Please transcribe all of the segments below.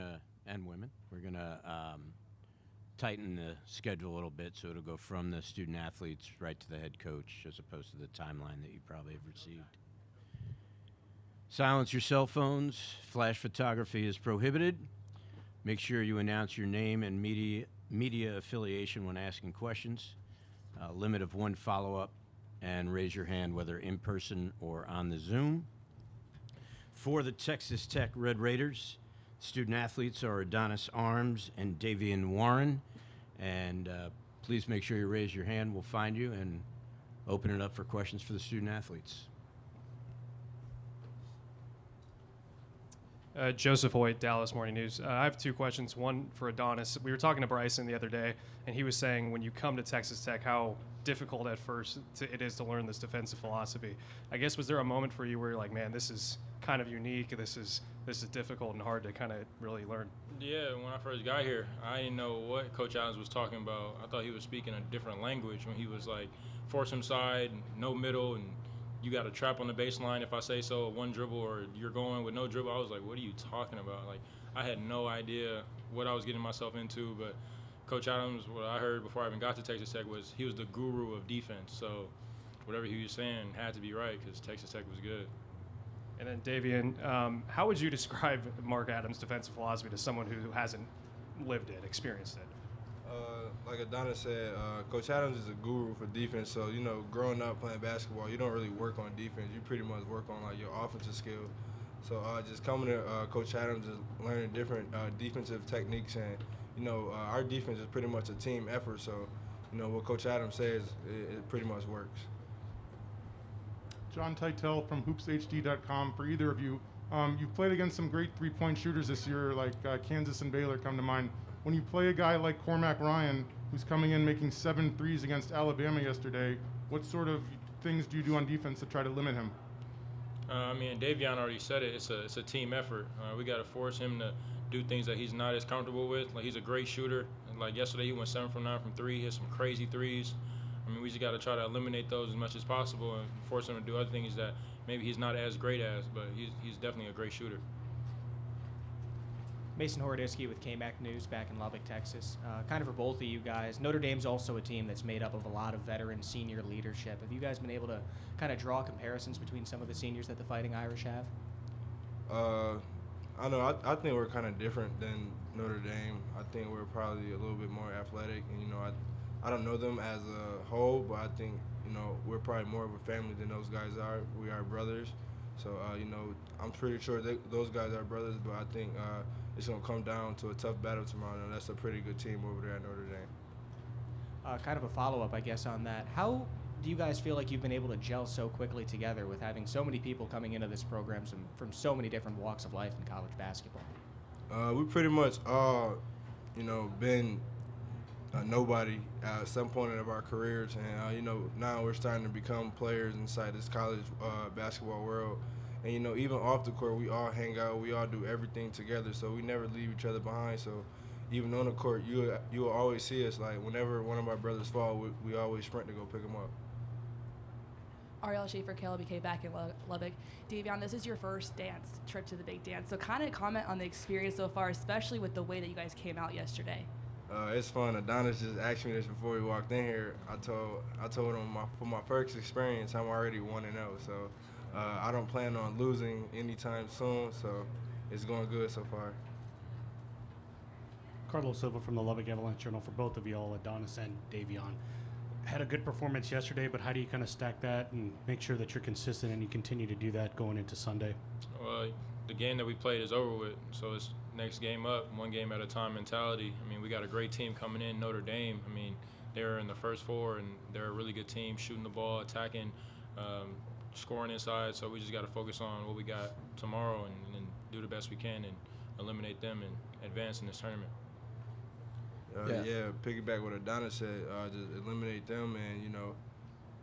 uh, and women. We're going to um, tighten the schedule a little bit so it'll go from the student athletes right to the head coach as opposed to the timeline that you probably have received. Silence your cell phones. Flash photography is prohibited. Make sure you announce your name and media, media affiliation when asking questions. Uh, limit of one follow up and raise your hand whether in person or on the Zoom. For the Texas Tech Red Raiders, student athletes are Adonis Arms and Davion Warren. And uh, please make sure you raise your hand. We'll find you and open it up for questions for the student athletes. Uh, Joseph Hoyt, Dallas Morning News. Uh, I have two questions. One for Adonis. We were talking to Bryson the other day, and he was saying when you come to Texas Tech, how difficult at first to, it is to learn this defensive philosophy. I guess was there a moment for you where you're like, man, this is kind of unique. This is this is difficult and hard to kind of really learn. Yeah, when I first got here, I didn't know what Coach Adams was talking about. I thought he was speaking a different language when he was like, force him side, no middle, and you got a trap on the baseline if I say so, one dribble, or you're going with no dribble. I was like, what are you talking about? Like, I had no idea what I was getting myself into. But Coach Adams, what I heard before I even got to Texas Tech was he was the guru of defense. So whatever he was saying had to be right because Texas Tech was good. And then Davion, um, how would you describe Mark Adams' defensive philosophy to someone who hasn't lived it, experienced it? Uh, like Adonis said, uh, Coach Adams is a guru for defense. So you know, growing up playing basketball, you don't really work on defense. You pretty much work on like your offensive skill. So uh, just coming to uh, Coach Adams is learning different uh, defensive techniques, and you know, uh, our defense is pretty much a team effort. So you know, what Coach Adams says, it, it pretty much works. Jon Teitel from HoopsHD.com. For either of you, um, you've played against some great three-point shooters this year, like uh, Kansas and Baylor come to mind. When you play a guy like Cormac Ryan, who's coming in making seven threes against Alabama yesterday, what sort of things do you do on defense to try to limit him? Uh, I mean, Davion already said it. It's a it's a team effort. Uh, we got to force him to do things that he's not as comfortable with. Like he's a great shooter. Like yesterday, he went seven from nine from three. Hit some crazy threes. I mean, we just got to try to eliminate those as much as possible and force him to do other things that maybe he's not as great as. But he's he's definitely a great shooter. Mason Horodisky with KAMC News back in Lubbock, Texas. Uh, kind of for both of you guys, Notre Dame's also a team that's made up of a lot of veteran senior leadership. Have you guys been able to kind of draw comparisons between some of the seniors that the Fighting Irish have? Uh, I know. I, I think we're kind of different than Notre Dame. I think we're probably a little bit more athletic, and you know, I, I don't know them as a whole, but I think you know we're probably more of a family than those guys are. We are brothers, so uh, you know, I'm pretty sure they, those guys are brothers, but I think uh, it's gonna come down to a tough battle tomorrow. And that's a pretty good team over there at Notre Dame. Uh, kind of a follow up, I guess, on that. How do you guys feel like you've been able to gel so quickly together with having so many people coming into this program from, from so many different walks of life in college basketball? Uh, we pretty much all, you know, been nobody at some point of our careers, and uh, you know now we're starting to become players inside this college uh, basketball world. And you know, even off the court, we all hang out, we all do everything together, so we never leave each other behind. So even on the court, you you will always see us. Like whenever one of our brothers fall, we, we always sprint to go pick them up. Ariel Schaefer, KLBK back in Lubbock. Davion, this is your first dance trip to the big dance. So kind of comment on the experience so far, especially with the way that you guys came out yesterday. Uh, it's fun. Adonis just asked me this before we walked in here. I told I told him my, for my first experience, I'm already one and zero. So uh, I don't plan on losing anytime soon. So it's going good so far. Carlos Silva from the Lubbock Avalanche Journal for both of you all, Adonis and Davion. Had a good performance yesterday, but how do you kind of stack that and make sure that you're consistent and you continue to do that going into Sunday? Well, the game that we played is over with, so it's next game up, one game at a time mentality. I mean, we got a great team coming in, Notre Dame. I mean, they're in the first four, and they're a really good team, shooting the ball, attacking, um, scoring inside. So we just got to focus on what we got tomorrow and, and, do the best we can and eliminate them and advance in this tournament. Uh, yeah. yeah, piggyback what Adonis said, uh, just eliminate them and, you know,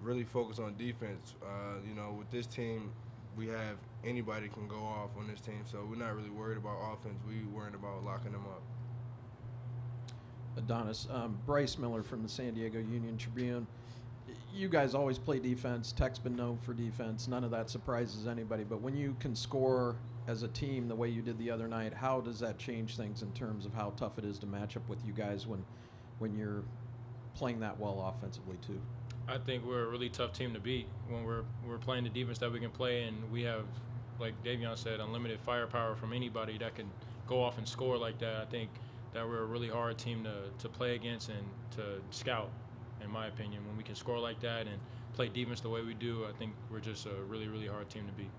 really focus on defense. Uh, you know, with this team, we have anybody can go off on this team, so we're not really worried about offense. We worried about locking them up. Adonis, um, Bryce Miller from the San Diego Union Tribune. You guys always play defense. Tech's been known for defense. None of that surprises anybody. But when you can score as a team the way you did the other night, how does that change things in terms of how tough it is to match up with you guys when, when you're playing that well offensively too? I think we're a really tough team to beat when we're we're playing the defense that we can play, and we have, like Davion said, unlimited firepower from anybody that can go off and score like that. I think that we're a really hard team to, to play against and to scout, in my opinion. When we can score like that and play defense the way we do, I think we're just a really, really hard team to beat.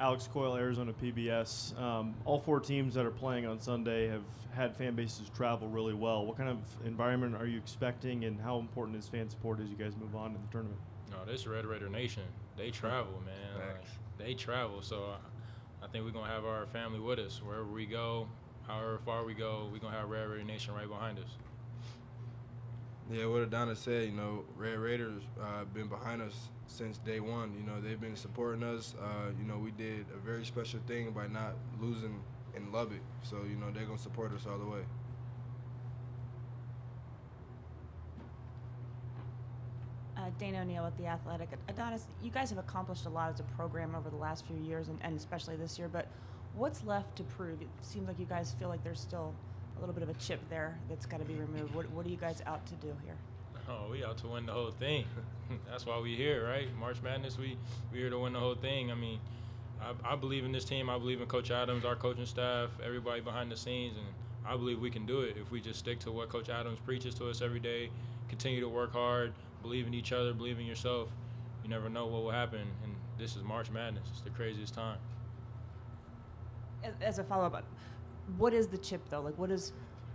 Alex Coyle, Arizona PBS. Um, all four teams that are playing on Sunday have had fan bases travel really well. What kind of environment are you expecting, and how important is fan support as you guys move on in the tournament? No, this Red Raider Nation, they travel, man. Like, they travel, so I, I think we're gonna have our family with us wherever we go, however far we go. We're gonna have Red Raider Nation right behind us. Yeah, what Adonis said, you know, Red Raiders uh, been behind us since day one. You know, they've been supporting us. Uh, you know, we did a very special thing by not losing in Lubbock. So, you know, they're going to support us all the way. Uh, Dana O'Neill with The Athletic. Adonis, you guys have accomplished a lot as a program over the last few years and, and especially this year, but what's left to prove? It seems like you guys feel like there's still a little bit of a chip there that's got to be removed. What, what are you guys out to do here? Oh, we out to win the whole thing. That's why we here, right? March Madness, we we here to win the whole thing. I mean, I, I believe in this team. I believe in Coach Adams, our coaching staff, everybody behind the scenes, and I believe we can do it if we just stick to what Coach Adams preaches to us every day. Continue to work hard, believe in each other, believe in yourself. You never know what will happen, and this is March Madness. It's the craziest time. As, as a follow up, what is the chip though? Like, what is,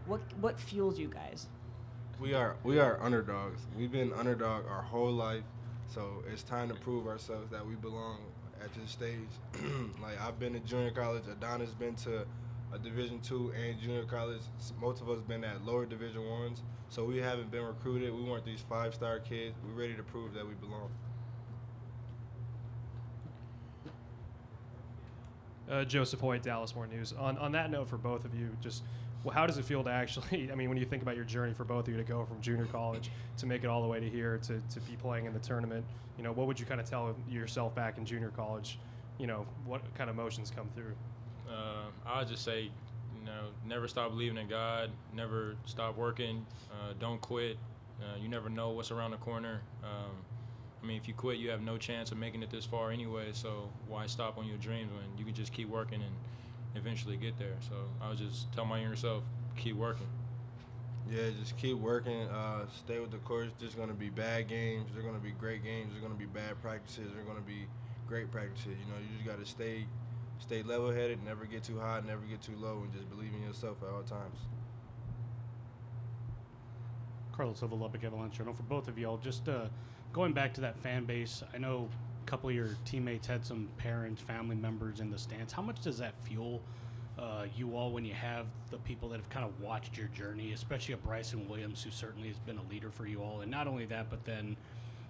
what what fuels you guys? We are we are underdogs. We've been underdog our whole life, so it's time to prove ourselves that we belong at this stage. like I've been to junior college. Adonis been to a Division two and junior college. Most of us been at lower Division ones, so we haven't been recruited. We weren't these five star kids. We're ready to prove that we belong. Uh, Joseph Hoyt, Dallas Morning News. On, on that note, for both of you, just well, how does it feel to actually? I mean, when you think about your journey for both of you to go from junior college to make it all the way to here to, to be playing in the tournament, you know, what would you kind of tell yourself back in junior college? You know, what kind of emotions come through? Uh, I'll just say, you know, never stop believing in God. Never stop working. Uh, don't quit. Uh, you never know what's around the corner. Um, I mean, if you quit, you have no chance of making it this far anyway. So why stop on your dreams when you can just keep working and eventually get there? So I would just tell my younger self, keep working. Yeah, just keep working. Uh, stay with the course. There's going to be bad games. There's going to be great games. There's going to be bad practices. There's going to be great practices. You know, you just got to stay, stay level-headed. Never get too high. Never get too low, and just believe in yourself at all times. Carlos of the Lubbock Avalanche Journal. For both of y'all, just uh, going back to that fan base, I know a couple of your teammates had some parents, family members in the stands. How much does that fuel uh, you all when you have the people that have kind of watched your journey, especially a Bryson Williams, who certainly has been a leader for you all? And not only that, but then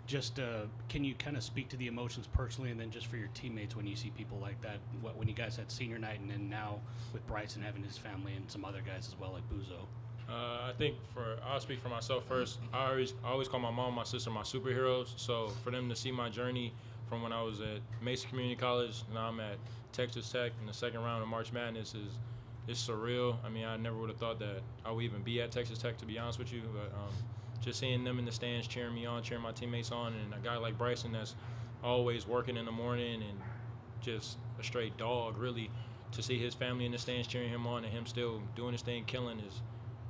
just uh, can you kind of speak to the emotions personally, and then just for your teammates when you see people like that? What, when you guys had senior night, and then now with Bryson having his family and some other guys as well, like Buzo. Uh, I think for I'll speak for myself first. I always I always call my mom, my sister, my superheroes. So for them to see my journey from when I was at Mesa Community College, now I'm at Texas Tech in the second round of March Madness is it's surreal. I mean, I never would have thought that I would even be at Texas Tech to be honest with you. But um, just seeing them in the stands cheering me on, cheering my teammates on, and a guy like Bryson that's always working in the morning and just a straight dog, really. To see his family in the stands cheering him on and him still doing his thing, killing is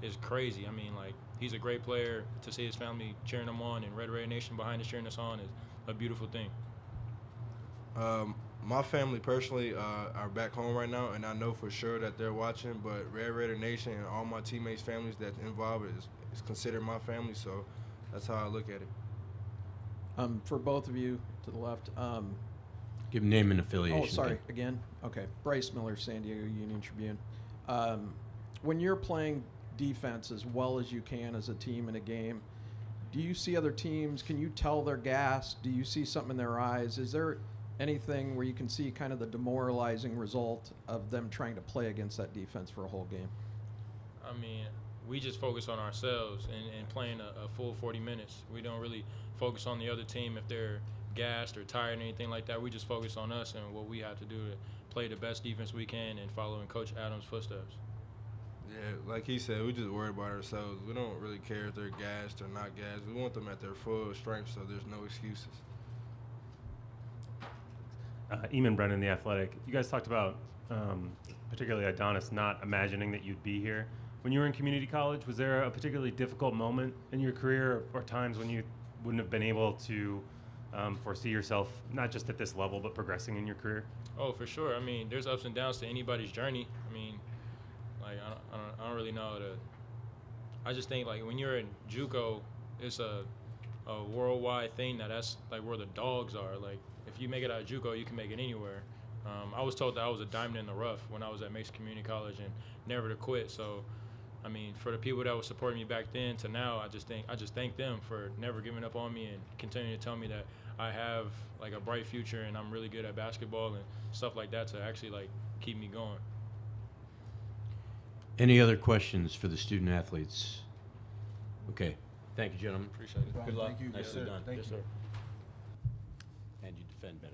is crazy. I mean, like he's a great player. To see his family cheering him on and Red Red Nation behind us cheering us on is a beautiful thing. Um, my family personally uh, are back home right now, and I know for sure that they're watching. But Red Raider Nation and all my teammates' families that's involved is, is considered my family. So that's how I look at it. Um, for both of you to the left, um, Give name and affiliation. Oh, sorry. again. Again? Okay. Bryce Miller, San Diego Union Tribune. Um, when you're playing defense as well as you can as a team in a game, do you see other teams? Can you tell their gas? Do you see something in their eyes? Is there anything where you can see kind of the demoralizing result of them trying to play against that defense for a whole game? I mean, we just focus on ourselves and, and playing a, a full 40 minutes. We don't really focus on the other team if they're gassed or tired or anything like that. We just focus on us and what we have to do to play the best defense we can and following Coach Adams' footsteps. Yeah, like he said, we just worry about ourselves. We don't really care if they're gassed or not gassed. We want them at their full strength, so there's no excuses. Uh, Eamonn Brennan, the athletic. You guys talked about, um, particularly Adonis, not imagining that you'd be here. When you were in community college, was there a particularly difficult moment in your career or times when you wouldn't have been able to um, foresee yourself, not just at this level, but progressing in your career? Oh, for sure. I mean, there's ups and downs to anybody's journey. I mean, like I don't, I don't, I don't really know to. I just think like when you're in JUCO, it's a, a worldwide thing that that's like where the dogs are. Like if you make it out of JUCO, you can make it anywhere. Um, I was told that I was a diamond in the rough when I was at Mesa Community College and never to quit. So, I mean, for the people that were supporting me back then to now, I just think I just thank them for never giving up on me and continuing to tell me that I have like a bright future and I'm really good at basketball and stuff like that to actually like keep me going. Any other questions for the student athletes? Okay, thank you, gentlemen. Appreciate it. Good luck. Thank you. Yes, Nicely sir. done. Thank yes, you. sir. You defend better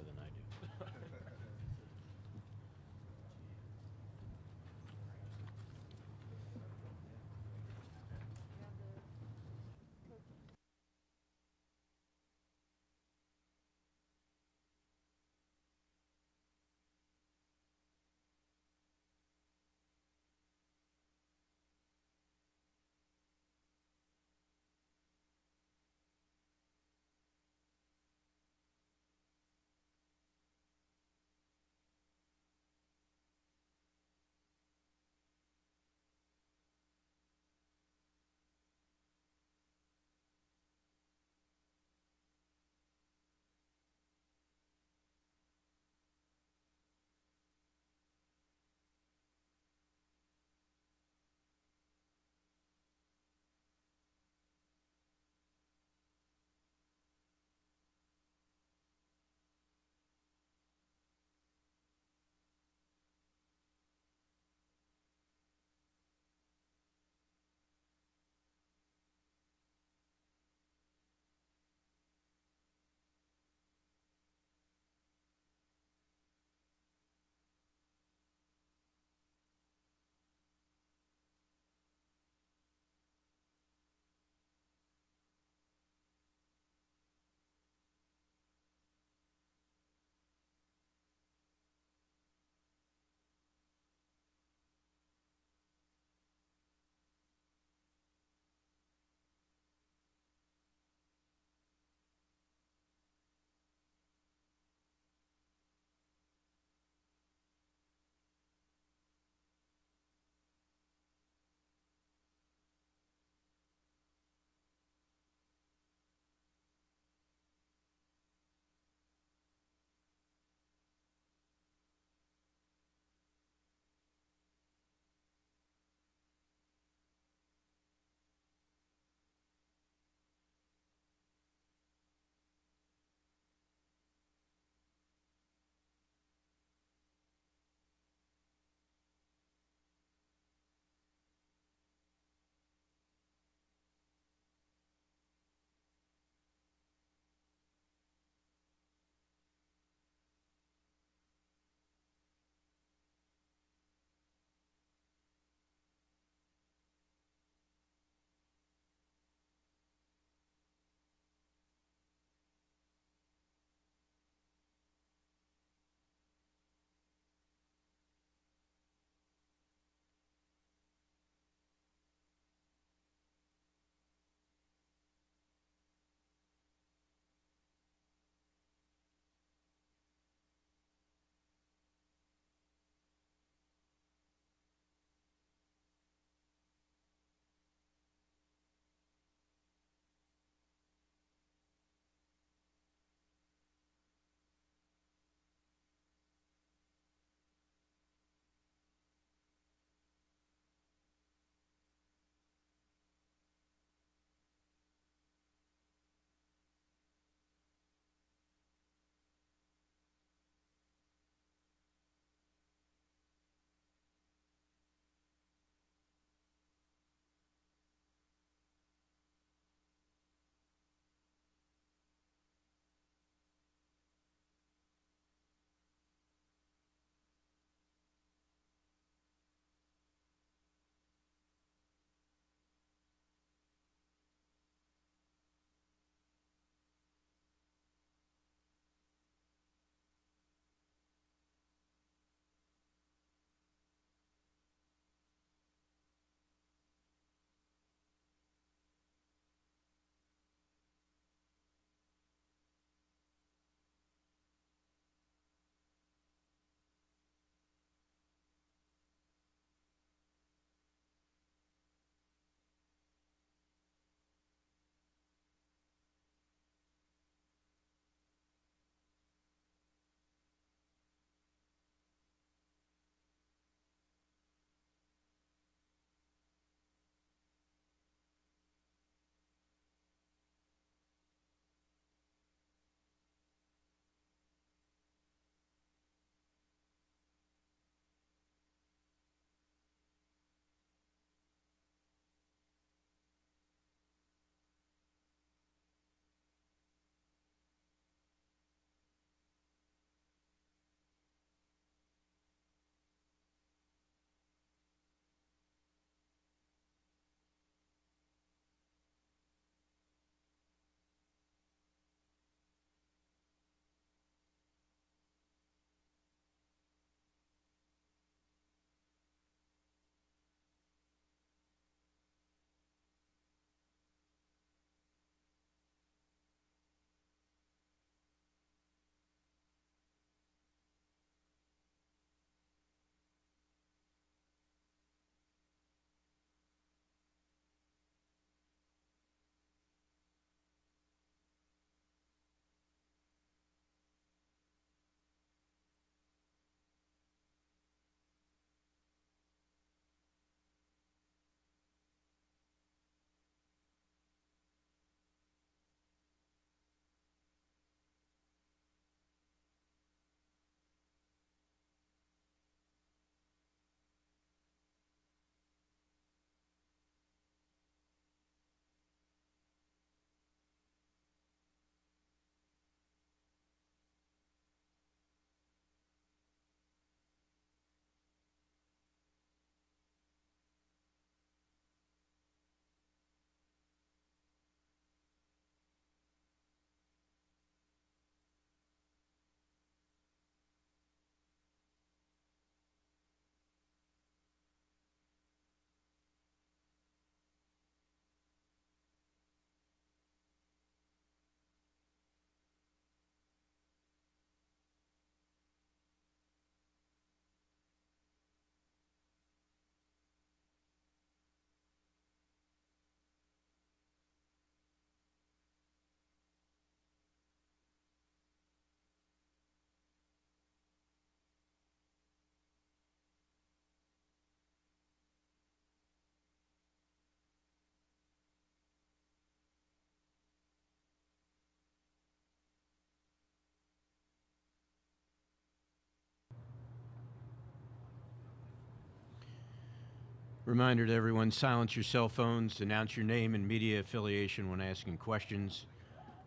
Reminder to everyone, silence your cell phones, announce your name and media affiliation when asking questions.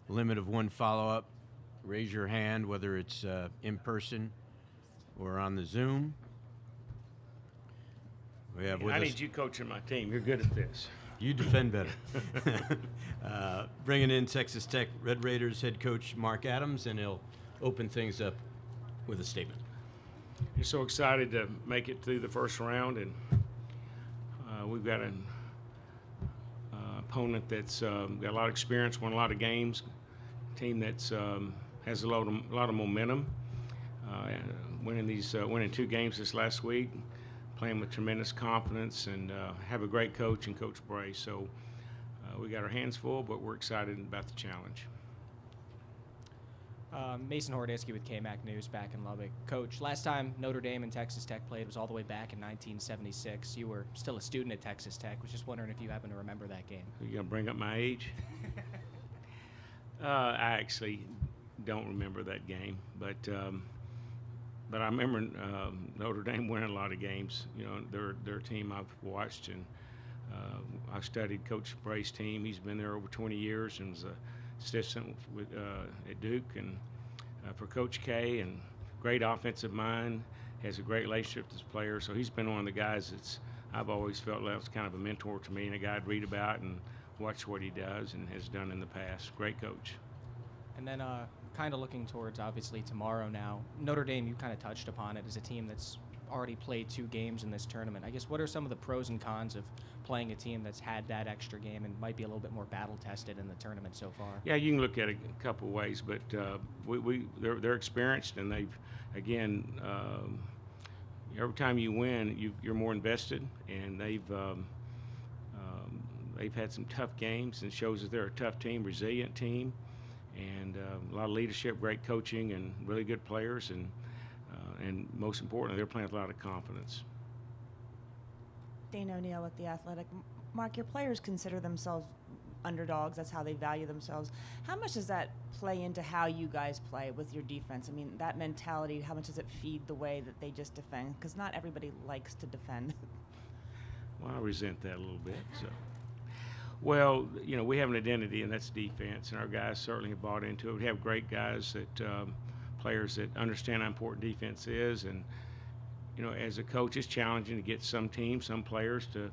Limit of one follow-up. Raise your hand, whether it's uh, in person or on the Zoom. We have with I us. need you coaching my team. You're good at this. You defend better. uh, bringing in Texas Tech Red Raiders head coach Mark Adams, and he'll open things up with a statement. You're so excited to make it through the first round, and uh, we've got an uh, opponent that's um, got a lot of experience, won a lot of games, team that's um, has a lot of, a lot of momentum. Uh, winning these, uh, winning two games this last week, playing with tremendous confidence, and uh, have a great coach and Coach Brey. So uh, we got our hands full, but we're excited about the challenge. Um, Mason Hordisky with KAMC News back in Lubbock. Coach, last time Notre Dame and Texas Tech played was all the way back in 1976. You were still a student at Texas Tech. Was just wondering if you happen to remember that game. Are you gonna bring up my age? uh, I actually don't remember that game, but um, but I remember um, Notre Dame winning a lot of games. You know, they're they're team I've watched and uh, I've studied Coach Brey's team. He's been there over 20 years and was a assistant with, uh, at Duke and uh, for Coach K and great offensive mind. Has a great relationship with his players, so he's been one of the guys that's I've always felt that was kind of a mentor to me and a guy I'd read about and watch what he does and has done in the past. Great coach. And then, uh, kind of looking towards obviously tomorrow now. Notre Dame, you kind of touched upon it as a team that's already played two games in this tournament. I guess what are some of the pros and cons of playing a team that's had that extra game and might be a little bit more battle tested in the tournament so far? Yeah, you can look at it a couple ways, but uh, we, we they're, they're experienced and they've again um, every time you win, you, you're more invested, and they've um, um, they've had some tough games and shows that they're a tough team, resilient team, and uh, a lot of leadership, great coaching, and really good players, and and most importantly, they're playing with a lot of confidence. Dana O'Neill with The Athletic. Mark, your players consider themselves underdogs. That's how they value themselves. How much does that play into how you guys play with your defense? I mean, that mentality, how much does it feed the way that they just defend? Because not everybody likes to defend. Well, I resent that a little bit. So, well, you know, we have an identity, and that's defense, and our guys certainly have bought into it. We have great guys that um, players that understand how important defense is, and you know, as a coach, it's challenging to get some teams, some players to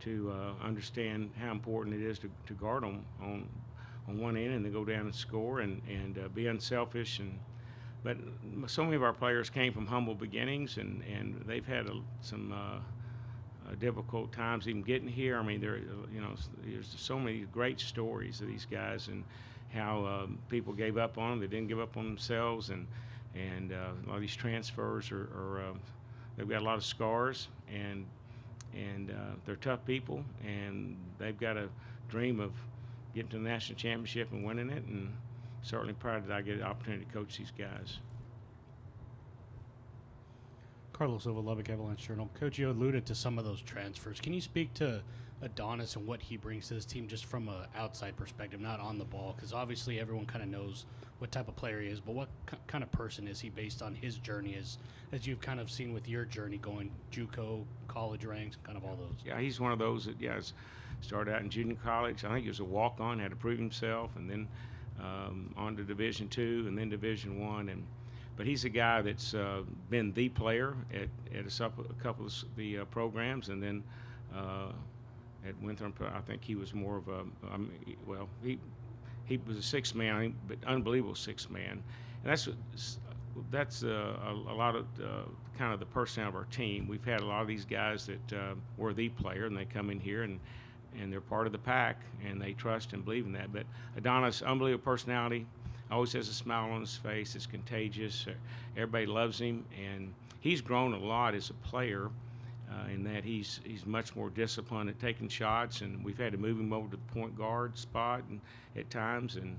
to uh, understand how important it is to, to guard them on on one end and then go down and score and and uh, be unselfish and. But so many of our players came from humble beginnings, and, and they've had a, some uh, uh, difficult times even getting here. I mean, there, you know, there's so many great stories of these guys and how um, people gave up on them. They didn't give up on themselves, and and uh, a lot of these transfers are, are uh, they've got a lot of scars, and and uh, they're tough people, and they've got a dream of getting to the national championship and winning it, and certainly proud that I get an opportunity to coach these guys. Carlos Silva, Lubbock Avalanche Journal. Coach, you alluded to some of those transfers. Can you speak to Adonis and what he brings to this team just from an outside perspective, not on the ball? Because obviously everyone kind of knows what type of player he is, but what k- kind of person is he based on his journey as, as you've kind of seen with your journey going JUCO, college ranks, kind of all those? Yeah, he's one of those that, yeah, started out in junior college. I think he was a walk-on, had to prove himself, and then um, on to Division two, and then Division one, and but he's a guy that's uh, been the player at, at a couple of the uh, programs, and then uh, at Winthrop, I think he was more of a um, well, he he was a six man, but unbelievable six man, and that's that's uh, a, a lot of uh, kind of the personnel of our team. We've had a lot of these guys that uh, were the player, and they come in here and and they're part of the pack, and they trust and believe in that. But Adonis, unbelievable personality, always has a smile on his face. It's contagious. Everybody loves him, and he's grown a lot as a player. Uh, in that he's he's much more disciplined at taking shots, and we've had to move him over to the point guard spot and at times, and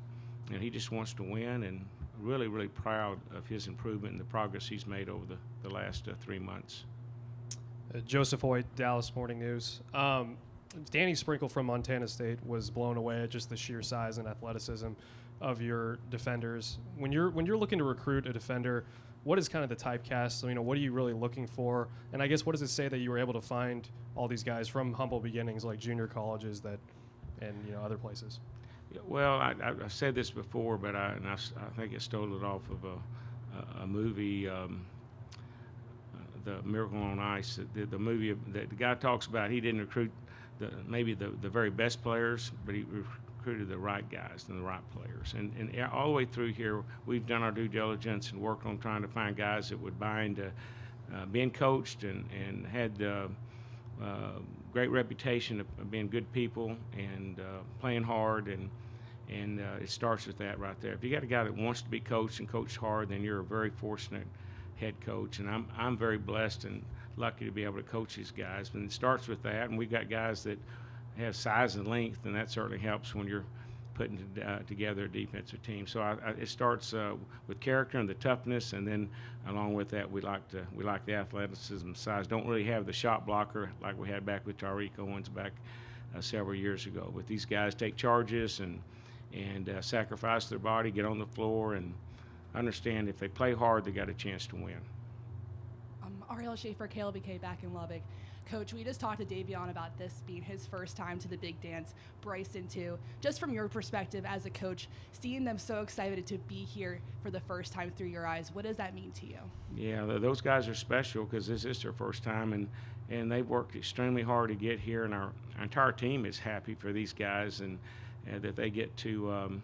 and he just wants to win, and really really proud of his improvement and the progress he's made over the the last uh, three months. Uh, Joseph Hoyt, Dallas Morning News. Um, Danny Sprinkle from Montana State was blown away at just the sheer size and athleticism of your defenders. When you're when you're looking to recruit a defender, what is kind of the typecast? So, you know, what are you really looking for? And I guess what does it say that you were able to find all these guys from humble beginnings, like junior colleges, that, and you know, other places? Well, I, I said this before, but I, and I, I think I stole it off of a, a, movie, um, the Miracle on Ice. The, the movie that the guy talks about, he didn't recruit the, maybe the, the very best players, but he recruited the right guys and the right players. And, and all the way through here, we've done our due diligence and worked on trying to find guys that would buy into uh, being coached and, and had uh, uh, great reputation of, of being good people and uh, playing hard and and uh, it starts with that right there. If you got a guy that wants to be coached and coached hard, then you're a very fortunate head coach. And I'm I'm very blessed and lucky to be able to coach these guys. And it starts with that. And we've got guys that have size and length, and that certainly helps when you're putting uh, together a defensive team. So I, I, it starts uh, with character and the toughness, and then along with that, we like to we like the athleticism, size. Don't really have the shot blocker like we had back with Tariq Owens back uh, several years ago. But these guys take charges and and uh, sacrifice their body, get on the floor, and understand if they play hard, they got a chance to win. Um, Ariel Schaefer, KLBK back in Lubbock. Coach, we just talked to Davion about this being his first time to the big dance. Bryson, too. Just from your perspective as a coach, seeing them so excited to be here for the first time through your eyes, what does that mean to you? Yeah, those guys are special because this is their first time, and and they've worked extremely hard to get here, and our, our entire team is happy for these guys and, and that they get to um,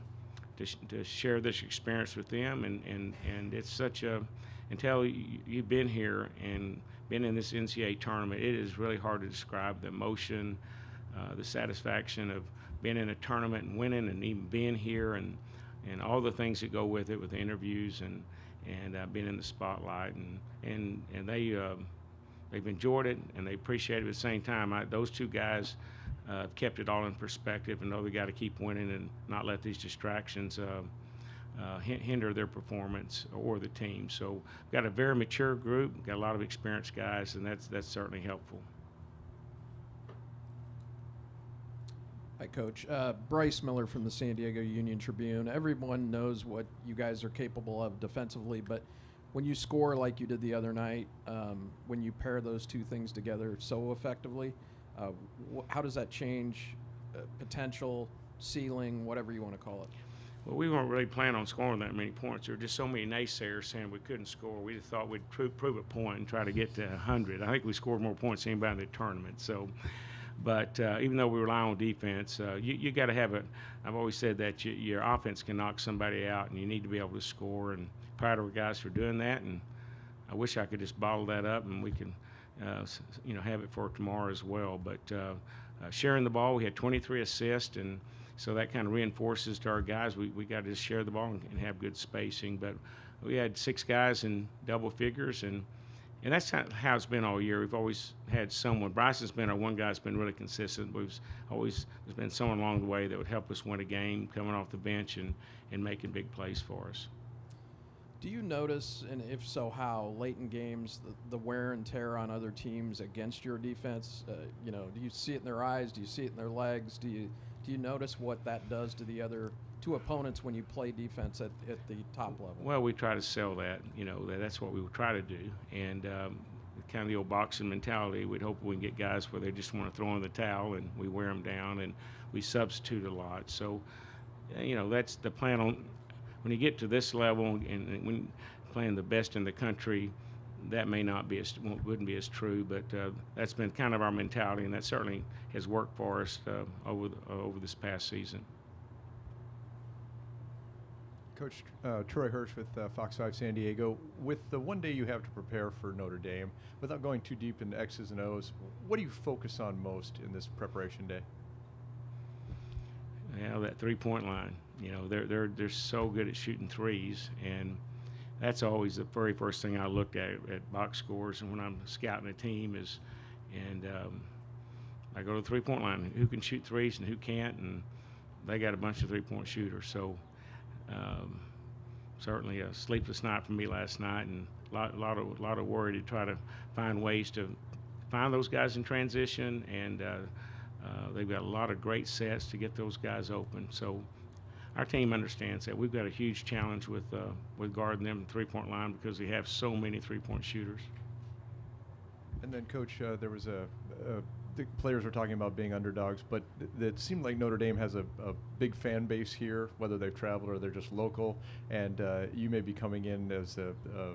to, to share this experience with them, and and and it's such a until you've been here and been in this NCAA tournament, it is really hard to describe the emotion, uh, the satisfaction of being in a tournament and winning, and even being here, and and all the things that go with it, with the interviews and and uh, being in the spotlight, and and and they uh, they've enjoyed it and they appreciate it at the same time. I, those two guys uh, kept it all in perspective and know they got to keep winning and not let these distractions. Uh, hinder their performance or the team. So we've got a very mature group, got a lot of experienced guys, and that's that's certainly helpful. Hi, Coach. Uh, Bryce Miller from the San Diego Union Tribune. Everyone knows what you guys are capable of defensively, but when you score like you did the other night, um, when you pair those two things together so effectively, uh, how does that change uh, potential, ceiling, whatever you want to call it? Well, we weren't really planning on scoring that many points. There were just so many naysayers saying we couldn't score. We just thought we'd prove, prove a point and try to get to 100. I think we scored more points than anybody in the tournament. So, but uh, even though we rely on defense, uh, you, you got to have a. I've always said that you, your offense can knock somebody out, and you need to be able to score. And proud of our guys for doing that. And I wish I could just bottle that up and we can, uh, you know, have it for tomorrow as well. But uh, uh, sharing the ball, we had 23 assists, and so that kind of reinforces to our guys we, we got to just share the ball and, have good spacing. But we had six guys in double figures, and and that's how, how it's been all year. We've always had someone. Bryson's been our one guy that's been really consistent. We've always there's been someone along the way that would help us win a game, coming off the bench and and making big plays for us. Do you notice, and if so, how late in games the, the wear and tear on other teams against your defense? Uh, you know, do you see it in their eyes? Do you see it in their legs? Do you do you notice what that does to the other two opponents when you play defense at, at the top level? Well, we try to sell that. You know, that that's what we try to do, and um, kind of the old boxing mentality. We'd hope we can get guys where they just want to throw in the towel, and we wear them down, and we substitute a lot. So, uh, you know, that's the plan on. When you get to this level, and, and when playing the best in the country, that may not be as wouldn't be as true, but uh, that's been kind of our mentality, and that certainly has worked for us uh, over the, over this past season. Coach uh, Troy Hirsch with uh, Fox 5 San Diego. With the one day you have to prepare for Notre Dame, without going too deep into X's and O's, what do you focus on most in this preparation day? Yeah, that three point line. You know, they're they're they're so good at shooting threes, and that's always the very first thing I look at at box scores. And when I'm scouting a team is, and um, I go to the three point line. Who can shoot threes and who can't? And they got a bunch of three point shooters. So um, certainly a sleepless night for me last night, and a lot, lot of lot of worry to try to find ways to find those guys in transition and. Uh, uh, they've got a lot of great sets to get those guys open. So our team understands that we've got a huge challenge with uh, with guarding them three point line because we have so many three point shooters. And then, Coach, uh, there was a, a the players were talking about being underdogs, but it seemed like Notre Dame has a, a, big fan base here, whether they've traveled or they're just local. And uh, you may be coming in as a, a,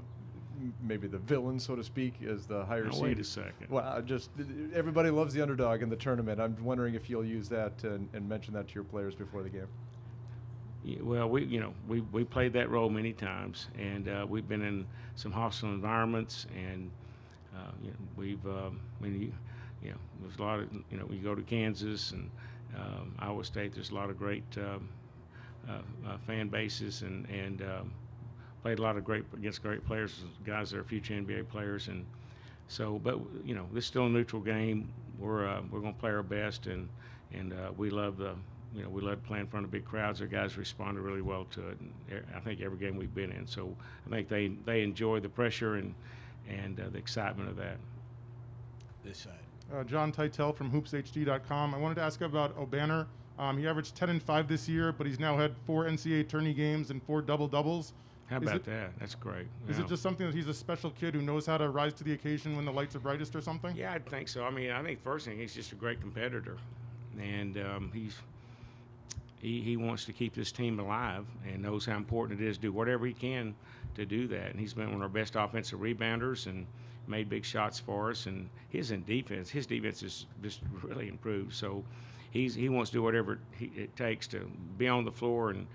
maybe the villain, so to speak, as the higher now, seed. Wait a second. Well, I just everybody loves the underdog in the tournament. I'm wondering if you'll use that and, and mention that to your players before the game. Well, we you know we we played that role many times, and uh, we've been in some hostile environments, and uh, you know, we've um, when you you know there's a lot of you know we go to Kansas and um, Iowa State. There's a lot of great um, uh, uh, fan bases, and and um, played a lot of great against great players, guys that are future NBA players, and so but you know this is still a neutral game. We're uh, we're going to play our best, and and uh, we love the you know, we love playing in front of big crowds. Our guys responded really well to it. And I think every game we've been in. So I think they, they enjoy the pressure and, and uh, the excitement of that. This side. Uh, Jon Teitel from hoopshd.com. I wanted to ask about Obanor. Um, he averaged 10 and 5 this year, but he's now had four NCAA tourney games and four double doubles. How Is about it- that? That's great. Is Yeah. it just something that he's a special kid who knows how to rise to the occasion when the lights are brightest or something? Yeah, I think so. I mean, I think first thing he's just a great competitor, and um, he's he, he wants to keep this team alive and knows how important it is to do whatever he can to do that. And he's been one of our best offensive rebounders and made big shots for us. And his in defense, his defense is just really improved. So he's he wants to do whatever he, it takes to be on the floor and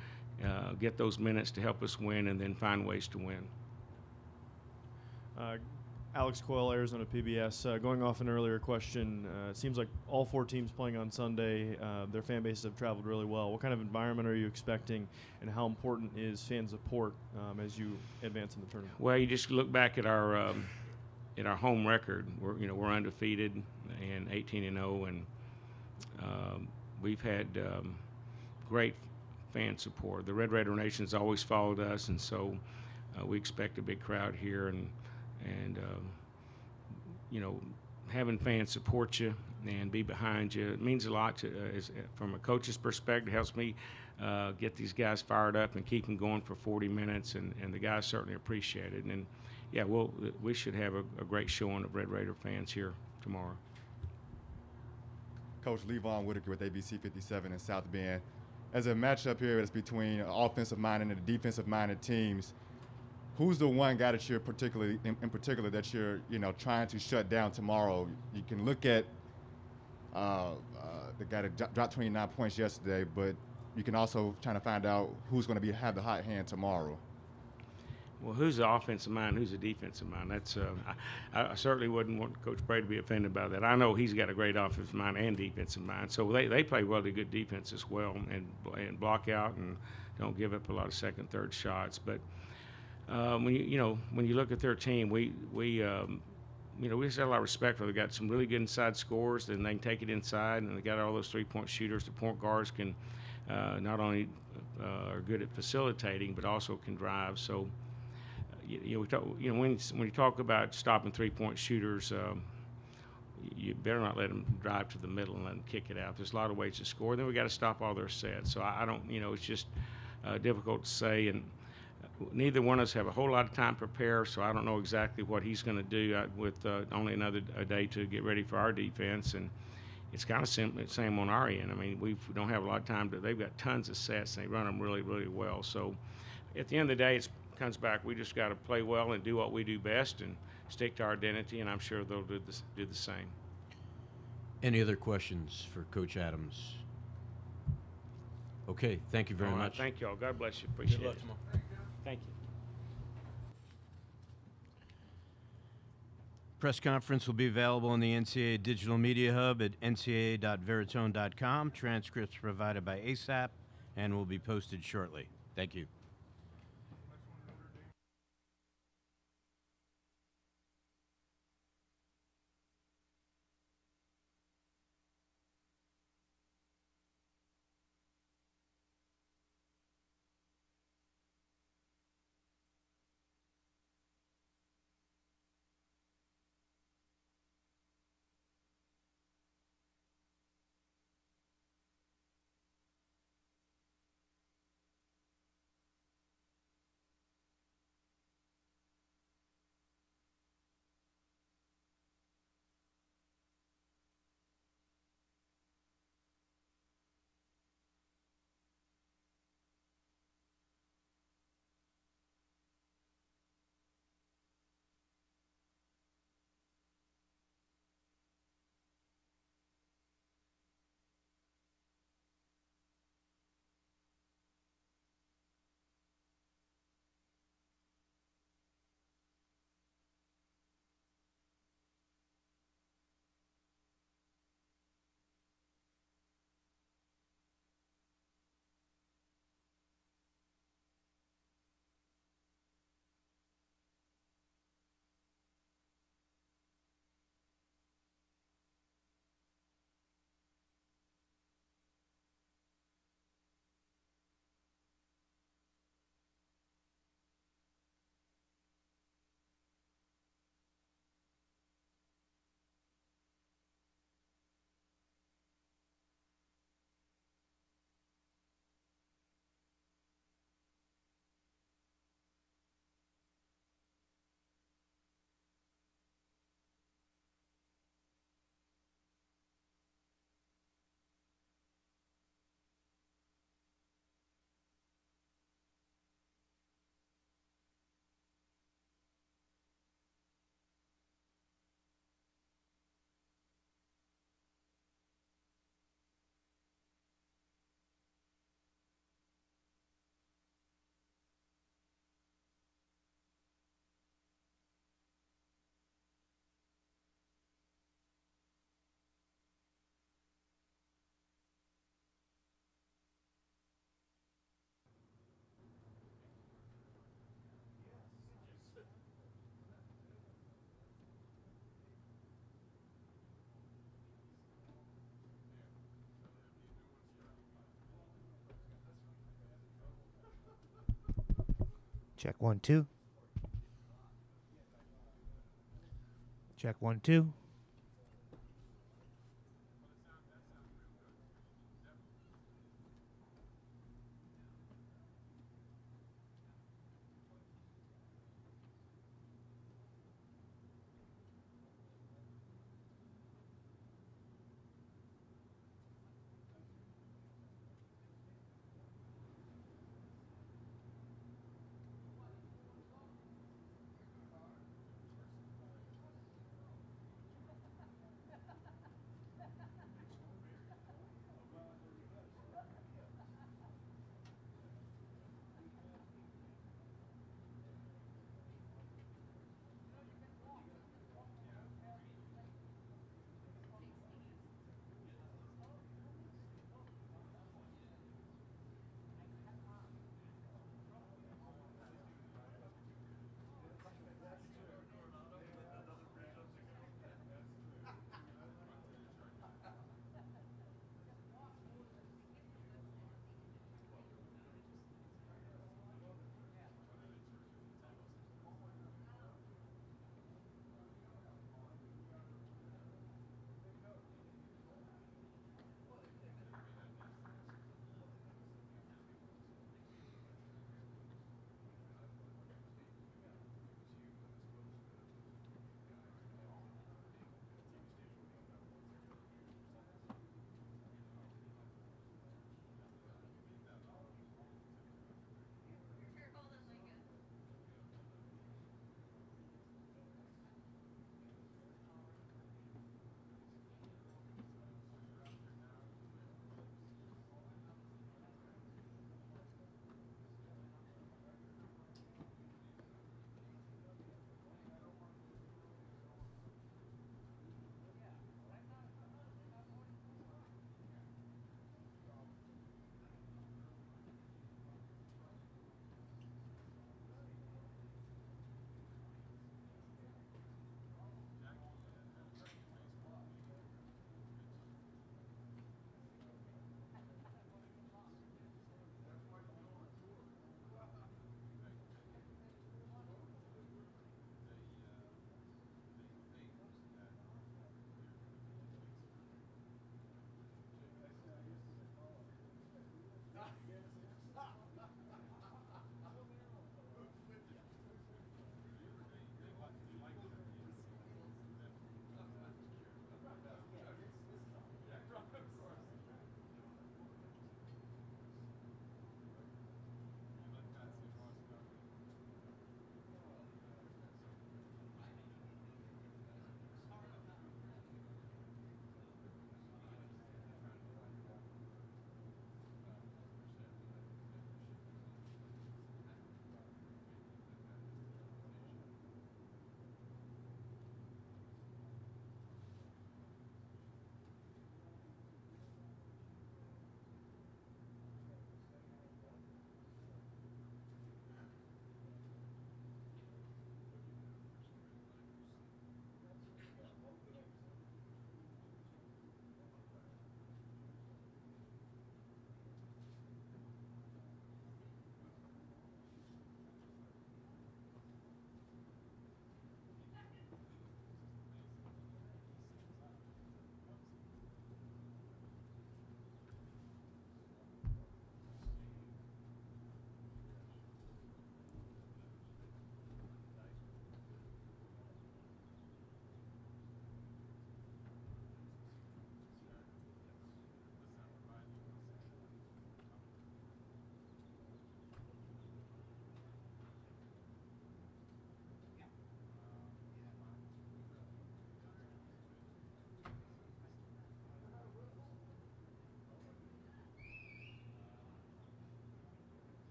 uh, get those minutes to help us win, and then find ways to win. Uh, Alex Coyle, Arizona PBS. Uh, going off an earlier question, uh, it seems like all four teams playing on Sunday, uh, their fan bases have traveled really well. What kind of environment are you expecting, and how important is fan support um, as you advance in the tournament? Well, you just look back at our um, at our home record. We're you know we're undefeated and 18 and 0, and um, we've had um, great fan support. The Red Raider Nation's always followed us, and so uh, we expect a big crowd here. And and um, you know having fans support you and be behind you it means a lot to uh, is, from a coach's perspective. Helps me uh, get these guys fired up and keep them going for 40 minutes, and, and the guys certainly appreciate it. And yeah, we'll, we should have a, a great showing of Red Raider fans here tomorrow. Coach Levon Whitaker with ABC 57 in South Bend. As a matchup here that's between offensive minded and defensive minded teams, who's the one guy that you're particularly in, in particular that you're you know trying to shut down tomorrow? You can look at uh, uh, the guy that dropped 29 points yesterday, but you can also try to find out who's going to be have the hot hand tomorrow. Well, who's the offensive mind? Who's the defensive mind? That's uh, I, I certainly wouldn't want Coach Brey to be offended by that. I know he's got a great offensive mind and defensive mind, so they, they play really good defense as well and and block out and don't give up a lot of second, third shots. But um, when you you know when you look at their team, we we um, you know we just have a lot of respect for. Them. They got some really good inside scores, and they can take it inside, and they got all those three point shooters. The point guards can uh, not only uh, are good at facilitating, but also can drive. So you, you know, we talk, you know, when when you talk about stopping three-point shooters, um, you better not let them drive to the middle and let them kick it out. There's a lot of ways to score. Then we got to stop all their sets. So I, I don't, you know, it's just uh, difficult to say. And neither one of us have a whole lot of time to prepare, so I don't know exactly what he's going to do uh, with uh, only another a day to get ready for our defense. And it's kind of sim- same on our end. I mean, we've, we don't have a lot of time to. They've got tons of sets. And they run them really, really well. So at the end of the day, it comes back. We just got to play well and do what we do best and stick to our identity, and I'm sure they'll do the, do the same. Any other questions for Coach Adams? Okay, thank you very All right, much. Thank you all. God bless you. Appreciate luck it. Thank you. Press conference will be available in the NCAA Digital Media Hub at ncaa.veritone.com. Transcripts provided by ASAP and will be posted shortly. Thank you. Check one, two. Check one, two.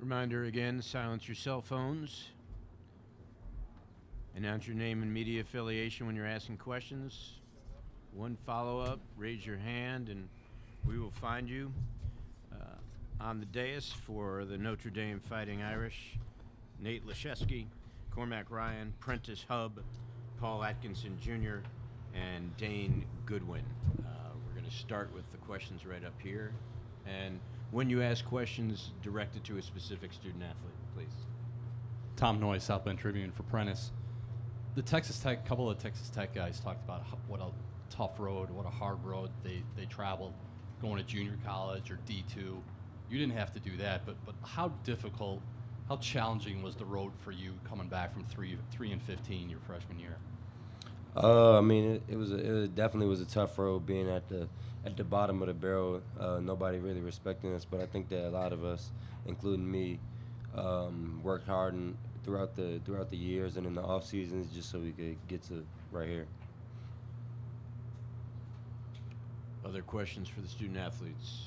Reminder again silence your cell phones. Announce your name and media affiliation when you're asking questions. One follow up, raise your hand, and we will find you. Uh, on the dais for the Notre Dame Fighting Irish, Nate Laszewski, Cormac Ryan, Prentiss Hubb, Paul Atkinson Jr., and Dane Goodwin. Uh, we're going to start with the questions right up here. And when you ask questions, directed to a specific student athlete, please. Tom Noie, South Bend Tribune for Prentiss. The Texas Tech, couple of Texas Tech guys talked about what a tough road, what a hard road they, they traveled going to junior college or D2. You didn't have to do that, but, but how difficult, how challenging was the road for you coming back from 3, three and 15 your freshman year? Uh, I mean, it, it was a, it definitely was a tough road being at the at the bottom of the barrel. Uh, nobody really respecting us, but I think that a lot of us, including me, um, worked hard and throughout the throughout the years and in the off seasons just so we could get to right here. Other questions for the student athletes?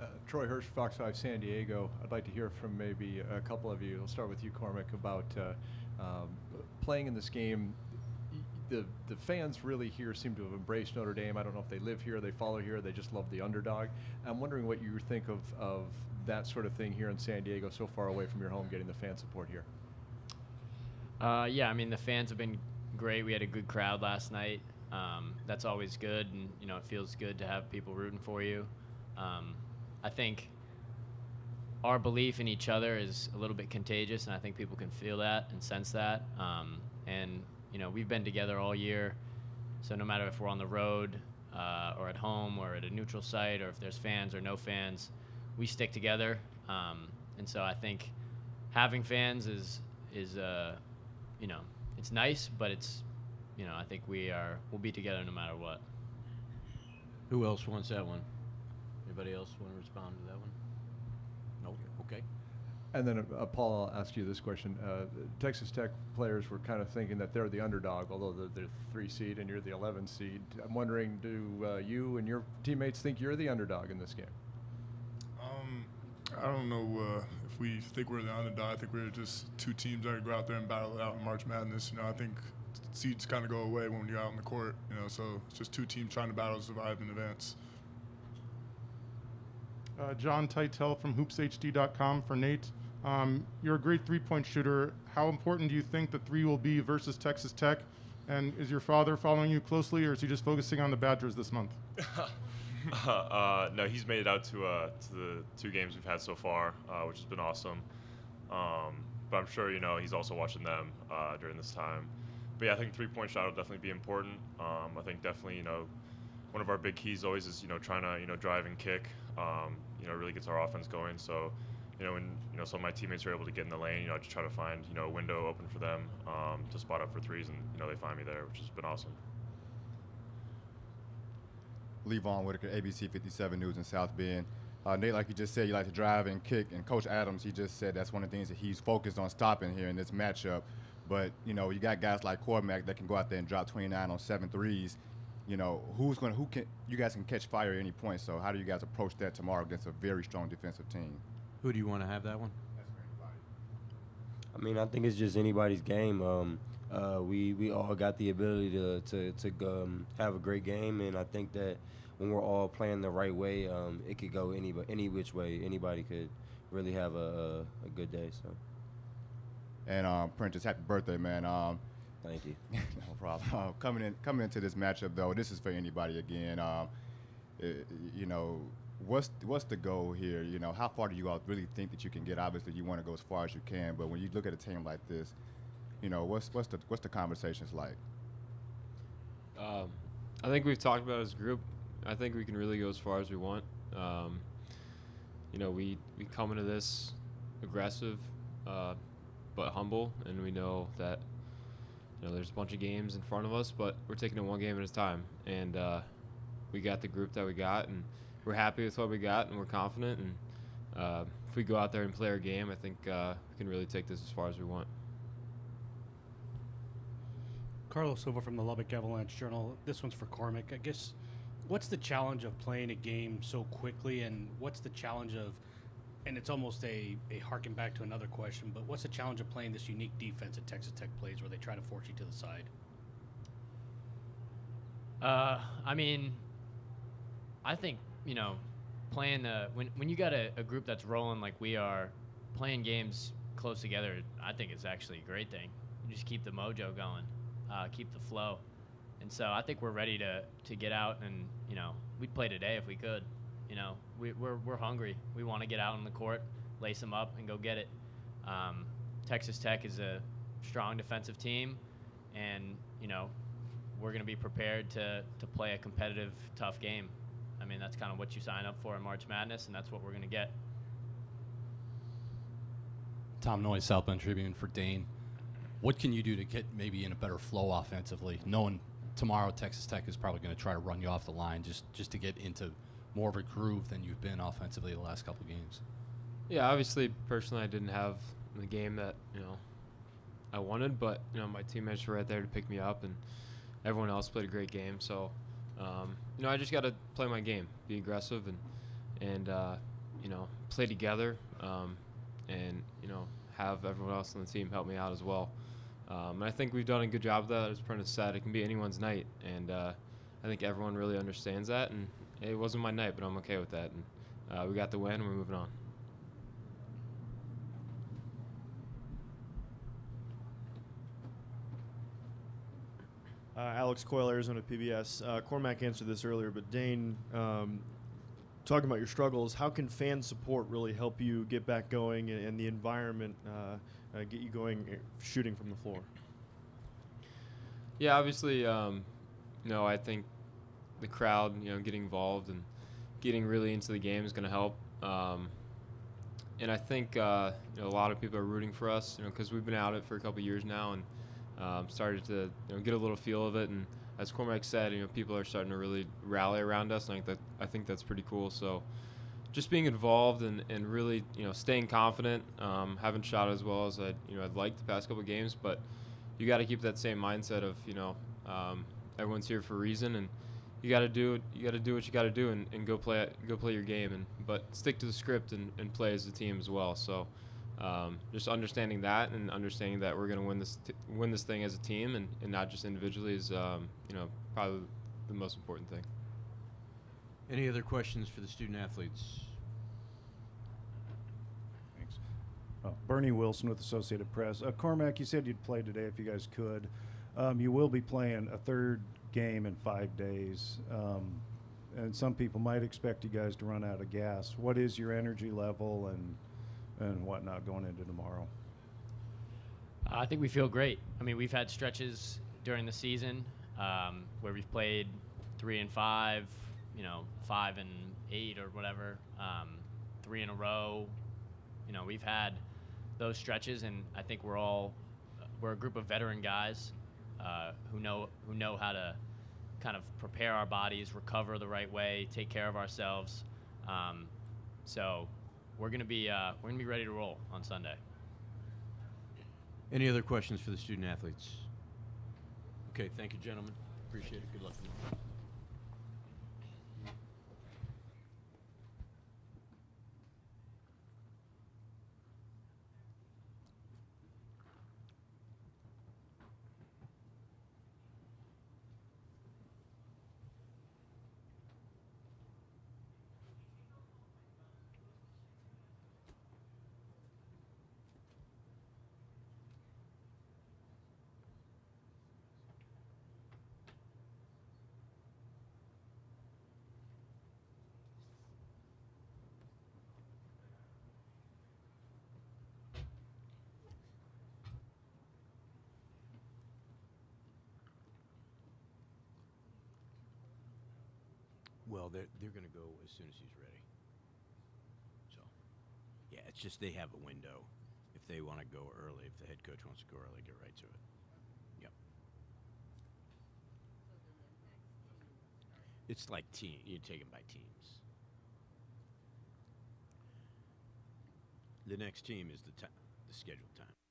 Uh, Troy Hirsch, Fox 5 San Diego. I'd like to hear from maybe a couple of you. I'll start with you, Cormac, about uh, um, playing in this game. The, the fans really here seem to have embraced Notre Dame. I don't know if they live here, they follow here, they just love the underdog. I'm wondering what you think of, of that sort of thing here in San Diego, so far away from your home, getting the fan support here. Uh, yeah, I mean the fans have been great. We had a good crowd last night. Um, that's always good, and you know it feels good to have people rooting for you. Um, I think our belief in each other is a little bit contagious, and I think people can feel that and sense that. Um, and you know we've been together all year, so no matter if we're on the road uh, or at home or at a neutral site, or if there's fans or no fans, we stick together. Um, and so I think having fans is is uh, you know it's nice, but it's you know I think we are we'll be together no matter what. Who else wants that one? Anybody else want to respond to that one? Nope. Okay. And then, uh, Paul, I'll ask you this question. Uh, Texas Tech players were kind of thinking that they're the underdog, although they're the three seed and you're the 11 seed. I'm wondering, do uh, you and your teammates think you're the underdog in this game? Um, I don't know uh, if we think we're the underdog. I think we're just two teams that go out there and battle it out in March Madness. You know, I think seeds kind of go away when you're out on the court. You know, so it's just two teams trying to battle to survive in advance. Uh, Jon Teitel from hoopshd.com for Nate. Um, you're a great three-point shooter. How important do you think the three will be versus Texas Tech? And is your father following you closely, or is he just focusing on the Badgers this month? uh, no, he's made it out to uh, to the two games we've had so far, uh, which has been awesome. Um, but I'm sure you know he's also watching them uh, during this time. But yeah, I think three point shot will definitely be important. Um, I think definitely you know one of our big keys always is you know trying to you know drive and kick. Um, you know really gets our offense going. So you know when you know some of my teammates are able to get in the lane, you know I just try to find you know a window open for them um, to spot up for threes, and you know they find me there, which has been awesome. Levon Whitaker, ABC 57 News in South Bend. Uh, Nate, like you just said, you like to drive and kick, and Coach Adams, he just said that's one of the things that he's focused on stopping here in this matchup. But you know, you got guys like Cormac that can go out there and drop 29 on seven threes. You know, who's going to who can you guys can catch fire at any point. So how do you guys approach that tomorrow against a very strong defensive team? Who do you want to have that one? I mean, I think it's just anybody's game. Um, uh, we we all got the ability to to, to um, have a great game, and I think that when we're all playing the right way, um, it could go any any which way. Anybody could really have a, a, a good day. So. And um, Prentiss, happy birthday, man. Thank you. no problem. Uh, coming in, coming into this matchup though, this is for anybody again. Um, it, you know, what's what's the goal here? You know, how far do you all really think that you can get? Obviously, you want to go as far as you can, but when you look at a team like this, you know, what's what's the what's the conversations like? Um, I think we've talked about as a group. I think we can really go as far as we want. Um, you know, we, we come into this aggressive, uh, but humble, and we know that you know there's a bunch of games in front of us, but we're taking it one game at a time, and uh, we got the group that we got, and we're happy with what we got, and we're confident, and uh, if we go out there and play our game, I think uh, we can really take this as far as we want. Carlos Silva from the Lubbock Avalanche Journal. This one's for Cormac. I guess what's the challenge of playing a game so quickly, and what's the challenge of, and it's almost a, a harken back to another question, but what's the challenge of playing this unique defense that Texas Tech plays where they try to force you to the side? Uh, I mean, I think you know, playing the when when you got a, a group that's rolling like we are, playing games close together, I think it's actually a great thing. You just keep the mojo going, uh, keep the flow, and so I think we're ready to to get out and you know we'd play today if we could. You know, we, we're we're hungry. We want to get out on the court, lace them up, and go get it. Um, Texas Tech is a strong defensive team, and you know we're going to be prepared to, to play a competitive, tough game. I mean, that's kind of what you sign up for in March Madness, and that's what we're going to get. Tom Noie, South Bend Tribune for Dane. What can you do to get maybe in a better flow offensively, knowing tomorrow Texas Tech is probably going to try to run you off the line just, just to get into more of a groove than you've been offensively the last couple games? Yeah, obviously, personally, I didn't have the game that you know I wanted, but you know my teammates were right there to pick me up, and everyone else played a great game. So, um, you know, I just got to play my game, be aggressive, and and uh, you know play together, um, and you know have everyone else on the team help me out as well. Um, and I think we've done a good job of that. As Prentiss said, it can be anyone's night, and uh, I think everyone really understands that. And it wasn't my night, but I'm okay with that. And uh, we got the win, we're moving on. Uh, Alex Coyle, Arizona PBS. Uh, Cormac answered this earlier, but Dane, um, talking about your struggles, how can fan support really help you get back going and, and the environment uh, uh, get you going uh, shooting from the floor? Yeah, obviously, um, know, I think the crowd, you know, getting involved and getting really into the game is going to help. Um, and I think uh, you know, a lot of people are rooting for us, you know, because we've been at it for a couple years now and um, started to you know, get a little feel of it. And as Cormac said, you know, people are starting to really rally around us. And I think that I think that's pretty cool. So just being involved and, and really you know staying confident. Um, haven't shot as well as I you know I'd like the past couple games, but you got to keep that same mindset of you know um, everyone's here for a reason and you got to do you got to do what you got to do and, and go play go play your game and but stick to the script and, and play as a team as well. So um, just understanding that and understanding that we're going to win this t- win this thing as a team and, and not just individually is um, you know probably the most important thing. Any other questions for the student athletes? Thanks. Uh, Bernie Wilson with Associated Press. Uh, Cormac, you said you'd play today if you guys could. Um, you will be playing a third game in five days. Um, and some people might expect you guys to run out of gas. What is your energy level and and whatnot going into tomorrow? I think we feel great. I mean, we've had stretches during the season um, where we've played three and five, you know, five and eight or whatever, um, three in a row. You know, we've had those stretches, and I think we're all we're a group of veteran guys uh, who know who know how to kind of prepare our bodies, recover the right way, take care of ourselves. Um, so we're gonna be uh, we're gonna be ready to roll on Sunday. Any other questions for the student athletes? Okay, thank you, gentlemen. Appreciate it. Good luck Well, they're, they're going to go as soon as he's ready. So, yeah, it's just they have a window. If they want to go early, if the head coach wants to go early, get right to it. Yep. It's like team. You take them by teams. The next team is the the scheduled time.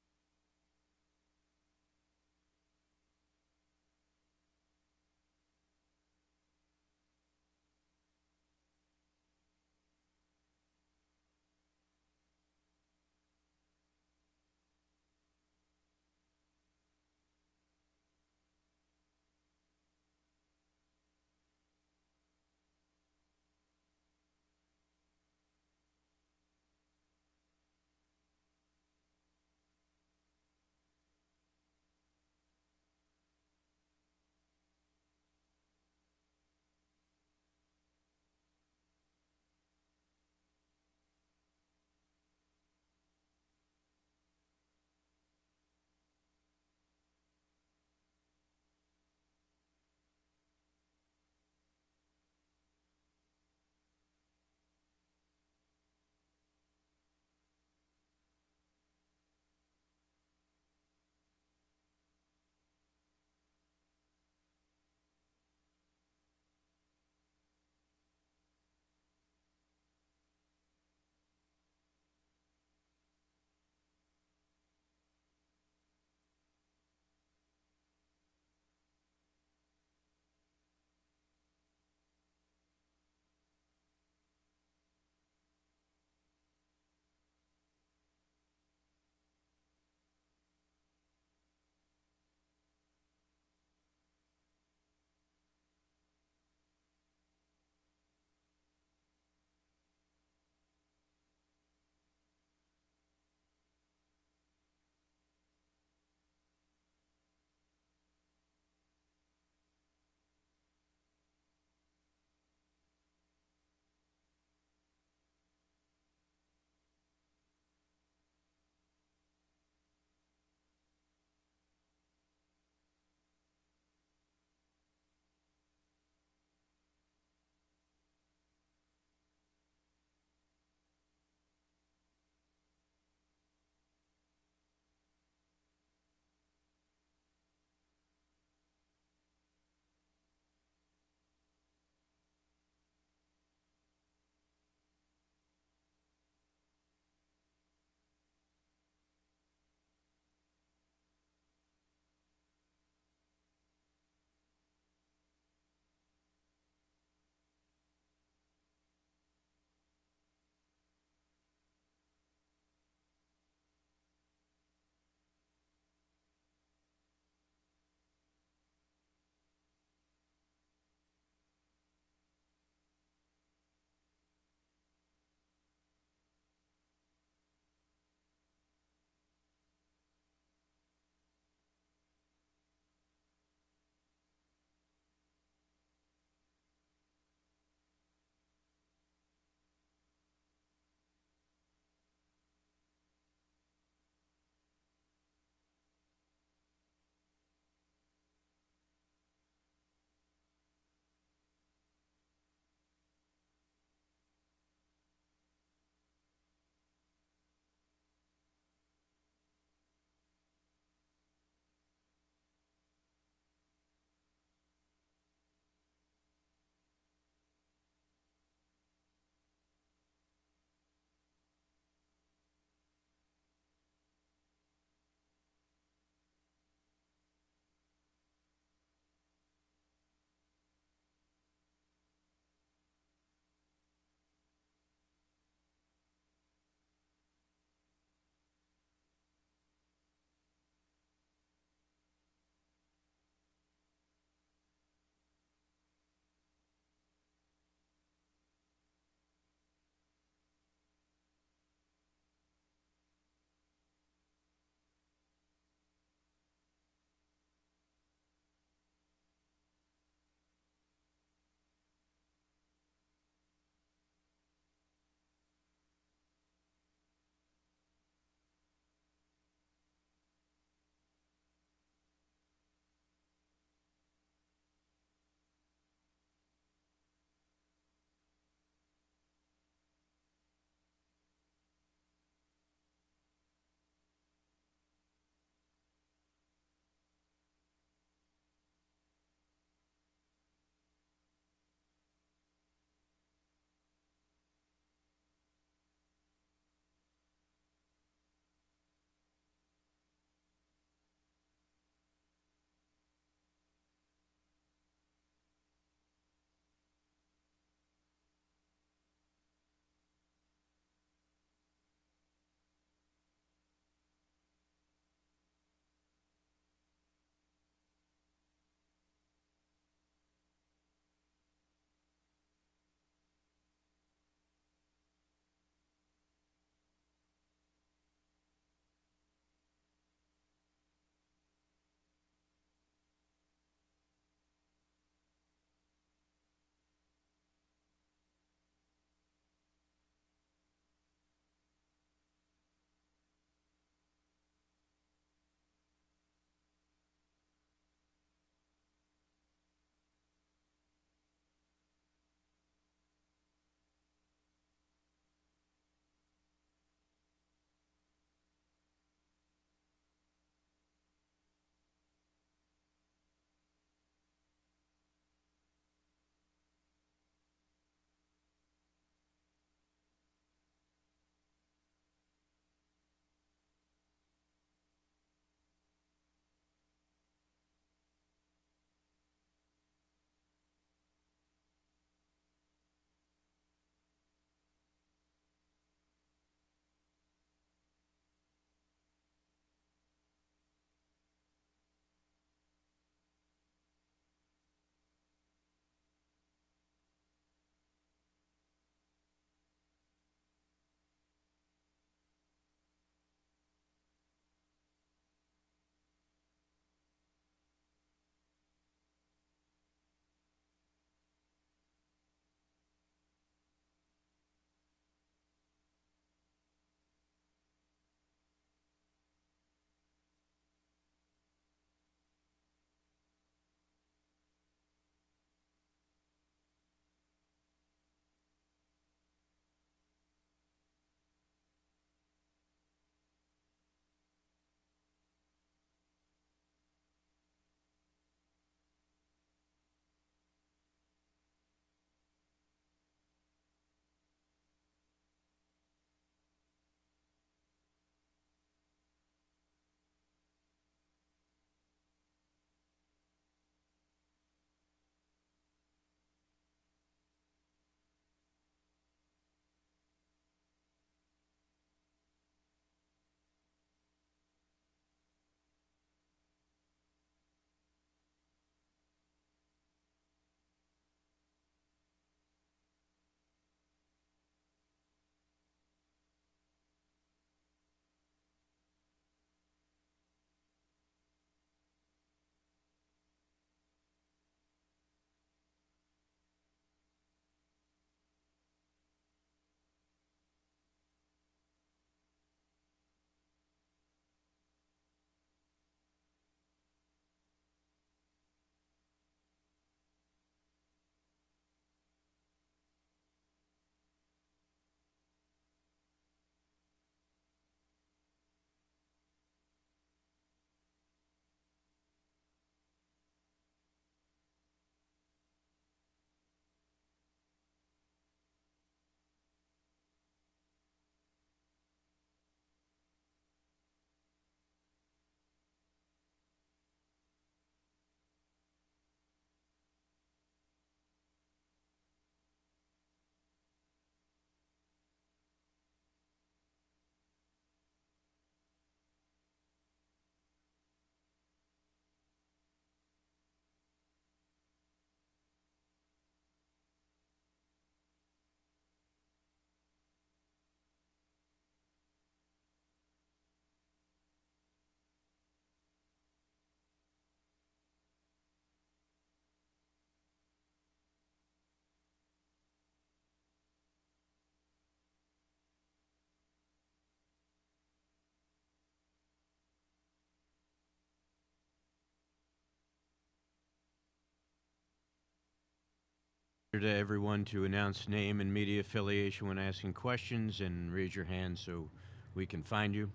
To everyone to announce name and media affiliation when asking questions and raise your hand so we can find you.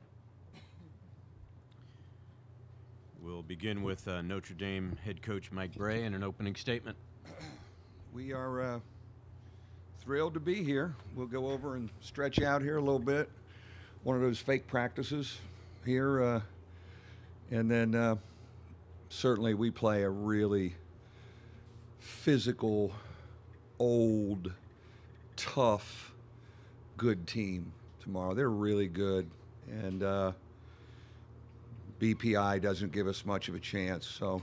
We'll begin with uh, Notre Dame head coach Mike Brey and an opening statement. We are uh, thrilled to be here. We'll go over and stretch out here a little bit. One of those fake practices here. Uh, and then uh, certainly we play a really physical, old, tough, good team tomorrow. They're really good. And uh, BPI doesn't give us much of a chance. So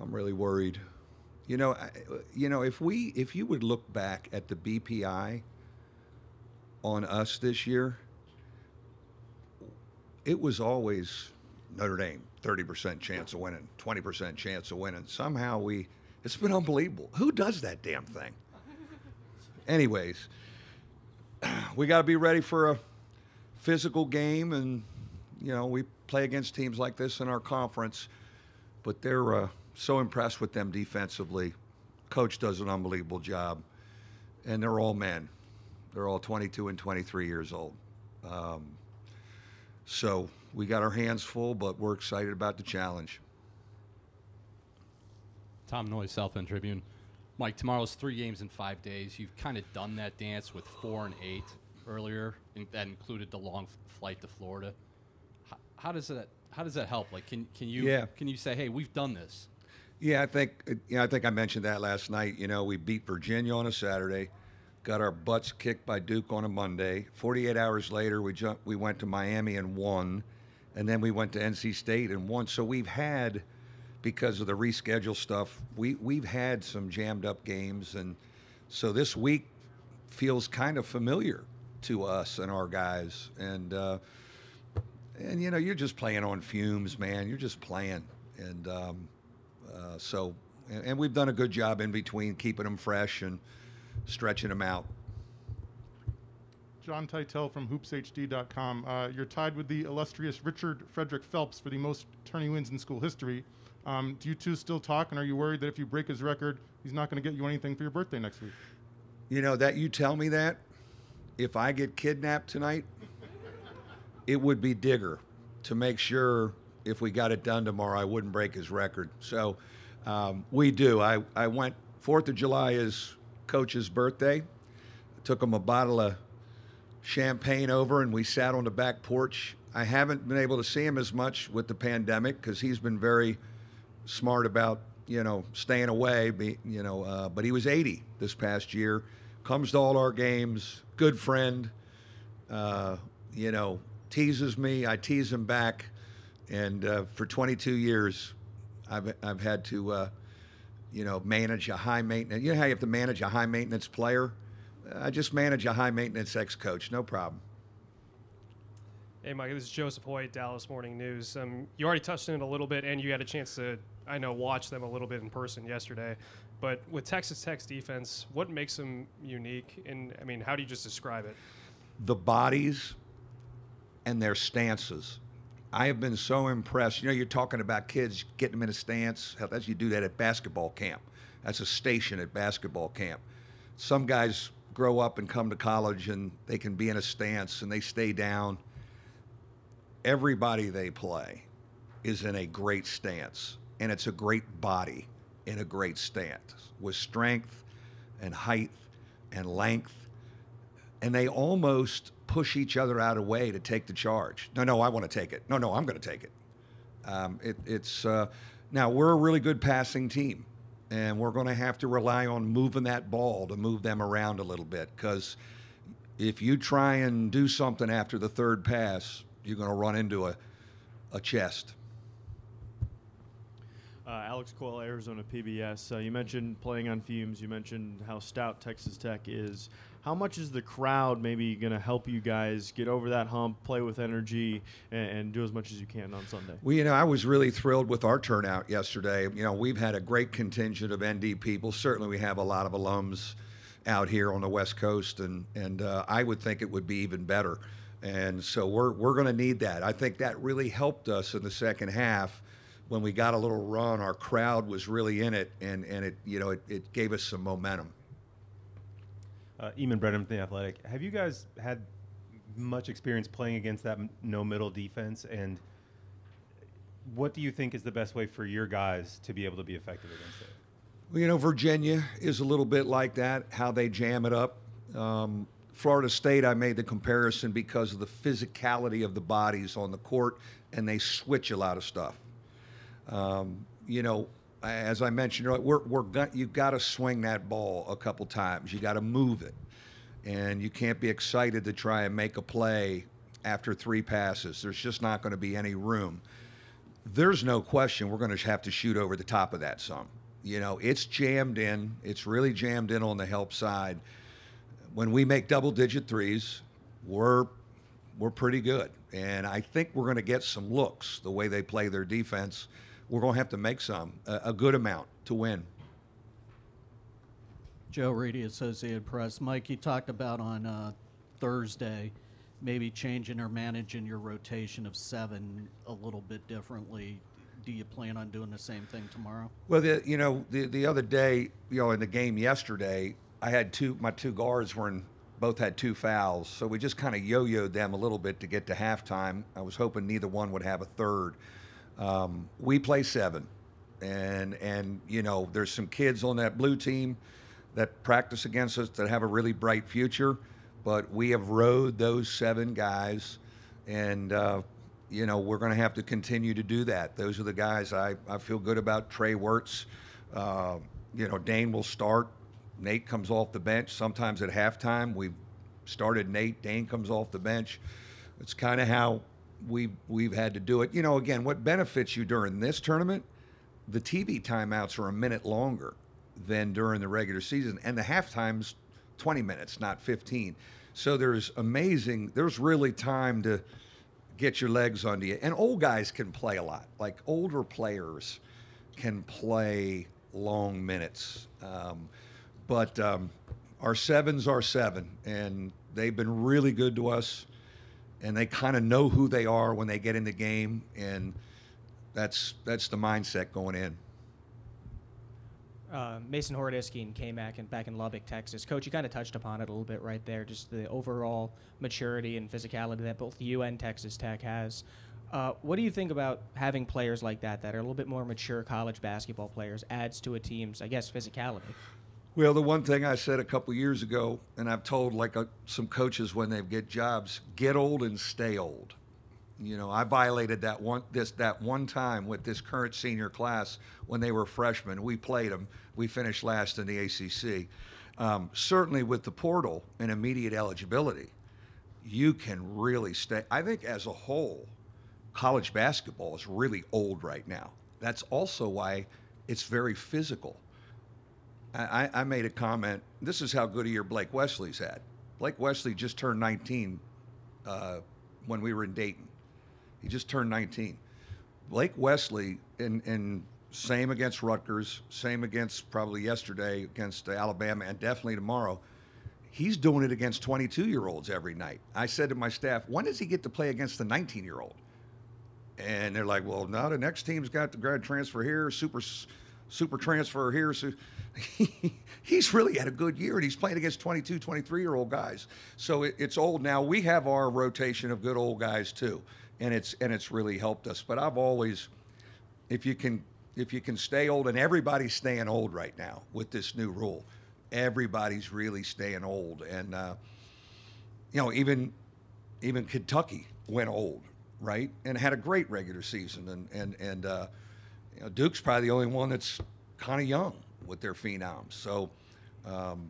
I'm really worried. You know, I- you know, if we if you would look back at the BPI on us this year, it was always Notre Dame, 30% chance of winning, 20% chance of winning. Somehow we it's been unbelievable. Who does that damn thing? Anyways, we got to be ready for a physical game and you know, we play against teams like this in our conference, but they're uh, so impressed with them defensively. Coach does an unbelievable job, and they're all men. They're all 22 and 23 years old. Um, so we got our hands full, but we're excited about the challenge. Tom Noie, South Bend Tribune. Mike, tomorrow's three games in five days. You've kind of done that dance with four and eight earlier, and that included the long f- flight to Florida. How, how does that How does that help? Like, can can you Yeah. can you say, hey, we've done this? Yeah, I think you know, I think I mentioned that last night. You know, we beat Virginia on a Saturday, got our butts kicked by Duke on a Monday. 48 hours later, we jumped, we went to Miami and won, and then we went to NC State and won. So we've had, because of the reschedule stuff, we we've had some jammed up games, and so this week feels kind of familiar to us and our guys, and. Uh, and you know you're just playing on fumes, man. You're just playing, and um, uh, so and, and we've done a good job in between keeping them fresh and stretching them out. Jon Teitel from hoopshd.com. Uh, you're tied with the illustrious Richard Frederick Phelps for the most tourney wins in school history. Um, do you two still talk, and are you worried that if you break his record, he's not going to get you anything for your birthday next week? You know that you tell me that if I get kidnapped tonight, it would be Digger to make sure if we got it done tomorrow, I wouldn't break his record. So um, we do. I, I went, Fourth of July is coach's birthday. Took him a bottle of champagne over and we sat on the back porch. I haven't been able to see him as much with the pandemic because he's been very smart about you know staying away. Be, you know, uh, but he was 80 this past year. Comes to all our games. Good friend. Uh, you know, teases me. I tease him back. And uh, for 22 years, I've I've had to uh, you know manage a high maintenance. You know how you have to manage a high maintenance player. I just manage a high maintenance ex coach. No problem. Hey, Mike, this is Joseph Hoyt, Dallas Morning News. Um, you already touched on it a little bit, and you had a chance to, I know, watched them a little bit in person yesterday. But with Texas Tech's defense, what makes them unique? And I mean, how do you just describe it? the bodies and their stances. I have been so impressed. You know, you're talking about kids getting them in a stance. Hell, that's you do that at basketball camp. That's a station at basketball camp. Some guys grow up and come to college and they can be in a stance and they stay down. Everybody they play is in a great stance, and it's a great body in a great stance with strength and height and length and they almost push each other out of way to take the charge. No, no, I want to take it. No, no, I'm going to take it. Um, it it's uh, now we're a really good passing team, and we're going to have to rely on moving that ball to move them around a little bit. Because if you try and do something after the third pass, you're going to run into a a chest. Uh, Alex Coyle, Arizona PBS. Uh, you mentioned playing on fumes. You mentioned how stout Texas Tech is. How much is the crowd maybe going to help you guys get over that hump, play with energy, and, and do as much as you can on Sunday? Well, you know, I was really thrilled with our turnout yesterday. You know, we've had a great contingent of ND people. Certainly, we have a lot of alums out here on the West Coast, and and uh, I would think it would be even better. And so we're we're going to need that. I think that really helped us in the second half when we got a little run, our crowd was really in it, and and it you know it, it gave us some momentum. Uh, Eamonn Brennan from the Athletic. Have you guys had much experience playing against that m- no middle defense? And what do you think is the best way for your guys to be able to be effective against it? Well, you know, Virginia is a little bit like that, how they jam it up. Um, Florida State, I made the comparison because of the physicality of the bodies on the court, and they switch a lot of stuff. Um, you know, as I mentioned, earlier, we're, we're got, you've got to swing that ball a couple times. You got to move it, and you can't be excited to try and make a play after three passes. There's just not going to be any room. There's no question we're going to have to shoot over the top of that some. You know, it's jammed in. It's really jammed in on the help side. When we make double-digit threes, we're we're pretty good, and I think we're going to get some looks the way they play their defense. We're going to have to make some a, a good amount to win. Joe Reedy, Associated Press. Mike, you talked about on uh, Thursday maybe changing or managing your rotation of seven a little bit differently. Do you plan on doing the same thing tomorrow? Well, the, you know, the the other day, you know, in the game yesterday, I had two. My two guards were in. Both had two fouls, so we just kind of yo-yoed them a little bit to get to halftime. I was hoping neither one would have a third. Um, we play seven, and and you know, there's some kids on that blue team that practice against us that have a really bright future, but we have rode those seven guys, and uh, you know, we're going to have to continue to do that. Those are the guys I, I feel good about. Trey Wertz, uh, you know, Dane will start. Nate comes off the bench. Sometimes at halftime, we've started Nate. Dane comes off the bench. It's kind of how we've, we've had to do it. You know, again, what benefits you during this tournament, the TV timeouts are a minute longer than during the regular season, and the halftime's 20 minutes, not 15. So there's amazing, there's really time to get your legs under you. And old guys can play a lot. Like older players can play long minutes. Um, but um, our sevens are seven, and they've been really good to us. And they kind of know who they are when they get in the game, and that's that's the mindset going in. uh, Mason and KAMC and back in Lubbock, Texas. Coach, you kind of touched upon it a little bit right there, just the overall maturity and physicality that both you and Texas Tech has. Uh, what do you think about having players like that that are a little bit more mature college basketball players adds to a team's, I guess, physicality? Well, the one thing I said a couple years ago, and I've told like uh some coaches when they get jobs, get old and stay old. You know, I violated that one this that one time with this current senior class when they were freshmen. We played them. We finished last in the ACC. Um, certainly, with the portal and immediate eligibility, you can really stay. I think as a whole, college basketball is really old right now. That's also why it's very physical. I, I- made a comment. This is how good a year Blake Wesley's had. Blake Wesley just turned 19 uh, when we were in Dayton. He just turned 19. Blake Wesley, in, in same against Rutgers, same against probably yesterday against Alabama, and definitely tomorrow. He's doing it against 22 year olds every night. I said to my staff, when does he get to play against the 19 year old? And they're like, well, now the next team's got the grad transfer here, super, super transfer here. So he's really had a good year and he's playing against 22, 23 year old guys. So it, it's old now. We have our rotation of good old guys too. And it's, and it's really helped us. But I've always, if you can, if you can stay old and everybody's staying old right now with this new rule, everybody's really staying old. And, uh, you know, even, even Kentucky went old, right? And had a great regular season. And, and, and, uh, you know, Duke's probably the only one that's kind of young with their phenoms. So um,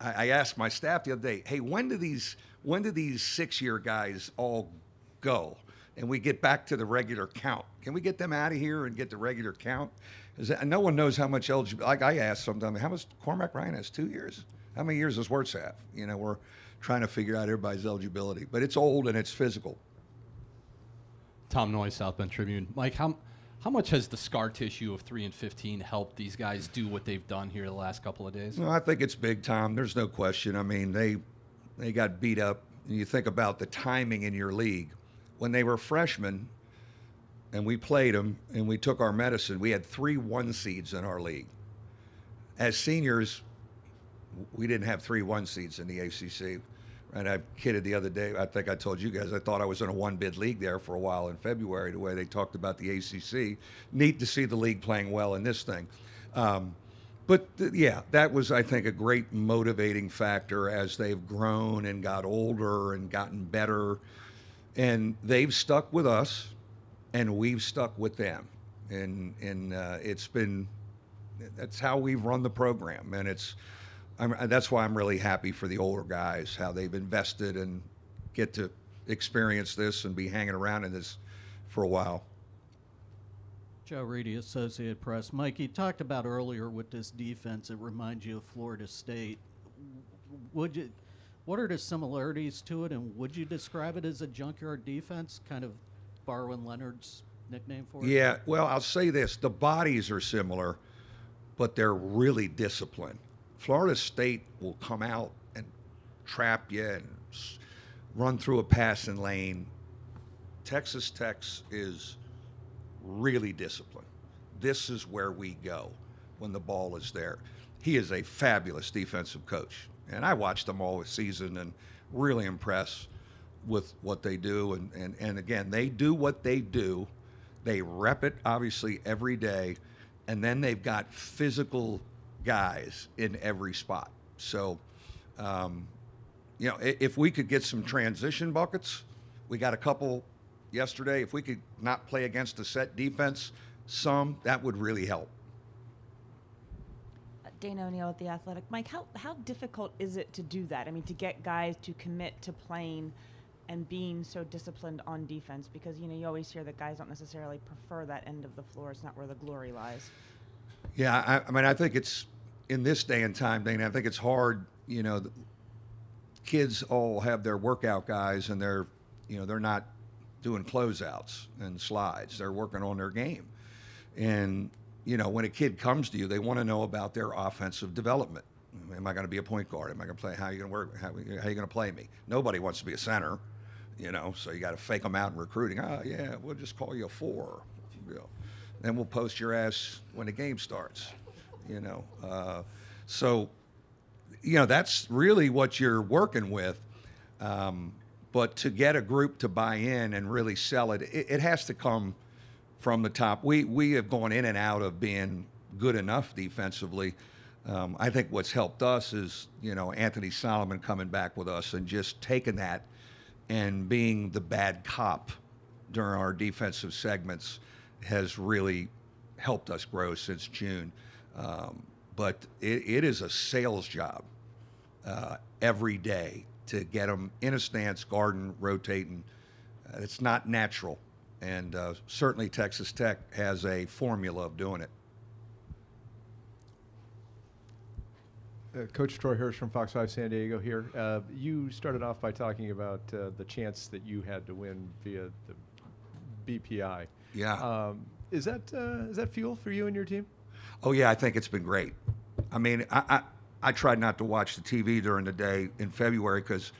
I, I asked my staff the other day, hey, when do these when do these six year guys all go? And we get back to the regular count. Can we get them out of here and get the regular count? That, no one knows how much eligibility. Like I asked sometimes, how much Cormac Ryan has two years? How many years does Wertz have? You know, we're trying to figure out everybody's eligibility, but it's old and it's physical. Tom Noie, South Bend Tribune. Mike, how how much has the scar tissue of three and fifteen helped these guys do what they've done here the last couple of days? No, I think it's big time. There's no question. I mean, they they got beat up. And you think about the timing in your league. When they were freshmen, and we played them, and we took our medicine. We had three one seeds in our league. As seniors, we didn't have three one seeds in the ACC. And I kidded the other day. I think I told you guys I thought I was in a one bid league there for a while in February. The way they talked about the ACC, neat to see the league playing well in this thing. Um, but th- yeah, that was I think a great motivating factor as they've grown and got older and gotten better, and they've stuck with us, and we've stuck with them, and and uh, it's been that's how we've run the program, and it's I'm, uh, that's why I'm really happy for the older guys how they've invested and get to experience this and be hanging around in this for a while. Joe Reedy, Associated Press. Mike, you talked about earlier with this defense, it reminds you of Florida State. Would you, what are the similarities to it, and would you describe it as a junkyard defense, kind of borrowing Leonard's nickname for it? Yeah, well, I'll say this: the bodies are similar, but they're really disciplined. Florida State will come out and trap you and run through a passing lane. Texas Tech is really disciplined. This is where we go when the ball is there. He is a fabulous defensive coach, and I watched them all the season and really impressed with what they do. And, and, and again, they do what they do. They rep it obviously every day, and then they've got physical guys in every spot. So, um, you know, if we could get some transition buckets, we got a couple yesterday. If we could not play against a set defense, some that would really help. Dana O'Neill at the Athletic. Mike, how how difficult is it to do that? I mean, to get guys to commit to playing and being so disciplined on defense because you know you always hear that guys don't necessarily prefer that end of the floor. It's not where the glory lies. Yeah, I, I mean, I think it's in this day and time, Dana. I think it's hard. You know, kids all have their workout guys, and they're, you know, they're not doing closeouts and slides. They're working on their game, and you know, when a kid comes to you, they want to know about their offensive development. Am I going to be a point guard? Am I going to play? How are you going to work? How, how are you going to play me? Nobody wants to be a center, you know. So you got to fake them out in recruiting. Oh yeah, we'll just call you a four. You know. Then we'll post your ass when the game starts, you know. Uh, so, you know, that's really what you're working with. Um, but to get a group to buy in and really sell it, it, it has to come from the top. We we have gone in and out of being good enough defensively. Um, I think what's helped us is you know Anthony Solomon coming back with us and just taking that and being the bad cop during our defensive segments has really helped us grow since June. Um, but it, it is a sales job uh, every day to get them in a stance, guarding, rotating. Uh, it's not natural. And uh, certainly Texas Tech has a formula of doing it. Uh, Coach Troy Hirsch from Fox 5 San Diego here. Uh, you started off by talking about uh, the chance that you had to win via the BPI. Yeah. Um, is that uh, is that fuel for you and your team? Oh yeah, I think it's been great. I mean, I I, I tried not to watch the TV during the day in February because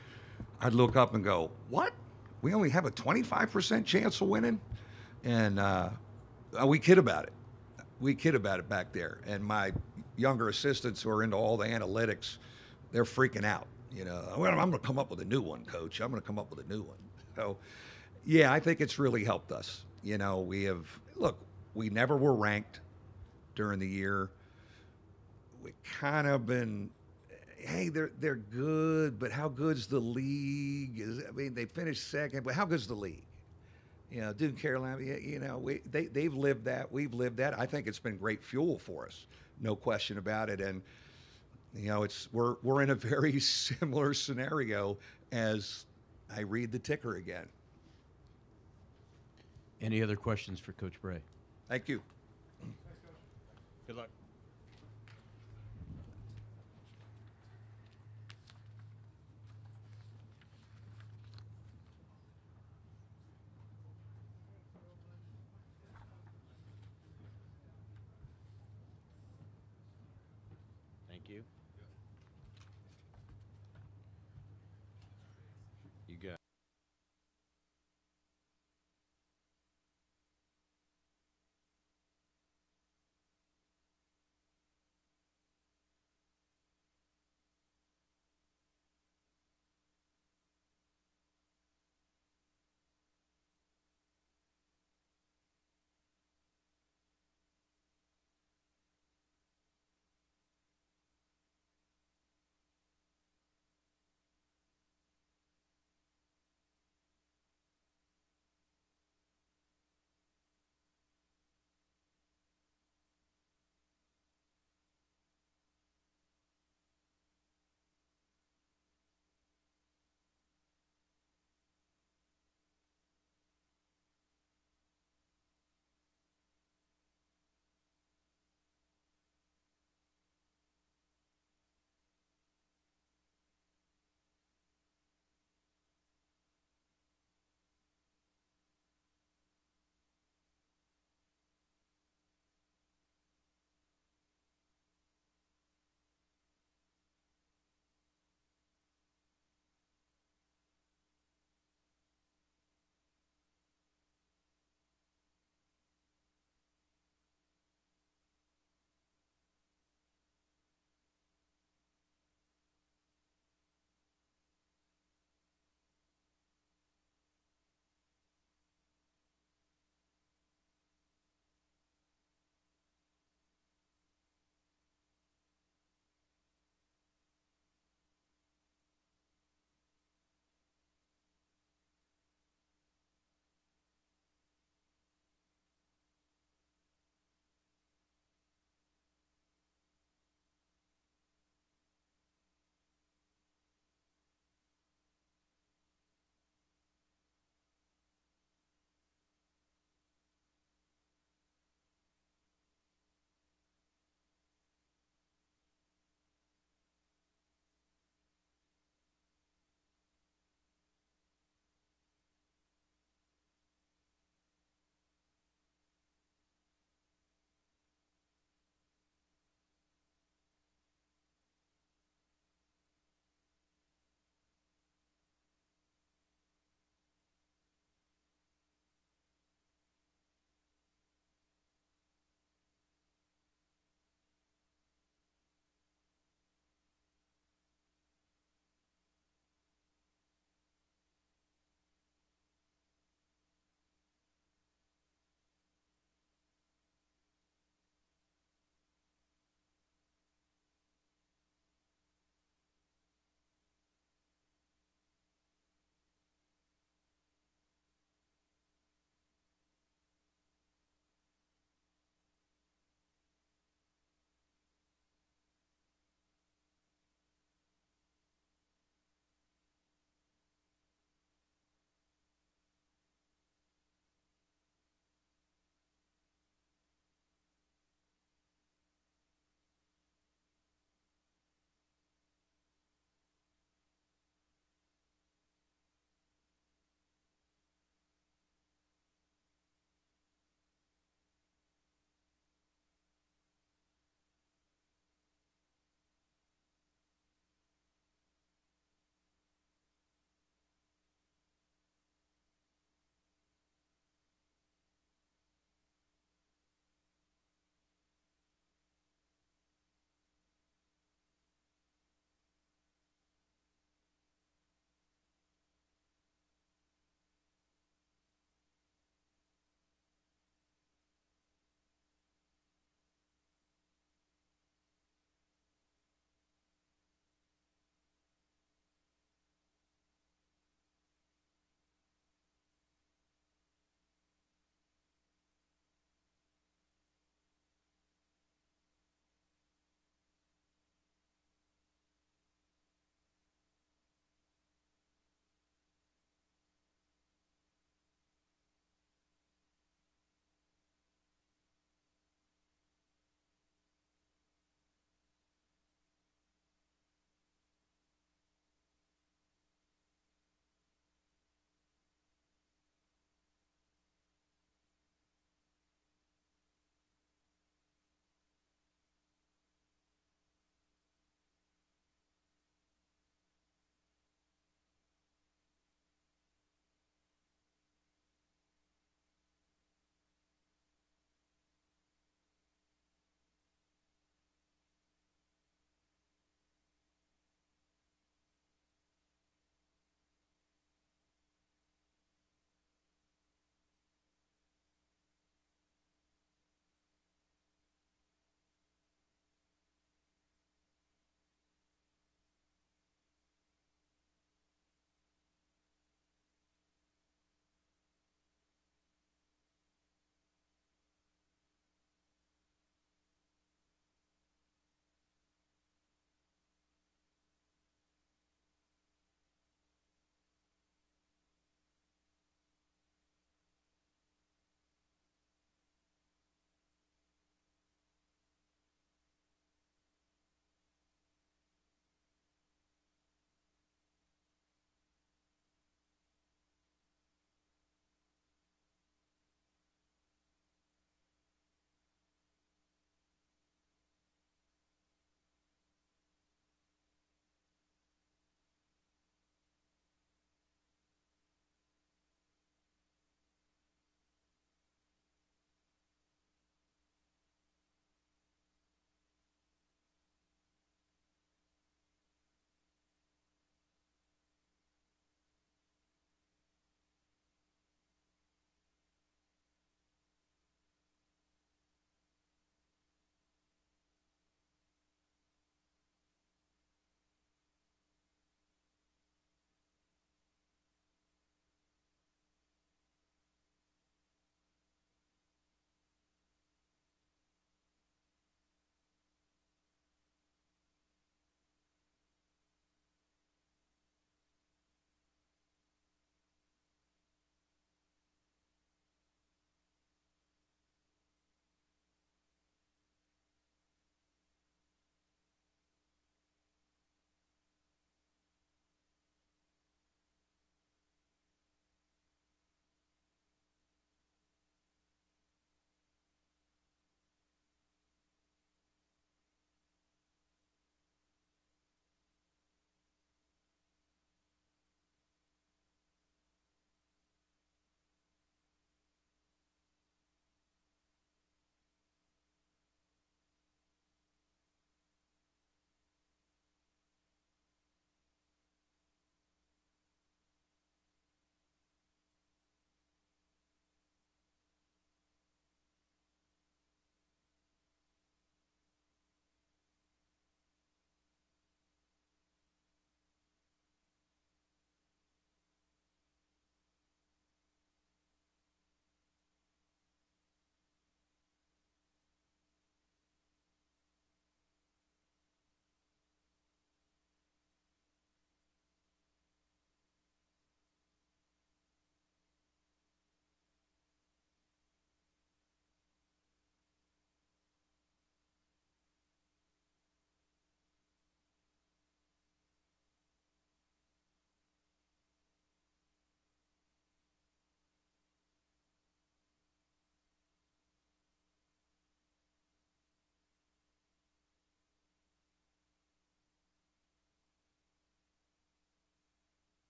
I'd look up and go, "What? We only have a 25% chance of winning," and uh, we kid about it. We kid about it back there. And my younger assistants who are into all the analytics, they're freaking out. You know, well, I'm going to come up with a new one, coach. I'm going to come up with a new one. So, yeah, I think it's really helped us. You know, we have look, we never were ranked during the year. We kind of been, hey, they're they're good, but how good's the league? Is I mean, they finished second, but how good's the league? You know, Duke Carolina, you- you know, we they they've lived that, we've lived that. I think it's been great fuel for us, no question about it. And you know, it's we're we're in a very similar scenario as I read the ticker again. Any other questions for Coach Brey? Thank you. Good luck.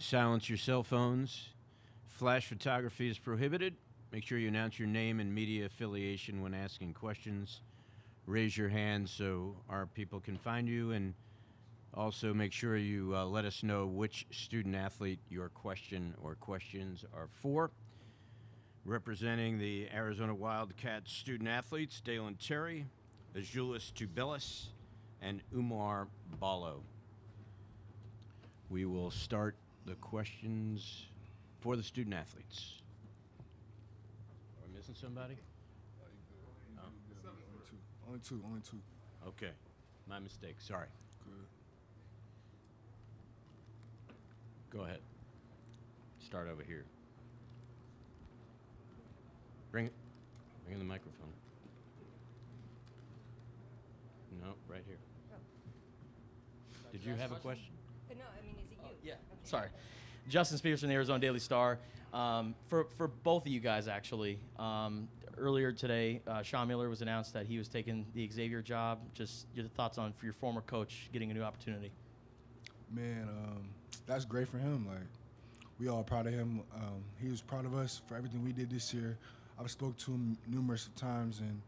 Silence your cell phones. Flash photography is prohibited. Make sure you announce your name and media affiliation when asking questions. Raise your hand so our people can find you, and also make sure you uh, let us know which student athlete your question or questions are for. Representing the Arizona Wildcats student athletes, Dalen Terry, Azuolas Tubelis, and Oumar Ballo. We will start the questions for the student athletes. Are we missing somebody? No? Only two, only two. Okay, my mistake. Sorry. Good. Go ahead. Start over here. Bring it. Bring in the microphone. No, right here. Oh. Did you have a question? Uh, no, I mean, is it you? yeah. Sorry. Justin Spears from the Arizona Daily Star. Um, for, for both of you guys, actually, um, earlier today, uh, Sean Miller was announced that he was taking the Xavier job. Just your thoughts on for your former coach getting a new opportunity. Man, um, that's great for him. Like, we all proud of him. Um, he was proud of us for everything we did this year. I've spoke to him numerous times, and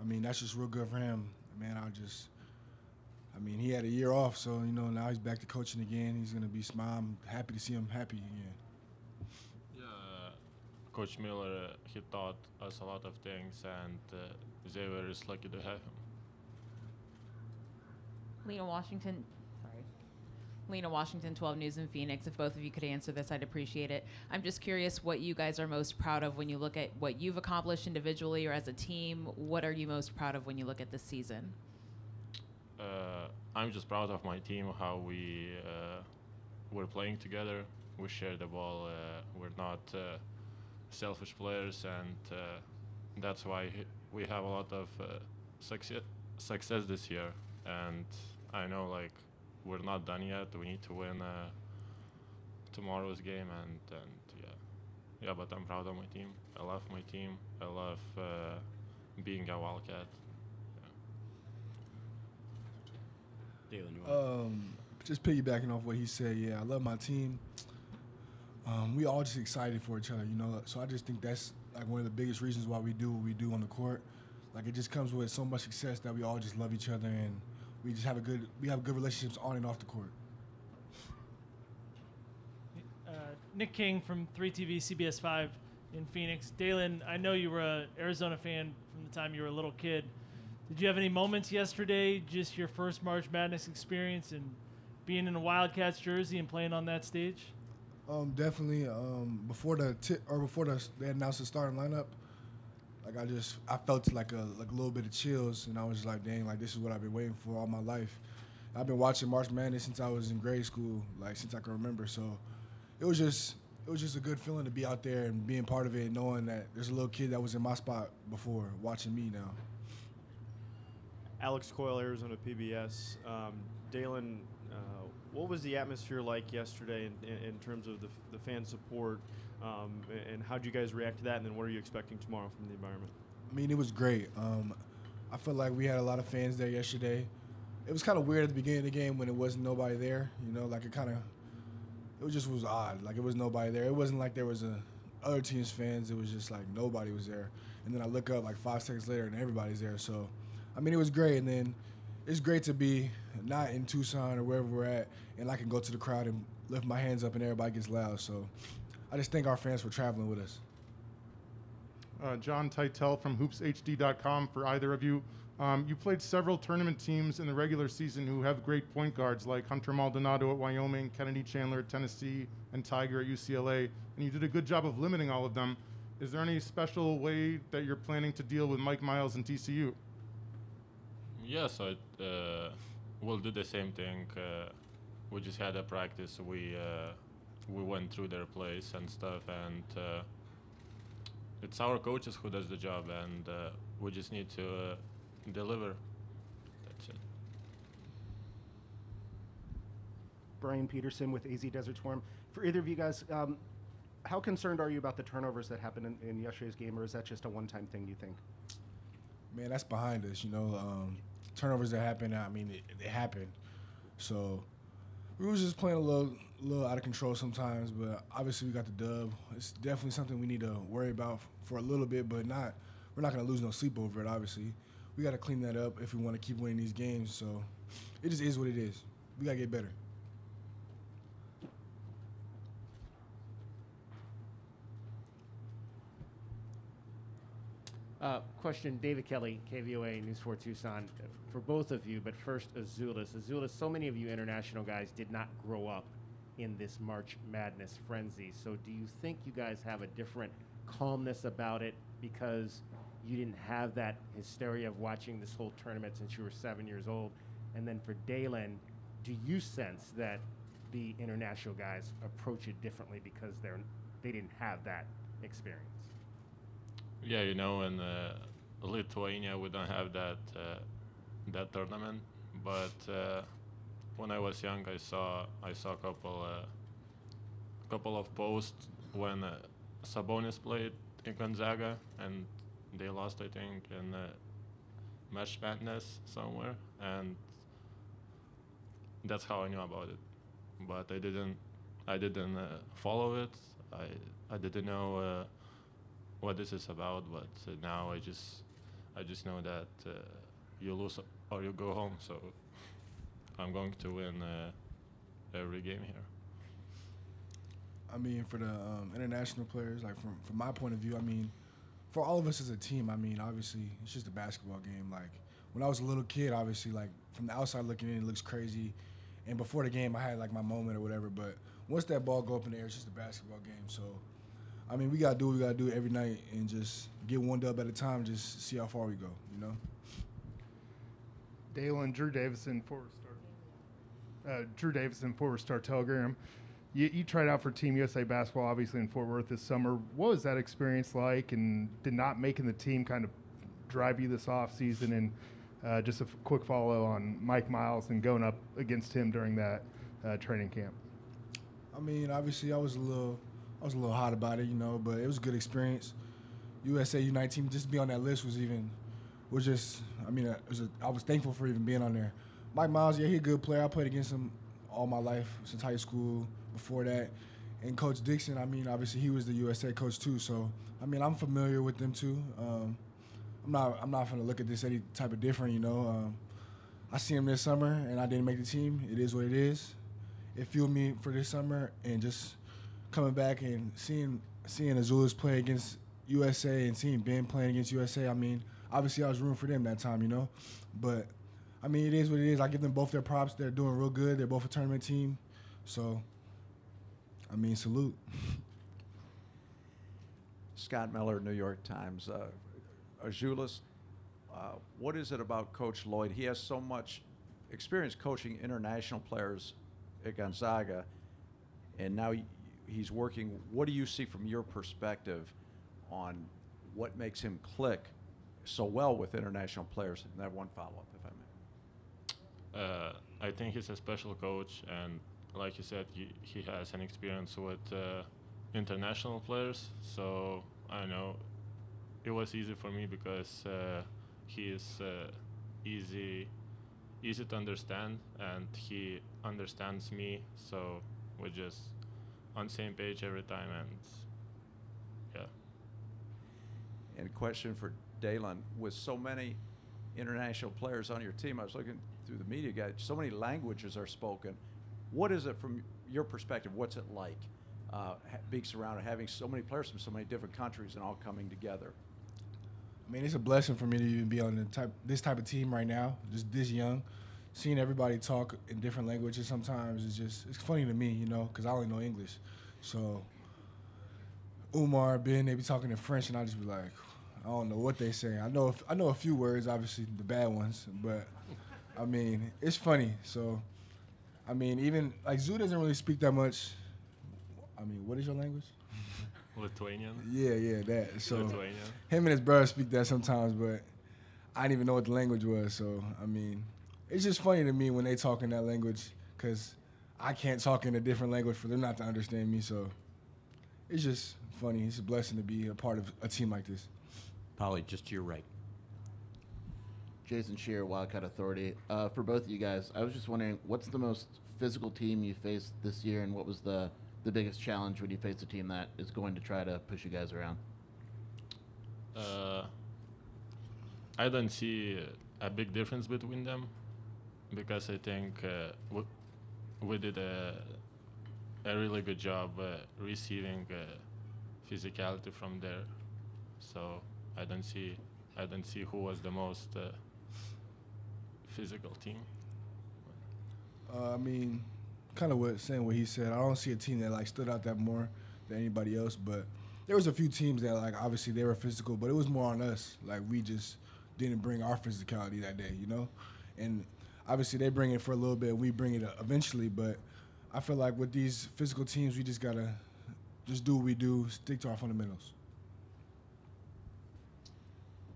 I mean that's just real good for him. Man, I just, I mean he had a year off, so you know now he's back to coaching again. He's gonna be smiling. I'm happy to see him happy again. Yeah, Coach Miller, uh, he taught us a lot of things, and uh, Xavier is lucky to have him. Lena Washington, sorry. Lena Washington, 12 News in Phoenix. If both of you could answer this, I'd appreciate it. I'm just curious what you guys are most proud of when you look at what you've accomplished individually or as a team. What are you most proud of when you look at this season? Uh, I'm just proud of my team, how we uh, we're playing together. We share the ball. Uh, we're not uh, selfish players, and uh, that's why we have a lot of uh, success success this year. And I know like we're not done yet. We need to win tomorrow's game, and and yeah, yeah. But I'm proud of my team. I love my team. I love being a Wildcat. Dalen, you want Um, just piggybacking off what he said, yeah, I love my team. Um, we all just excited for each other, you know. So I just think that's like one of the biggest reasons why we do what we do on the court. Like it just comes with so much success that we all just love each other and we just have a good we have good relationships on and off the court. Uh, Nick King from 3TV CBS 5 in Phoenix. Dalen, I know you were a Arizona fan from the time you were a little kid. Did you have any moments yesterday, just your first March Madness experience and being in a Wildcats jersey and playing on that stage? Um, definitely. Um, before the ti or before the, they announced the starting lineup, like I just I felt like a like a little bit of chills, and I was just like, dang, like this is what I've been waiting for all my life. I've been watching March Madness since I was in grade school, like since I can remember. So it was just it was just a good feeling to be out there and being part of it, knowing that there's a little kid that was in my spot before watching me now. Alex Coyle, Arizona PBS. Um, Dalen, uh, what was the atmosphere like yesterday in, in, terms of the, the fan support, um, and how did you guys react to that? And then what are you expecting tomorrow from the environment? I mean, it was great. Um, I felt like we had a lot of fans there yesterday. It was kind of weird at the beginning of the game when it wasn't nobody there. You know, like it kind of, it just was odd. Like it was nobody there. It wasn't like there was a other teams' fans. It was just like nobody was there. And then I look up like five seconds later and everybody's there. So, I mean, it was great. And then it's great to be not in Tucson or wherever we're at, and I can go to the crowd and lift my hands up and everybody gets loud. So, I just thank our fans for traveling with us. uh, Jon Teitel from hoopshd.com for either of you. Um, you played several tournament teams in the regular season who have great point guards like Hunter Maldonado at Wyoming, Kennedy Chandler at Tennessee, and Tyger at UCLA, and you did a good job of limiting all of them. Is there any special way that you're planning to deal with Mike Miles and TCU? Yes, I uh, will do the same thing. Uh, we just had a practice. We uh, we went through their plays and stuff, and uh, it's our coaches who does the job, and uh, we just need to uh, deliver. That's it. Brian Pedersen with AZ Desert Swarm. For either of you guys, um, how concerned are you about the turnovers that happened in, in yesterday's game, or is that just a one-time thing? You think? man, that's behind us. You know, um, turnovers that happen. I mean, it, it happened. So, We was just playing a little, little out of control sometimes, but obviously we got the dub. It's definitely something we need to worry about for a little bit, but not. We're not gonna lose no sleep over it. Obviously, we got to clean that up if we want to keep winning these games. So, it just is what it is. We gotta get better. Uh, question, David Kelly, KVOA News 4 Tucson, for both of you, but first Azuolas. Azuolas, so many of you international guys did not grow up in this March Madness frenzy. So do you think you guys have a different calmness about it because you didn't have that hysteria of watching this whole tournament since you were seven years old? And then for Dalen, do you sense that the international guys approach it differently because they're they didn't have that experience? Yeah, you know, in uh, Lithuania we don't have that uh, that tournament, but uh, when I was young, I saw I saw a couple uh, couple of posts when uh, Sabonis played in Gonzaga and they lost, I think, in uh, Match Madness somewhere, and that's how I knew about it. But I didn't I didn't follow it. I I didn't know. What this is about, but uh, now I just I just know that uh, you lose or you go home. So I'm going to win uh, every game here. I mean, for the um, international players, like from from my point of view, I mean, for all of us as a team, I mean, obviously it's just a basketball game. Like when I was a little kid, obviously, like from the outside looking in, it looks crazy. And before the game, I had like my moment or whatever. But once that ball go up in the air, it's just a basketball game. So, I mean, we gotta do what we gotta do every night and just get one dub at a time. Just see how far we go. You know. Dalen, Drew Davison, forward star. Uh, Drew Davison, Fort Worth Star Telegram. You, you tried out for Team USA basketball, obviously in Fort Worth this summer. What was that experience like? And did not making the team kind of drive you this off season? And uh, just a f- quick follow on Mike Miles and going up against him during that uh, training camp. I mean, obviously, I was a little, I was a little hot about it, you know, but it was a good experience. USA U19, just to be on that list was even, was just, I mean, it was a, I was thankful for even being on there. Mike Miles, yeah, he a good player. I played against him all my life since high school. Before that, and Coach Dixon, I mean, obviously he was the USA coach too. So, I mean, I'm familiar with them too. Um, I'm not, I'm not gonna look at this any type of different, you know. Um, I see him this summer, and I didn't make the team. It is what it is it fueled me for this summer and just coming back and seeing seeing Azuolas play against USA and seeing Ben playing against USA. I mean, obviously I was rooting for them that time, you know, but I mean it is what it is. I give them both their props. They're doing real good. They're both a tournament team, so I mean salute. Scott Miller, New York Times. Uh, Azulis, uh, what is it about Coach Lloyd? He has so much experience coaching international players at Gonzaga, and now he's working. What do you see from your perspective on what makes him click so well with international players? And I have one follow-up, if I may. Uh, I think he's a special coach, and like you said, he, he has an experience with uh, international players. So I know it was easy for me because uh, he is uh, easy easy to understand, and he understands me. So we're just on same page every time, and yeah. And a question for Dalen. With so many international players on your team, I was looking through the media guide, so many languages are spoken. What is it from your perspective? What's it like uh, ha- being surrounded, having so many players from so many different countries and all coming together? I mean, it's a blessing for me to even be on the type this type of team right now, just this young. Seeing everybody talk in different languages sometimes is just it's funny to me, you know, because I only know English. So Umar, Ben, they be talking in French, and I just be like, I don't know what they say. I know I know a few words, obviously the bad ones, but I mean, it's funny. So, I mean, even like Zoo doesn't really speak that much. I mean, what is your language? Lithuanian. Yeah, yeah, that. So Lithuanian. him and his brother speak that sometimes, but I didn't even know what the language was. So I mean, it's just funny to me when they talk in that language because I can't talk in a different language for them not to understand me. So it's just funny. It's a blessing to be a part of a team like this. Polly, just to your right. Jason Scheer, Wildcat Authority. Uh, for both of you guys, I was just wondering, what's the most physical team you faced this year, and what was the the biggest challenge when you faced a team that is going to try to push you guys around? Uh, I don't see a big difference between them because I think uh, we, we did a, a really good job uh, receiving uh, physicality from there. So I don't see I don't see who was the most uh, physical team. Uh, I mean, kind of what saying what he said. I don't see a team that like stood out that more than anybody else, but there was a few teams that like obviously they were physical, but it was more on us. Like we just didn't bring our physicality that day, you know. And obviously they bring it for a little bit, we bring it eventually. But I feel like with these physical teams, we just gotta just do what we do, stick to our fundamentals.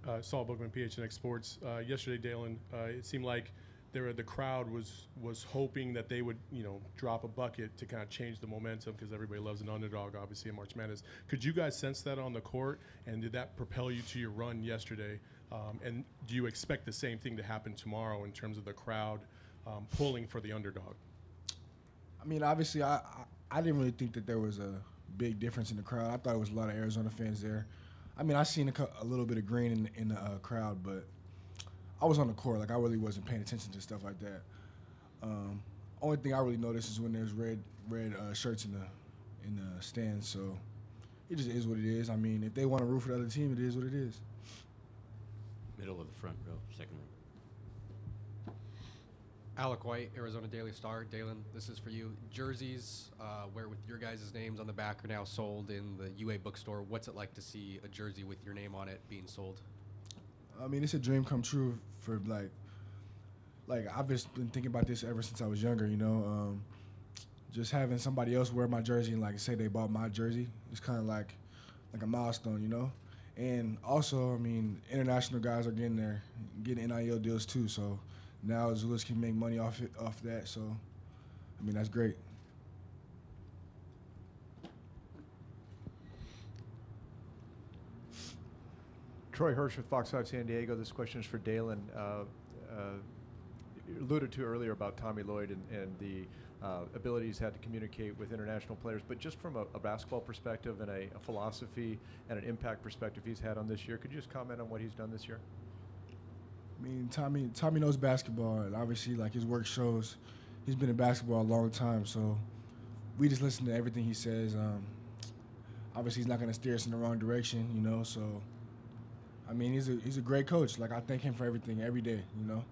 Uh, Saul Bookman, PHNX Sports. Uh, yesterday, Dalen, uh, it seemed like there the crowd was was hoping that they would, you know, drop a bucket to kind of change the momentum because everybody loves an underdog, obviously, in March Madness. Could you guys sense that on the court, and did that propel you to your run yesterday? Um, and do you expect the same thing to happen tomorrow in terms of the crowd um, pulling for the underdog? I mean, obviously, I, I I didn't really think that there was a big difference in the crowd. I thought it was a lot of Arizona fans there. I mean, I seen a, a little bit of green in, in the uh, crowd, but I was on the court. Like I really wasn't paying attention to stuff like that. Um, only thing I really noticed is when there's red red uh, shirts in the in the stands. So it just is what it is. I mean, if they want to root for the other team, it is what it is. Middle of the front row, second row. Alec White, Arizona Daily Star. Dalen, this is for you. Jerseys, uh, where with your guys' names on the back, are now sold in the UA bookstore. What's it like to see a jersey with your name on it being sold? I mean, it's a dream come true for like, like I've just been thinking about this ever since I was younger. You know, um, just having somebody else wear my jersey and like say they bought my jersey it's kind of like, like a milestone. You know, and also I mean, international guys are getting there, getting NIL deals too. So now Zulus can make money off it, off that. So, I mean, that's great. Troy Hirsch with Fox 5 San Diego. This question is for Dalen. Uh, uh, alluded to earlier about Tommy Lloyd and, and the uh, ability he's had to communicate with international players, but just from a, a basketball perspective and a, a, philosophy and an impact perspective he's had on this year, could you just comment on what he's done this year? I mean, Tommy Tommy knows basketball, and obviously, like his work shows, he's been in basketball a long time. So we just listen to everything he says. Um, obviously, he's not going to steer us in the wrong direction, you know. So, I mean, he's a he's a great coach. Like I thank him for everything every day, you know.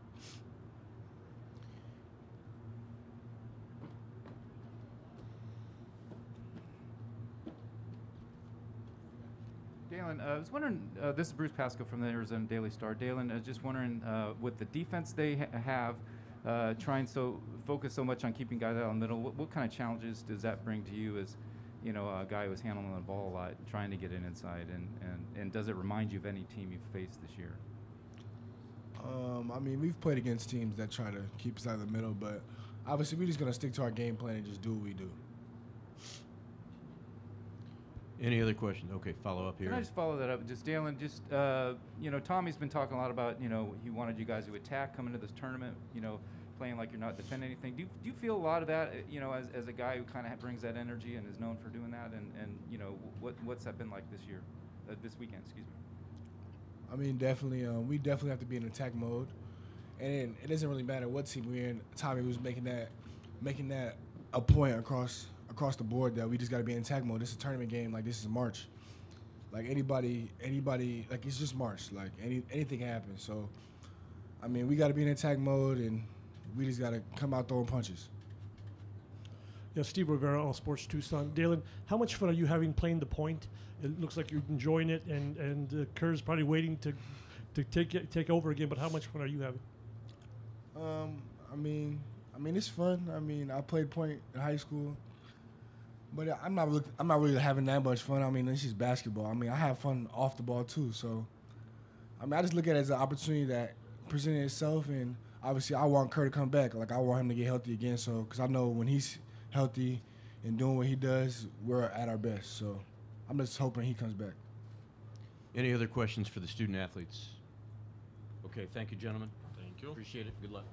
Dalen, uh, I was wondering, uh, this is Bruce Pascoe from the Arizona Daily Star. Dalen, I was just wondering, uh, with the defense they ha- have, uh, trying so focus so much on keeping guys out in the middle, what, what kind of challenges does that bring to you as, you know, a guy who was handling the ball a lot, trying to get it inside, and, and, and does it remind you of any team you've faced this year? Um, I mean, we've played against teams that try to keep us out of the middle, but obviously we're just gonna stick to our game plan and just do what we do. Any other questions? Okay, follow up here. Can I just follow that up? Just Dalen, just uh, you know, Tommy's been talking a lot about you know he wanted you guys to attack coming to this tournament. You know, playing like you're not defending anything. Do you, do you feel a lot of that? uh, You know, as, as a guy who kind of brings that energy and is known for doing that. And, and you know, what what's that been like this year, uh, this weekend? Excuse me. I mean, definitely, um, we definitely have to be in attack mode, and it doesn't really matter what team we're in. Tommy was making that, making that a point across across the board that we just got to be in attack mode. This is a tournament game, like this is March. Like anybody, anybody, like it's just March. Like any anything happens. So, I mean, we got to be in attack mode, and we just got to come out throwing punches. Yeah, Steve Rivera, All Sports Tucson. Dalen, how much fun are you having playing the point? It looks like you're enjoying it, and and uh, Kerr's probably waiting to to take it, take over again. But how much fun are you having? Um, I mean, I mean it's fun. I mean, I played point in high school, but I'm not look, I'm not really having that much fun. I mean, this is basketball. I mean, I have fun off the ball too. So, I mean, I just look at it as an opportunity that presented itself, and obviously, I want Kerr to come back. Like I want him to get healthy again. So, because I know when he's healthy and doing what he does, we're at our best. So, I'm just hoping he comes back. Any other questions for the student athletes? Okay, thank you, gentlemen. Thank you. Appreciate it. Good luck.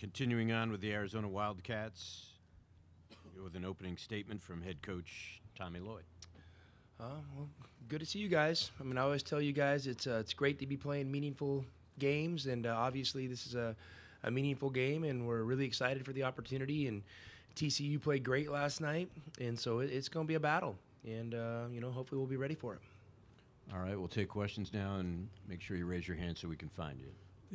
Continuing on with the Arizona Wildcats, with an opening statement from head coach Tommy Lloyd. Uh, well, good to see you guys. I mean, I always tell you guys it's uh, it's great to be playing meaningful games, and uh, obviously this is a, a meaningful game, and we're really excited for the opportunity. And TCU played great last night, and so it, it's going to be a battle, and uh, you know hopefully we'll be ready for it. All right, we'll take questions now and make sure you raise your hand so we can find you.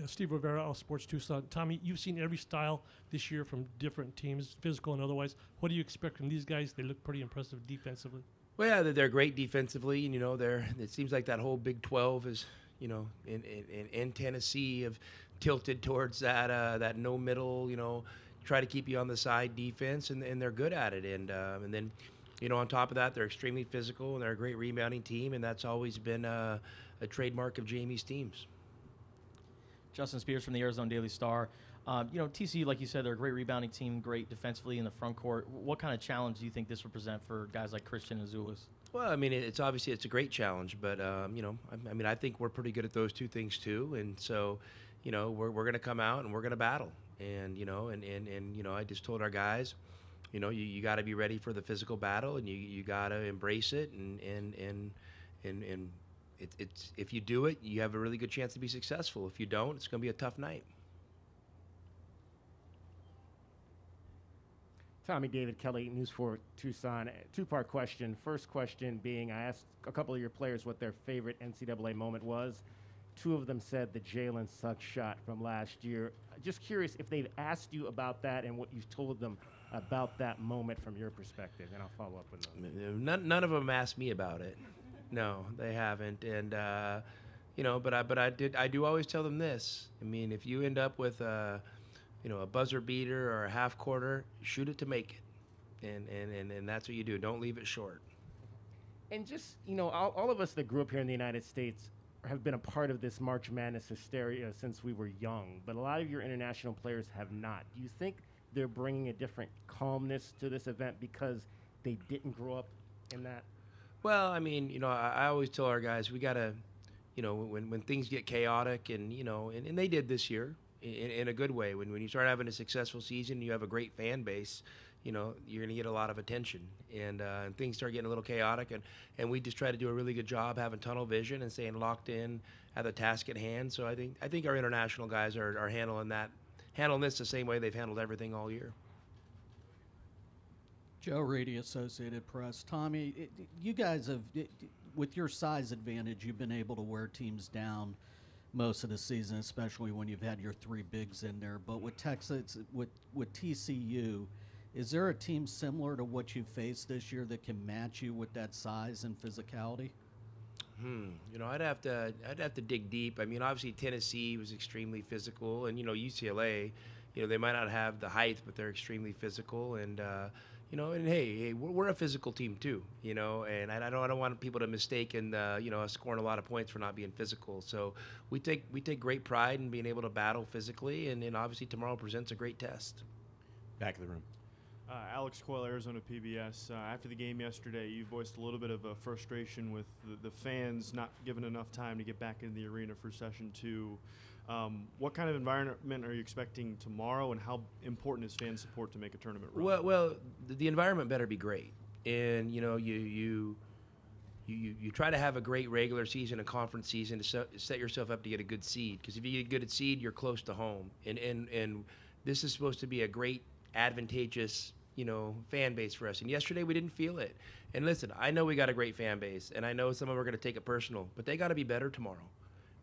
Steve Rivera, All Sports Tucson. Tommy, you've seen every style this year from different teams, physical and otherwise. What do you expect from these guys? They look pretty impressive defensively. Well, yeah, they're, they're great defensively, and you know, they're. It seems like that whole Big Twelve is, you know, in in, in Tennessee have tilted towards that uh, that no middle, you know, try to keep you on the side defense, and, and they're good at it. And um, and then, you know, on top of that, they're extremely physical and they're a great rebounding team, and that's always been uh, a trademark of Jamie's teams. Justin Spears from the Arizona Daily Star. Um, you know, TCU, like you said, they're a great rebounding team, great defensively in the front court. What kind of challenge do you think this would present for guys like Christian Azuolas? Well, I mean, it's obviously it's a great challenge, but um, you know, I, I, mean, I think we're pretty good at those two things too, and so, you know, we're we're going to come out and we're going to battle, and you know, and, and and you know, I just told our guys, you know, you, you got to be ready for the physical battle, and you you got to embrace it, and and and and and it, it's if you do it, you have a really good chance to be successful. If you don't, it's going to be a tough night. Tommy David Kelly, News 4 Tucson. Two part question. First question being I asked a couple of your players what their favorite NCAA moment was. Two of them said the Jalen Suggs shot from last year. Just curious if they've asked you about that and what you've told them about that moment from your perspective, and I'll follow up with them. None, none of them asked me about it. No, they haven't. And uh, you know, but I but I did I do always tell them this. I mean, if you end up with a you know a buzzer beater or a half quarter, shoot it to make it, and and and, and that's what you do. Don't leave it short. And just, you know, all, all of us that grew up here in the United States have been a part of this March Madness hysteria since we were young, but a lot of your international players have not. Do you think they're bringing a different calmness to this event because they didn't grow up in that? Well, I mean, you know, I, I always tell our guys we gotta, you know, when when things get chaotic, and you know, and, and they did this year in, in a good way. When when you start having a successful season, you have a great fan base. You know, you're going to get a lot of attention, and, uh, and things start getting a little chaotic, and, and we just try to do a really good job having tunnel vision and staying locked in at the task at hand. So I think I think our international guys are, are handling that, handling this the same way they've handled everything all year. Joe Reedy, Associated Press. Tommy, it, you guys have, it, with your size advantage, you've been able to wear teams down most of the season, especially when you've had your three bigs in there. But with Texas, with with TCU, is there a team similar to what you faced this year that can match you with that size and physicality? Hmm. You know, I'd have to I'd have to dig deep. I mean, obviously Tennessee was extremely physical, and you know UCLA, you know they might not have the height, but they're extremely physical, and uh, you know, and hey, hey, we're, we're a physical team too, you know, and I, I don't I don't want people to mistake in uh, you know us scoring a lot of points for not being physical. So we take we take great pride in being able to battle physically, and, and obviously tomorrow presents a great test. Back of the room. Uh, Alex Coyle, Arizona PBS. Uh, after the game yesterday, you voiced a little bit of a frustration with the, the, fans not given enough time to get back into the arena for session two. Um, what kind of environment are you expecting tomorrow, and how important is fan support to make a tournament run? Well, well, the, environment better be great, and you know, you you. You, you try to have a great regular season, a conference season to set, yourself up to get a good seed. Because if you get good seed, you're close to home. And, and, and this is supposed to be a great advantageous you know fan base for us and yesterday we didn't feel it and listen i know we got a great fan base and i know some of them are going to take it personal but they got to be better tomorrow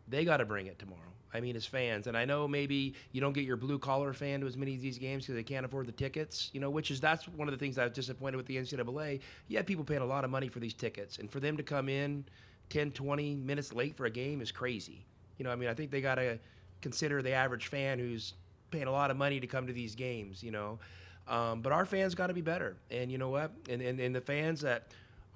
they got to bring it tomorrow i mean as fans and i know maybe you don't get your blue collar fan to as many of these games because they can't afford the tickets you know which is that's one of the things i was disappointed with the ncaa you have people paying a lot of money for these tickets and for them to come in 10 20 minutes late for a game is crazy you know i mean i think they got to consider the average fan who's paying a lot of money to come to these games, you know. Um, but our fans got to be better. And you know what? And, and, and the fans that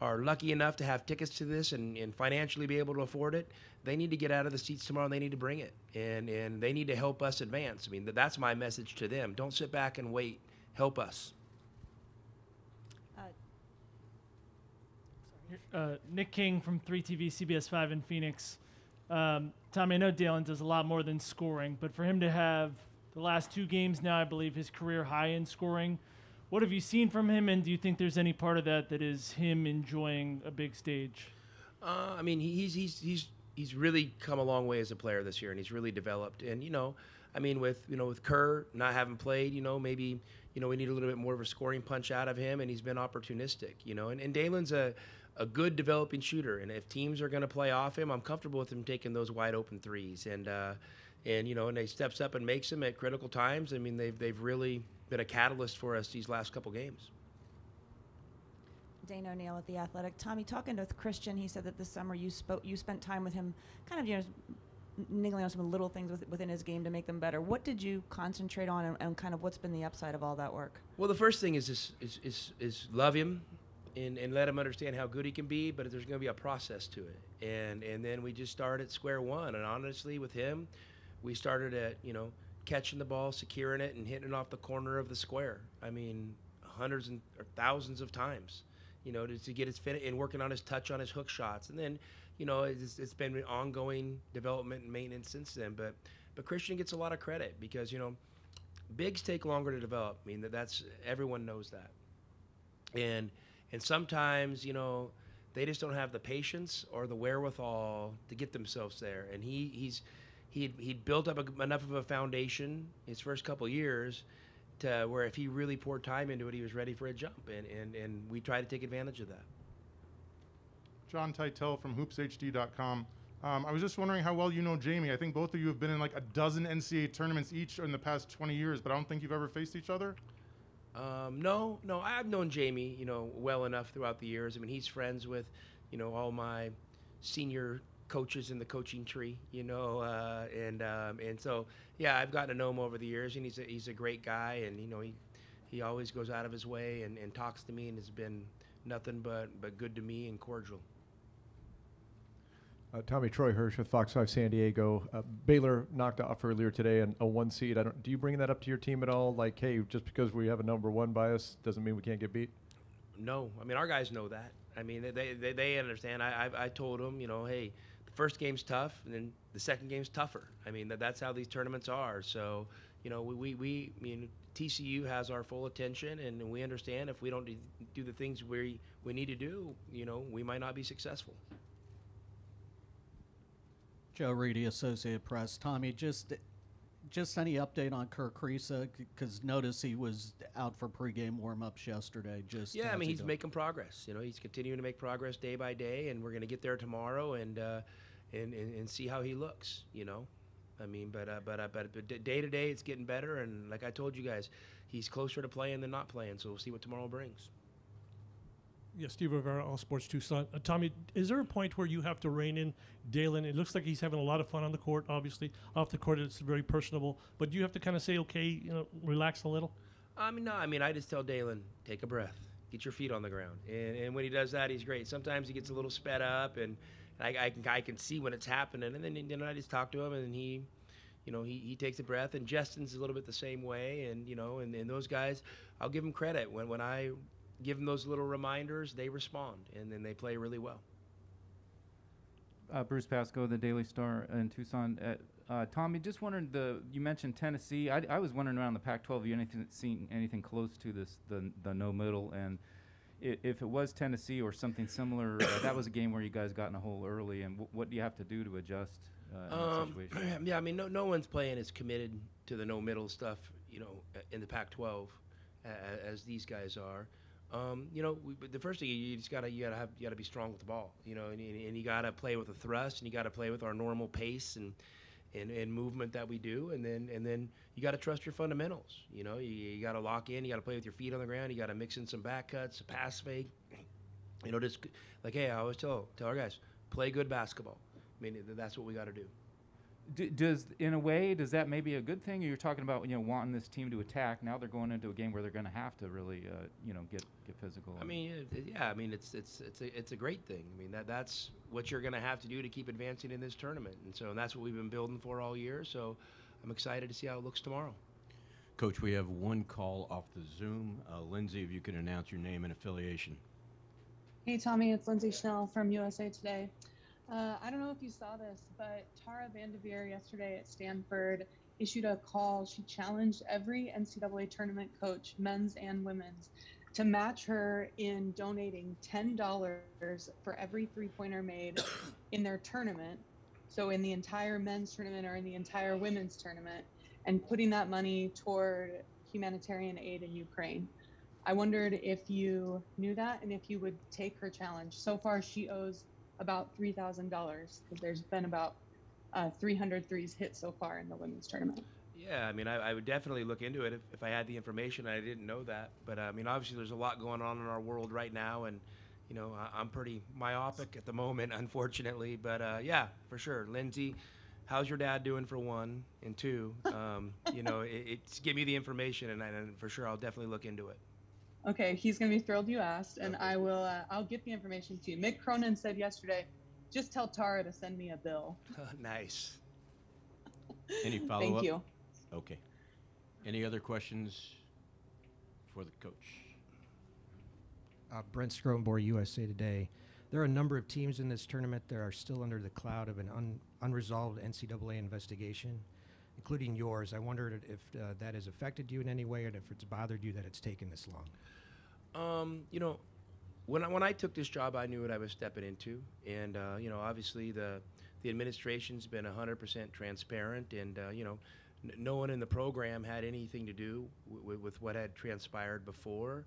are lucky enough to have tickets to this and, and financially be able to afford it, they need to get out of the seats tomorrow and they need to bring it. And, and they need to help us advance. I mean, that's my message to them. Don't sit back and wait. Help us. Uh, Nick King from 3TV CBS 5 in Phoenix. Um, Tommy, I know Dalen does a lot more than scoring, but for him to have the last two games now, I believe his career high in scoring. What have you seen from him, and do you think there's any part of that that is him enjoying a big stage? Uh, I mean, he's he's he's he's really come a long way as a player this year, and he's really developed. And you know, I mean, with you know with Kerr not having played, you know, maybe you know we need a little bit more of a scoring punch out of him, and he's been opportunistic. You know, and, and Dalen's a a good developing shooter, and if teams are going to play off him, I'm comfortable with him taking those wide open threes. And uh, and you know, and he steps up and makes them at critical times. I mean, they've they've really been a catalyst for us these last couple games. Dana O'Neil at the Athletic. Tommy, talking with Christian, he said that this summer you spoke, you spent time with him, kind of you know, niggling on some little things with, within his game to make them better. What did you concentrate on, and, and, kind of what's been the upside of all that work? Well, the first thing is is is, is, is love him. And, and let him understand how good he can be, but there's going to be a process to it, and and then we just start at square one. And honestly, with him, we started at you know catching the ball, securing it, and hitting it off the corner of the square. I mean, hundreds and or thousands of times, you know, to, to get his fin and working on his touch on his hook shots, and then you know it's, it's been ongoing development and maintenance since then. But but Christian gets a lot of credit because you know bigs take longer to develop. I mean that that's everyone knows that. and and sometimes you know they just don't have the patience or the wherewithal to get themselves there. And he he's he'd he'd built up a, enough of a foundation his first couple years to where if he really poured time into it, he was ready for a jump. And and and we try to take advantage of that. Jon Teitel from hoopshd.com. Um, I was just wondering how well you know Jamie. I think both of you have been in like a dozen NCAA tournaments each in the past 20 years, but I don't think you've ever faced each other. Um, no, no, I've known Jamie, you know, well enough throughout the years. I mean, he's friends with, you know, all my senior coaches in the coaching tree, you know, uh, and um, and so yeah, I've gotten to know him over the years, and he's a, he's a great guy, and you know, he he always goes out of his way and, and talks to me, and has been nothing but but good to me and cordial. Uh, Tommy Troy Hirsch with Fox 5 San Diego. Uh, Baylor knocked off earlier today and a one seed. I don't. Do you bring that up to your team at all? Like, hey, just because we have a number one bias doesn't mean we can't get beat. No, I mean our guys know that. I mean they they, they understand. I, I I told them, you know, hey, first game's tough, and then the second game's tougher. I mean that that's how these tournaments are. So you know we we, we I mean TCU has our full attention, and we understand if we don't do, do the things we we need to do, you know, we might not be successful. Joe Reedy, Associated Press. Tommy, just just any update on Kerr Kriisa? Because notice he was out for pregame warm-ups yesterday. Just yeah, I mean he's making progress. You know, he's continuing to make progress day by day, and we're going to get there tomorrow and, uh, and and and see how he looks. You know, I mean, but uh, but uh, but but day to day, it's getting better. And like I told you guys, he's closer to playing than not playing. So we'll see what tomorrow brings. Yeah, Steve Rivera, All Sports Tucson. Uh, Tommy, is there a point where you have to rein in Dalen? It looks like he's having a lot of fun on the court. Obviously, off the court, it's very personable. But do you have to kind of say, okay, you know, relax a little? I mean, no, I mean, I just tell Dalen, take a breath, get your feet on the ground, and, and when he does that, he's great. Sometimes he gets a little sped up, and I, I can I can see when it's happening, and then you know I just talk to him, and he, you know, he, he takes a breath, and Justin's a little bit the same way, and you know, and, and those guys, I'll give them credit when when I give them those little reminders, they respond, and then they play really well. uh, Bruce Pascoe, the Daily Star in Tucson. Uh, uh, Tommy, just wondering the you mentioned Tennessee. I, I was wondering around the Pac-12, you anything seen anything close to this the the no middle and i- if it was Tennessee or something similar, uh, that was a game where you guys got in a hole early. And w- what do you have to do to adjust uh, in that Um, situation? yeah, I mean, no, no one's playing as committed to the no middle stuff, you know, uh, in the Pac-12 uh, as these guys are. Um, you know, we, but the first thing you, you just gotta you gotta have you gotta be strong with the ball, you know, and, and and you gotta play with a thrust, and you gotta play with our normal pace and and, and movement that we do, and then and then you gotta trust your fundamentals. You know, you, you gotta lock in, you gotta play with your feet on the ground, you gotta mix in some back cuts, a pass fake. You know, just like hey, I always tell tell our guys, play good basketball. I mean, that's what we got to do. D- does in a way does that maybe a good thing? You're talking about you know wanting this team to attack. Now they're going into a game where they're going to have to really uh, you know get get physical. I mean, it- it- yeah, I mean, it's it's it's a it's a great thing. I mean, that that's what you're going to have to do to keep advancing in this tournament, and so and that's what we've been building for all year. So, I'm excited to see how it looks tomorrow. Coach, we have one call off the Zoom. Uh, Lindsay, if you could announce your name and affiliation. Hey Tommy, it's Lindsay Schnell from USA Today. Uh, I don't know if you saw this, but Tara VanDerveer yesterday at Stanford issued a call. She challenged every NCAA tournament coach, men's and women's, to match her in donating $10 for every three pointer made in their tournament. So, in the entire men's tournament or in the entire women's tournament, and putting that money toward humanitarian aid in Ukraine. I wondered if you knew that and if you would take her challenge. So far, she owes about three thousand dollars because there's been about uh, 300 threes hit so far in the women's tournament. Yeah, I mean, I, I would definitely look into it if, if I had the information. I didn't know that, but uh, I mean, obviously, there's a lot going on in our world right now, and you know, I, I'm pretty myopic at the moment, unfortunately. But uh, yeah, for sure, Lindsay. How's your dad doing for one, and two, um, you know, it, it's give me the information, and, I, and for sure, I'll definitely look into it. Okay, he's gonna be thrilled you asked, and I will. Uh, I'll get the information to you. Mick Cronin said yesterday, just tell Tara to send me a bill. nice. Any follow up? Thank you. Okay. Any other questions for the coach? Uh, Brent Schrotenboer, USA Today. There are a number of teams in this tournament that are still under the cloud of an un- unresolved NCAA investigation, including yours. I wondered if uh, that has affected you in any way and if it's bothered you that it's taken this long. Um, you know, when I, when I took this job, I knew what I was stepping into, and uh, you know, obviously the the administration's been 100% transparent, and uh, you know, n- no one in the program had anything to do w- with what had transpired before.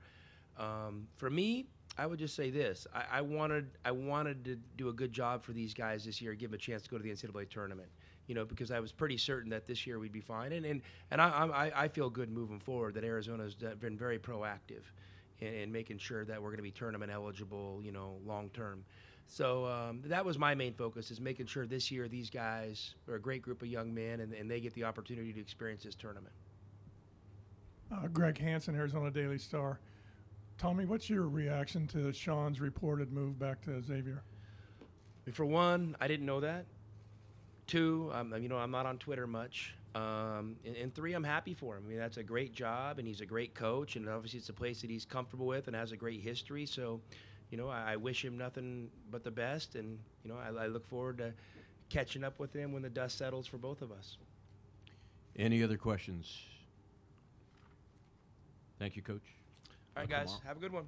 Um, for me, I would just say this: I, I wanted I wanted to do a good job for these guys this year, give them a chance to go to the NCAA tournament. You know, because I was pretty certain that this year we'd be fine, and and, and I, I I feel good moving forward that Arizona's been very proactive in, in making sure that we're going to be tournament eligible. You know, long term. So um, that was my main focus: is making sure this year these guys are a great group of young men, and, and they get the opportunity to experience this tournament. Uh, Greg Hansen, Arizona Daily Star. Tommy, what's your reaction to Sean's reported move back to Xavier? For one, I didn't know that. Two, um, you know, I'm not on Twitter much. Um, and, and three, I'm happy for him. I mean, that's a great job, and he's a great coach, and obviously it's a place that he's comfortable with and has a great history. So, you know, I, I wish him nothing but the best, and you know, I, I look forward to catching up with him when the dust settles for both of us. Any other questions? Thank you, Coach. All right, Welcome guys, all. have a good one.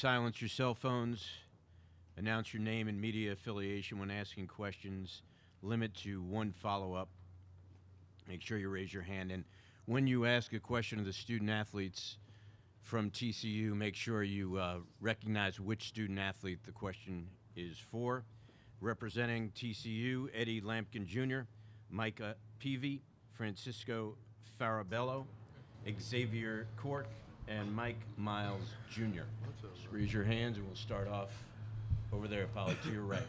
Silence your cell phones. Announce your name and media affiliation when asking questions. Limit to one follow up. Make sure you raise your hand. And when you ask a question of the student athletes from TCU, make sure you uh, recognize which student athlete the question is for. Representing TCU, Eddie Lampkin Jr., Micah Peavy, Francisco Farabello, Xavier Cork, and Mike Miles Jr. Just raise your hands and we'll start off over there, Polly, to your right.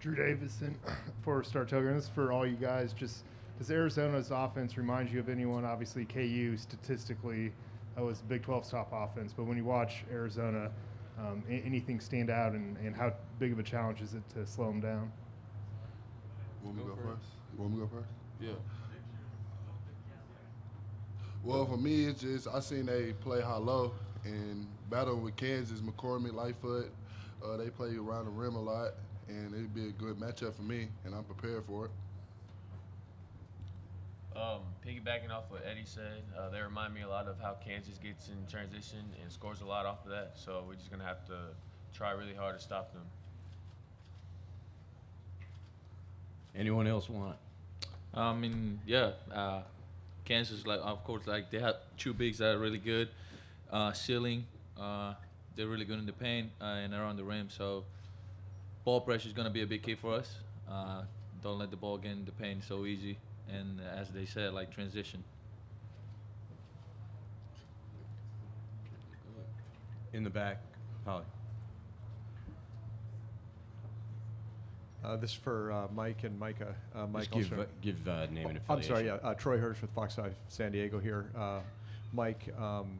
Drew Davison for Star Toger. And this is for all you guys. Just does Arizona's offense remind you of anyone? Obviously, KU statistically uh, was Big 12's top offense, but when you watch Arizona, um, a- anything stand out, and, and how big of a challenge is it to slow them down? Want me to go first? You want me to go first? Yeah. Well, for me, it's just I seen they play high low and battle with Kansas, McCormack, Lightfoot. Uh, they play around the rim a lot, and it'd be a good matchup for me, and I'm prepared for it. Um, piggybacking off what Eddie said, uh, they remind me a lot of how Kansas gets in transition and scores a lot off of that. So we're just gonna have to try really hard to stop them. Anyone else want? I mean, yeah, uh, Kansas, like of course, like they have two bigs that are really good. Uh, ceiling, uh, they're really good in the paint uh, and around the rim. So ball pressure is gonna be a big key for us. Uh, don't let the ball get in the paint so easy. And as they said, like transition. In the back, Polly. Uh, this is for uh, Mike and Micah. Uh, Mike, Just give, start- uh, give, uh, name and Oh, I'm sorry, yeah. Uh, Troy Hirsch with Fox 5 San Diego here. Uh, Mike, um,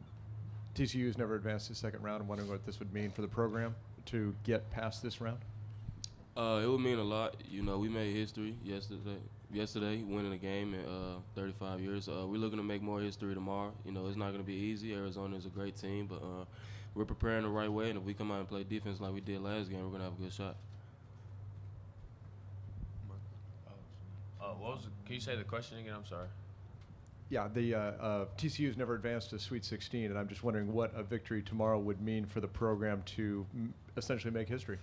TCU has never advanced to the second round. I'm wondering what this would mean for the program to get past this round. Uh, it would mean a lot. You know, we made history yesterday. Yesterday, winning a game in uh, 35 years. Uh, we're looking to make more history tomorrow. You know, it's not going to be easy. Arizona is a great team, but uh, we're preparing the right way. And if we come out and play defense like we did last game, we're going to have a good shot. Uh, what was? The, can you say the question again? I'm sorry. Yeah, the uh, uh, TCU has never advanced to Sweet 16, and I'm just wondering what a victory tomorrow would mean for the program to mm, essentially make history.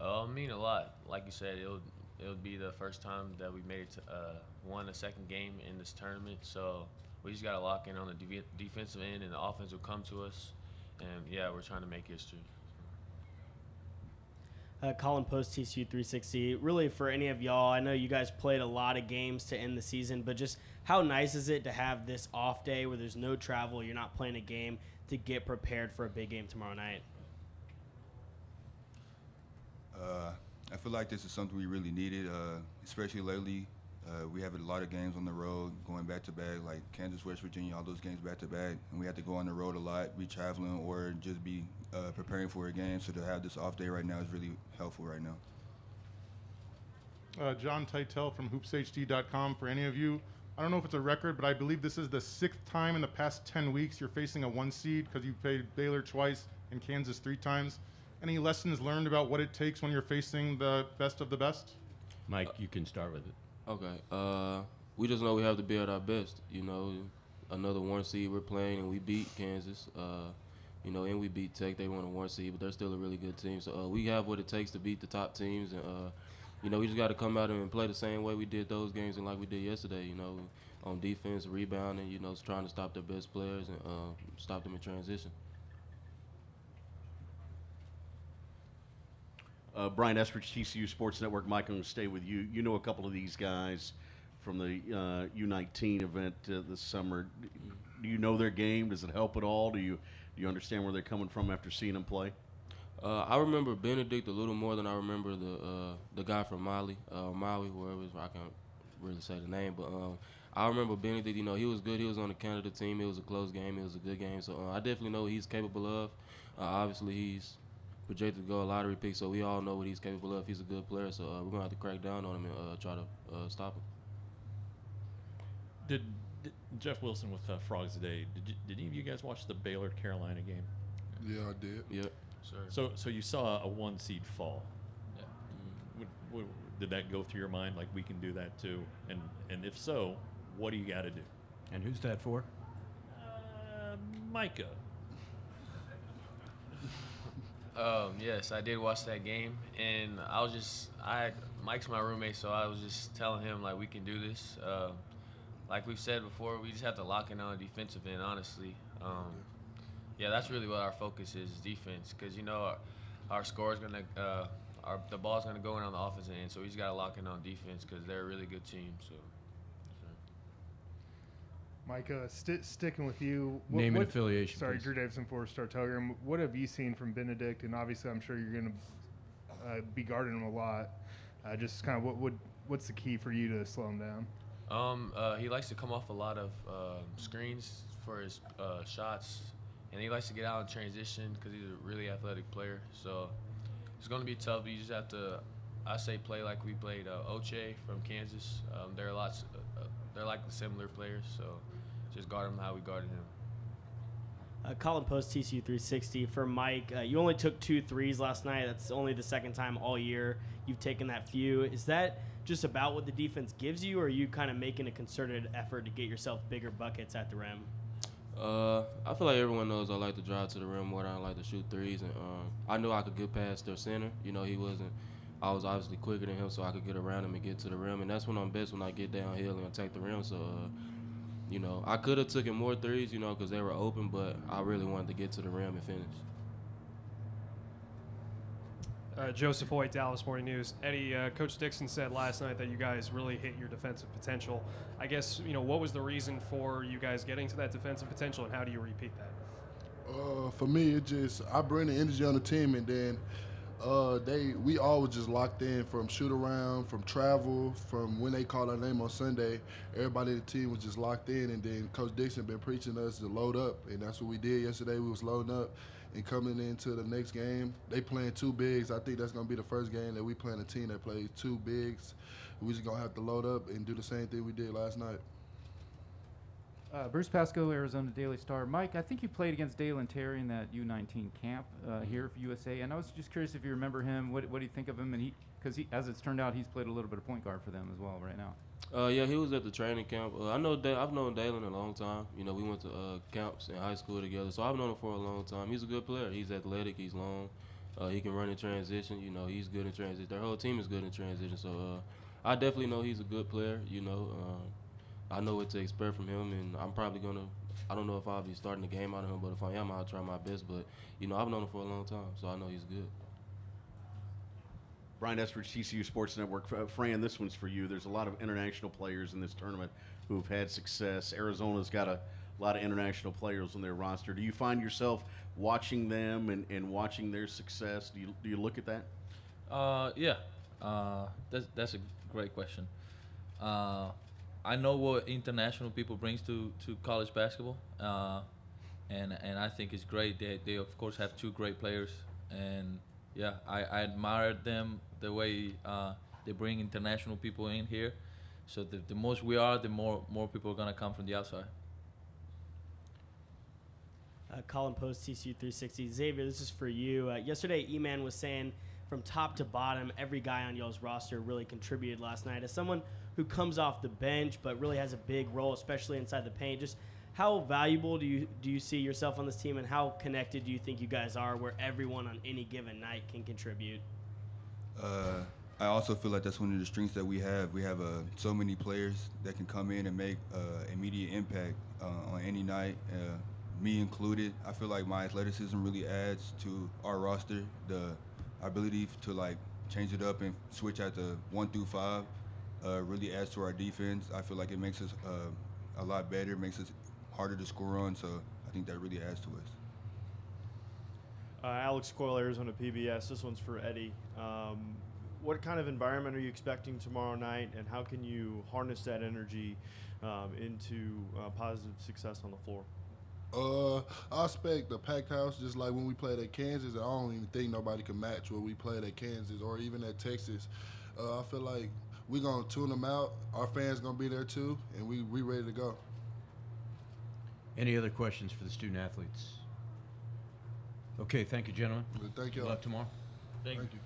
Uh, it'll mean a lot. Like you said, it'll it'll be the first time that we made it to uh, won a second game in this tournament. So we just got to lock in on the de- defensive end, and the offense will come to us. And yeah, we're trying to make history. Uh, Colin Post TCU 360. Really, for any of y'all, I know you guys played a lot of games to end the season, but just how nice is it to have this off day where there's no travel, you're not playing a game to get prepared for a big game tomorrow night? Uh, I feel like this is something we really needed, uh, especially lately. Uh, we have a lot of games on the road, going back to back, like Kansas, West Virginia, all those games back to back, and we had to go on the road a lot, be traveling or just be uh, preparing for a game. So to have this off day right now is really helpful right now. Uh, Jon Teitel from hoopshd.com. For any of you, I don't know if it's a record, but I believe this is the sixth time in the past 10 weeks you're facing a one seed because you played Baylor twice and Kansas three times. Any lessons learned about what it takes when you're facing the best of the best? Mike, you can start with it. Okay. Uh, we just know we have to be at our best. You know, another one seed we're playing, and we beat Kansas. Uh, you know, and we beat Tech. They won a one seed, but they're still a really good team. So uh, we have what it takes to beat the top teams, and uh, you know, we just got to come out and play the same way we did those games and like we did yesterday. You know, on defense, rebounding. You know, trying to stop their best players and uh, stop them in transition. Uh, Brian Eskridge, TCU Sports Network. Mike, I'm going to stay with you. You know a couple of these guys from the uh, U19 event uh, this summer. Do you know their game? Does it help at all? Do you you understand where they're coming from after seeing them play? Uh, I remember Bennedict a little more than I remember the uh, the guy from Mali, uh, Maui, wherever it's, I can't really say the name, but um, I remember Bennedict. You know, he was good. He was on the Canada team. It was a close game. It was a good game. So uh, I definitely know what he's capable of. Uh, obviously, he's projected to go a lottery pick, so we all know what he's capable of. He's a good player, so uh, we're gonna have to crack down on him and uh, try to uh, stop him. Did, did Jeff Wilson with uh, Frogs today? Did you, did any of you guys watch the Baylor Carolina game? Yeah, I did. Yep. Sure. So so you saw a one seed fall. Yeah. Would, would, did that go through your mind like we can do that too? And and if so, what do you got to do? And who's that for? Uh, Micah. Um, yes, I did watch that game, and I was just I Mike's my roommate, so I was just telling him like we can do this. Uh, like we've said before, we just have to lock in on the defensive end. Honestly, um, yeah, that's really what our focus is defense, because you know our, our score is gonna uh, our the ball's gonna go in on the offensive end, so we just gotta lock in on defense because they're a really good team. So. Mike, uh, sti sticking with you. Name and affiliation, Sorry, please. Drew Davison, Fort Worth Star Telegram. What have you seen from Bennedict? And obviously, I'm sure you're going to uh, be guarding him a lot. Uh, just kind of what would what's the key for you to slow him down? Um, uh, he likes to come off a lot of um screens for his uh, shots, and he likes to get out in transition because he's a really athletic player. So it's going to be tough. But you just have to, I say, play like we played uh, Ochai from Kansas. Um, they're lots, uh, uh, they're like similar players. So just guard him how we guarded him. Uh, Colin Post, TCU 360. For Mike, uh, you only took two threes last night. That's only the second time all year you've taken that few. Is that just about what the defense gives you, or are you kind of making a concerted effort to get yourself bigger buckets at the rim? Uh, I feel like everyone knows I like to drive to the rim more than I like to shoot threes, and um, I knew I could get past their center. You know, he wasn't. I was obviously quicker than him, so I could get around him and get to the rim, and that's when I'm best when I get downhill and attack the rim. So, uh, you know, I could have taken more threes, you know, because they were open, but I really wanted to get to the rim and finish. Uh, Joseph Hoyt, Dallas Morning News. Eddie, uh, Coach Dixon said last night that you guys really hit your defensive potential. I guess you know what was the reason for you guys getting to that defensive potential, and how do you repeat that? Uh, for me, it just I bring the energy on the team, and then uh, they we always just locked in from shoot around, from travel, from when they called our name on Sunday. Everybody in the team was just locked in, and then Coach Dixon been preaching us to load up, and that's what we did yesterday. We was loading up, and coming into the next game, they playing two bigs. I think that's gonna be the first game that we playing a team that plays two bigs. We just gonna have to load up and do the same thing we did last night. Uh, Bruce Pascoe, Arizona Daily Star. Mike, I think you played against Dalen Terry in that U19 camp uh, here for USA, and I was just curious if you remember him. What, what do you think of him? And he, because he, as it's turned out, he's played a little bit of point guard for them as well right now. Uh, yeah, he was at the training camp. Uh, I know da- I've known Dalen a long time. You know, we went to uh, camps in high school together, so I've known him for a long time. He's a good player. He's athletic. He's long. Uh, he can run in transition. You know, he's good in transition. Their whole team is good in transition. So uh, I definitely know he's a good player. You know, uh, I know what to expect from him, and I'm probably gonna. I don't know if I'll be starting the game out of him, but if I am, I'll try my best. But you know, I've known him for a long time, so I know he's good. Brian Estridge, TCU Sports Network. Uh, Fran, this one's for you. There's a lot of international players in this tournament who've had success. Arizona's got a lot of international players on their roster. Do you find yourself watching them and, and watching their success? Do you, do you look at that? Uh, yeah, uh, that's that's a great question. Uh, I know what international people brings to, to college basketball, uh, and and I think it's great. They they of course have two great players, and yeah, I, I admire them the way uh, they bring international people in here. So the, the most we are, the more more people are gonna come from the outside. Uh, Colin Post, TCU 360. Xavier, this is for you. Uh, yesterday, E-Man was saying from top to bottom, every guy on y'all's roster really contributed last night. As someone who comes off the bench but really has a big role, especially inside the paint, just how valuable do you do you see yourself on this team, and how connected do you think you guys are, where everyone on any given night can contribute? Uh, I also feel like that's one of the strengths that we have. We have uh, so many players that can come in and make uh, immediate impact uh, on any night, uh, me included. I feel like my athleticism really adds to our roster. The ability to like change it up and switch out the one through five uh, really adds to our defense. I feel like it makes us uh, a lot better, makes us harder to score on. So I think that really adds to us. Uh, Alex Coyle, Arizona PBS. This one's for Eddie. Um, what kind of environment are you expecting tomorrow night, and how can you harness that energy um, into uh, positive success on the floor? Uh, I expect the packed house, just like when we played at Kansas. I don't even think nobody can match what we played at Kansas or even at Texas. Uh, I feel like we're gonna tune them out. Our fans gonna be there too, and we we ready to go. Any other questions for the student athletes? Okay, thank you, gentlemen. Thank you. Good luck tomorrow. Thank you.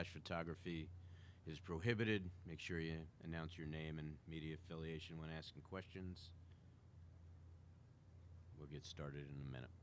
Flash photography is prohibited. Make sure you announce your name and media affiliation when asking questions. We'll get started in a minute.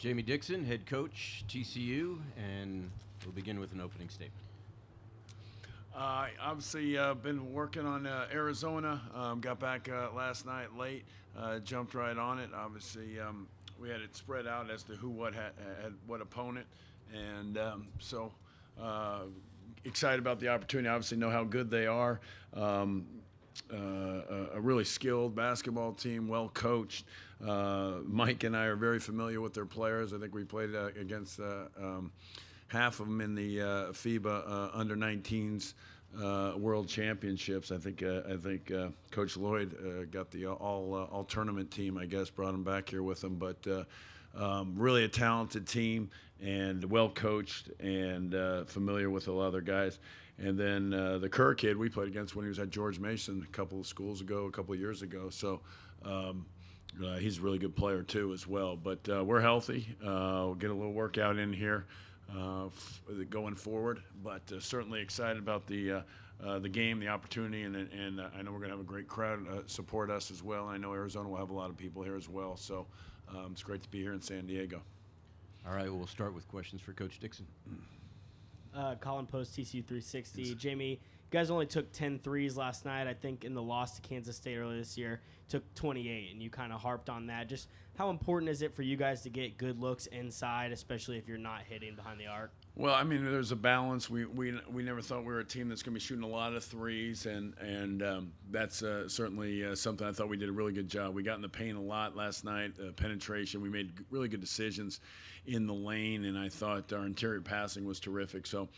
Jamie Dixon, head coach, TCU, and we'll begin with an opening statement. Uh, obviously, uh, been working on uh, Arizona. Um, got back uh, last night late. Uh, jumped right on it. Obviously, um, we had it spread out as to who what had, had what opponent, and um, so uh, excited about the opportunity. Obviously, know how good they are. Um, a really skilled basketball team, well coached. Uh, Mike and I are very familiar with their players. I think we played uh, against uh, um, half of them in the uh, FIBA uh, under 19s uh, World Championships. I think I think Coach Lloyd got the all all tournament team. I guess brought them back here with him, but. Um, really a talented team and well coached and uh, familiar with a lot of other guys. And then uh, the Kier kid we played against when he was at George Mason a couple of schools ago, a couple of years ago. So um, uh, he's a really good player too as well. But uh, we're healthy. Uh, we'll get a little workout in here uh, f- going forward. But uh, certainly excited about the. Uh, uh, the game, the opportunity, and, and uh, I know we're going to have a great crowd uh, support us as well. I know Arizona will have a lot of people here as well, so um, it's great to be here in San Diego. All right, we'll start with questions for Coach Dixon. uh, Colin Post, TCU 360. Jamie, you guys only took 10 threes last night. I think in the loss to Kansas State earlier this year, took 28, and you kind of harped on that. Just how important is it for you guys to get good looks inside, especially if you're not hitting behind the arc? Well, I mean, there's a balance. We we, we never thought we were a team that's going to be shooting a lot of threes, and and um, that's uh, certainly uh, something I thought we did a really good job. We got in the paint a lot last night, uh, penetration. We made really good decisions in the lane, and I thought our interior passing was terrific. So.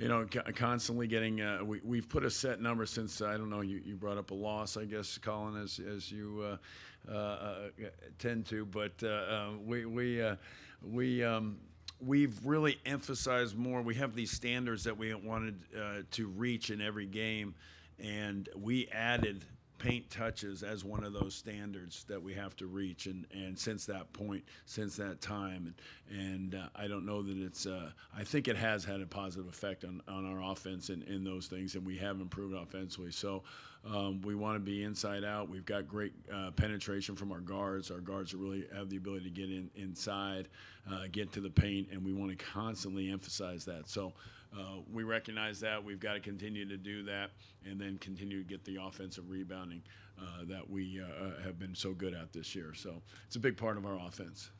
You know, constantly getting. Uh, we, we've put a set number since I don't know. You, you brought up a loss, I guess, Colin, as as you uh, uh, uh, tend to. But uh, uh, we we we um, we've really emphasized more. We have these standards that we wanted to reach in every game, and we added paint touches as one of those standards that we have to reach. And, and since that point, since that time, and, and uh, I don't know that it's. Uh, I think it has had a positive effect on, on our offense in, in those things, and we have improved offensively. So. Um, we want to be inside out. We've got great uh, penetration from our guards. Our guards really have the ability to get in inside, uh, get to the paint, and we want to constantly emphasize that. So uh, we recognize that we've got to continue to do that, and then continue to get the offensive rebounding uh, that we uh, have been so good at this year. So it's a big part of our offense.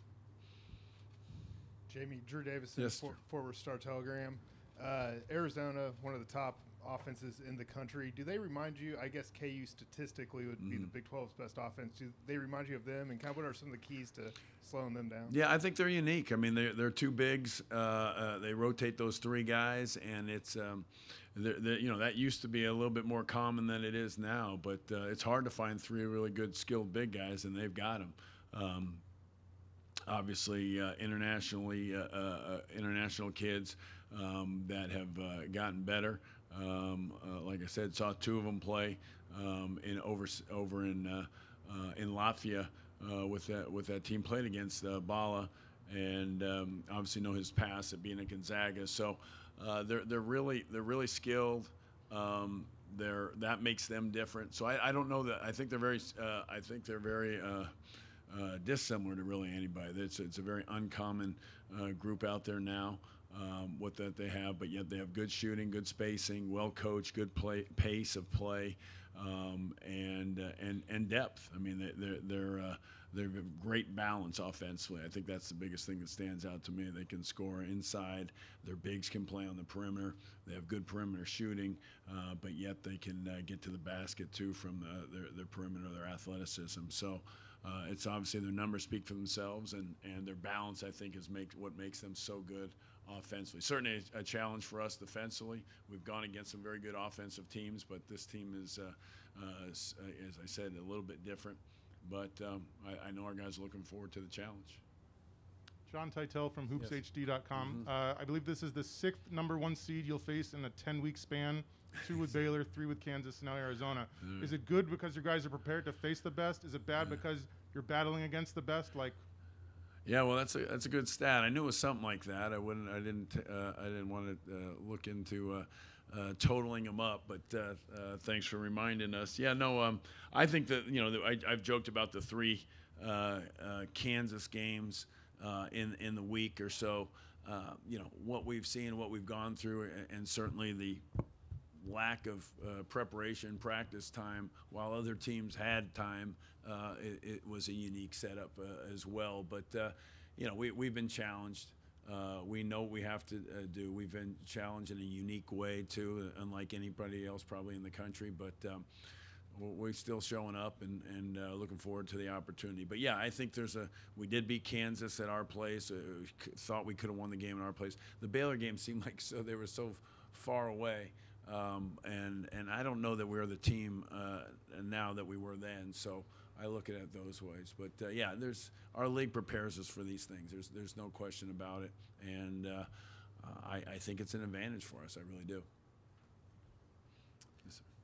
Jamie, Drew Davison, Yes, for, Fort Worth Star Telegram. Uh, Arizona, one of the top offenses in the country. Do they remind you? I guess KU statistically would be the Mhm. Big 12's best offense. Do they remind you of them? And kind of what are some of the keys to slowing them down? Yeah, I think they're unique. I mean, they're, they're two bigs. Uh, uh, they rotate those three guys, and it's, um, they're, they're- you know, that used to be a little bit more common than it is now. But uh, it's hard to find three really good, skilled big guys, and they've got them. Um, obviously, uh, internationally, uh, uh, uh, international kids um, that have uh, gotten better. Um, uh, like I said, saw two of them play um, in over over in uh, uh, in Latvia uh, with that with that team played against uh, Ballo, and um, obviously know his past at being at Gonzaga. So uh, they're they're really they're really skilled. Um, they're that makes them different. So I, I don't know that I think they're very I think they're very dissimilar to really anybody. It's it's a very uncommon group out there now. Um, what that they have, but yet they have good shooting, good spacing, well coached, good play pace of play. um, and uh, and and depth. I mean, they- they're they're uh, they're great balance offensively. I think that's the biggest thing that stands out to me. They can score inside. Their bigs can play on the perimeter. They have good perimeter shooting, uh, but yet they can uh, get to the basket too from the, their their perimeter, their athleticism. So. Uh, it's obviously their numbers speak for themselves, and, and their balance, I think, is make, what makes them so good offensively. Certainly a, a challenge for us defensively. We've gone against some very good offensive teams, but this team is, uh, uh, uh, as I said, a little bit different. But um, I, I know our guys are looking forward to the challenge. Jon Teitel from Yes. hoopshd.com. Mhm. Uh, I believe this is the sixth number one seed you'll face in a 10 week span. Two with Baylor, three with Kansas, now Arizona. Mm. Is it good because your guys are prepared to face the best? Is it bad because you're battling against the best? Like, Yeah, well, that's a that's a good stat. I knew it was something like that. I wouldn't. I didn't. Uh, I didn't want to uh, look into uh, uh, totaling them up. But uh, uh, thanks for reminding us. Yeah, no. Um, I think that you know I, I've joked about the three Kansas games in in the week or so. You know what we've seen, what we've gone through, and, and certainly the lack of uh, preparation, practice time, while other teams had time, uh, it, it was a unique setup uh, as well. But uh, you know, we we've been challenged. Uh, we know what we have to uh, do. We've been challenged in a unique way too, unlike anybody else probably in the country. But um, we're still showing up and, and looking forward to the opportunity. But yeah, I think there's a. We did beat Kansas at our place. Thought we could have won the game at our place. The Baylor game seemed like so they were so far away, um, and and I don't know that we're the team uh, now that we were then. So I look at it those ways. But uh, yeah, there's our league prepares us for these things. There's there's no question about it, and uh, I, I think it's an advantage for us. I really do.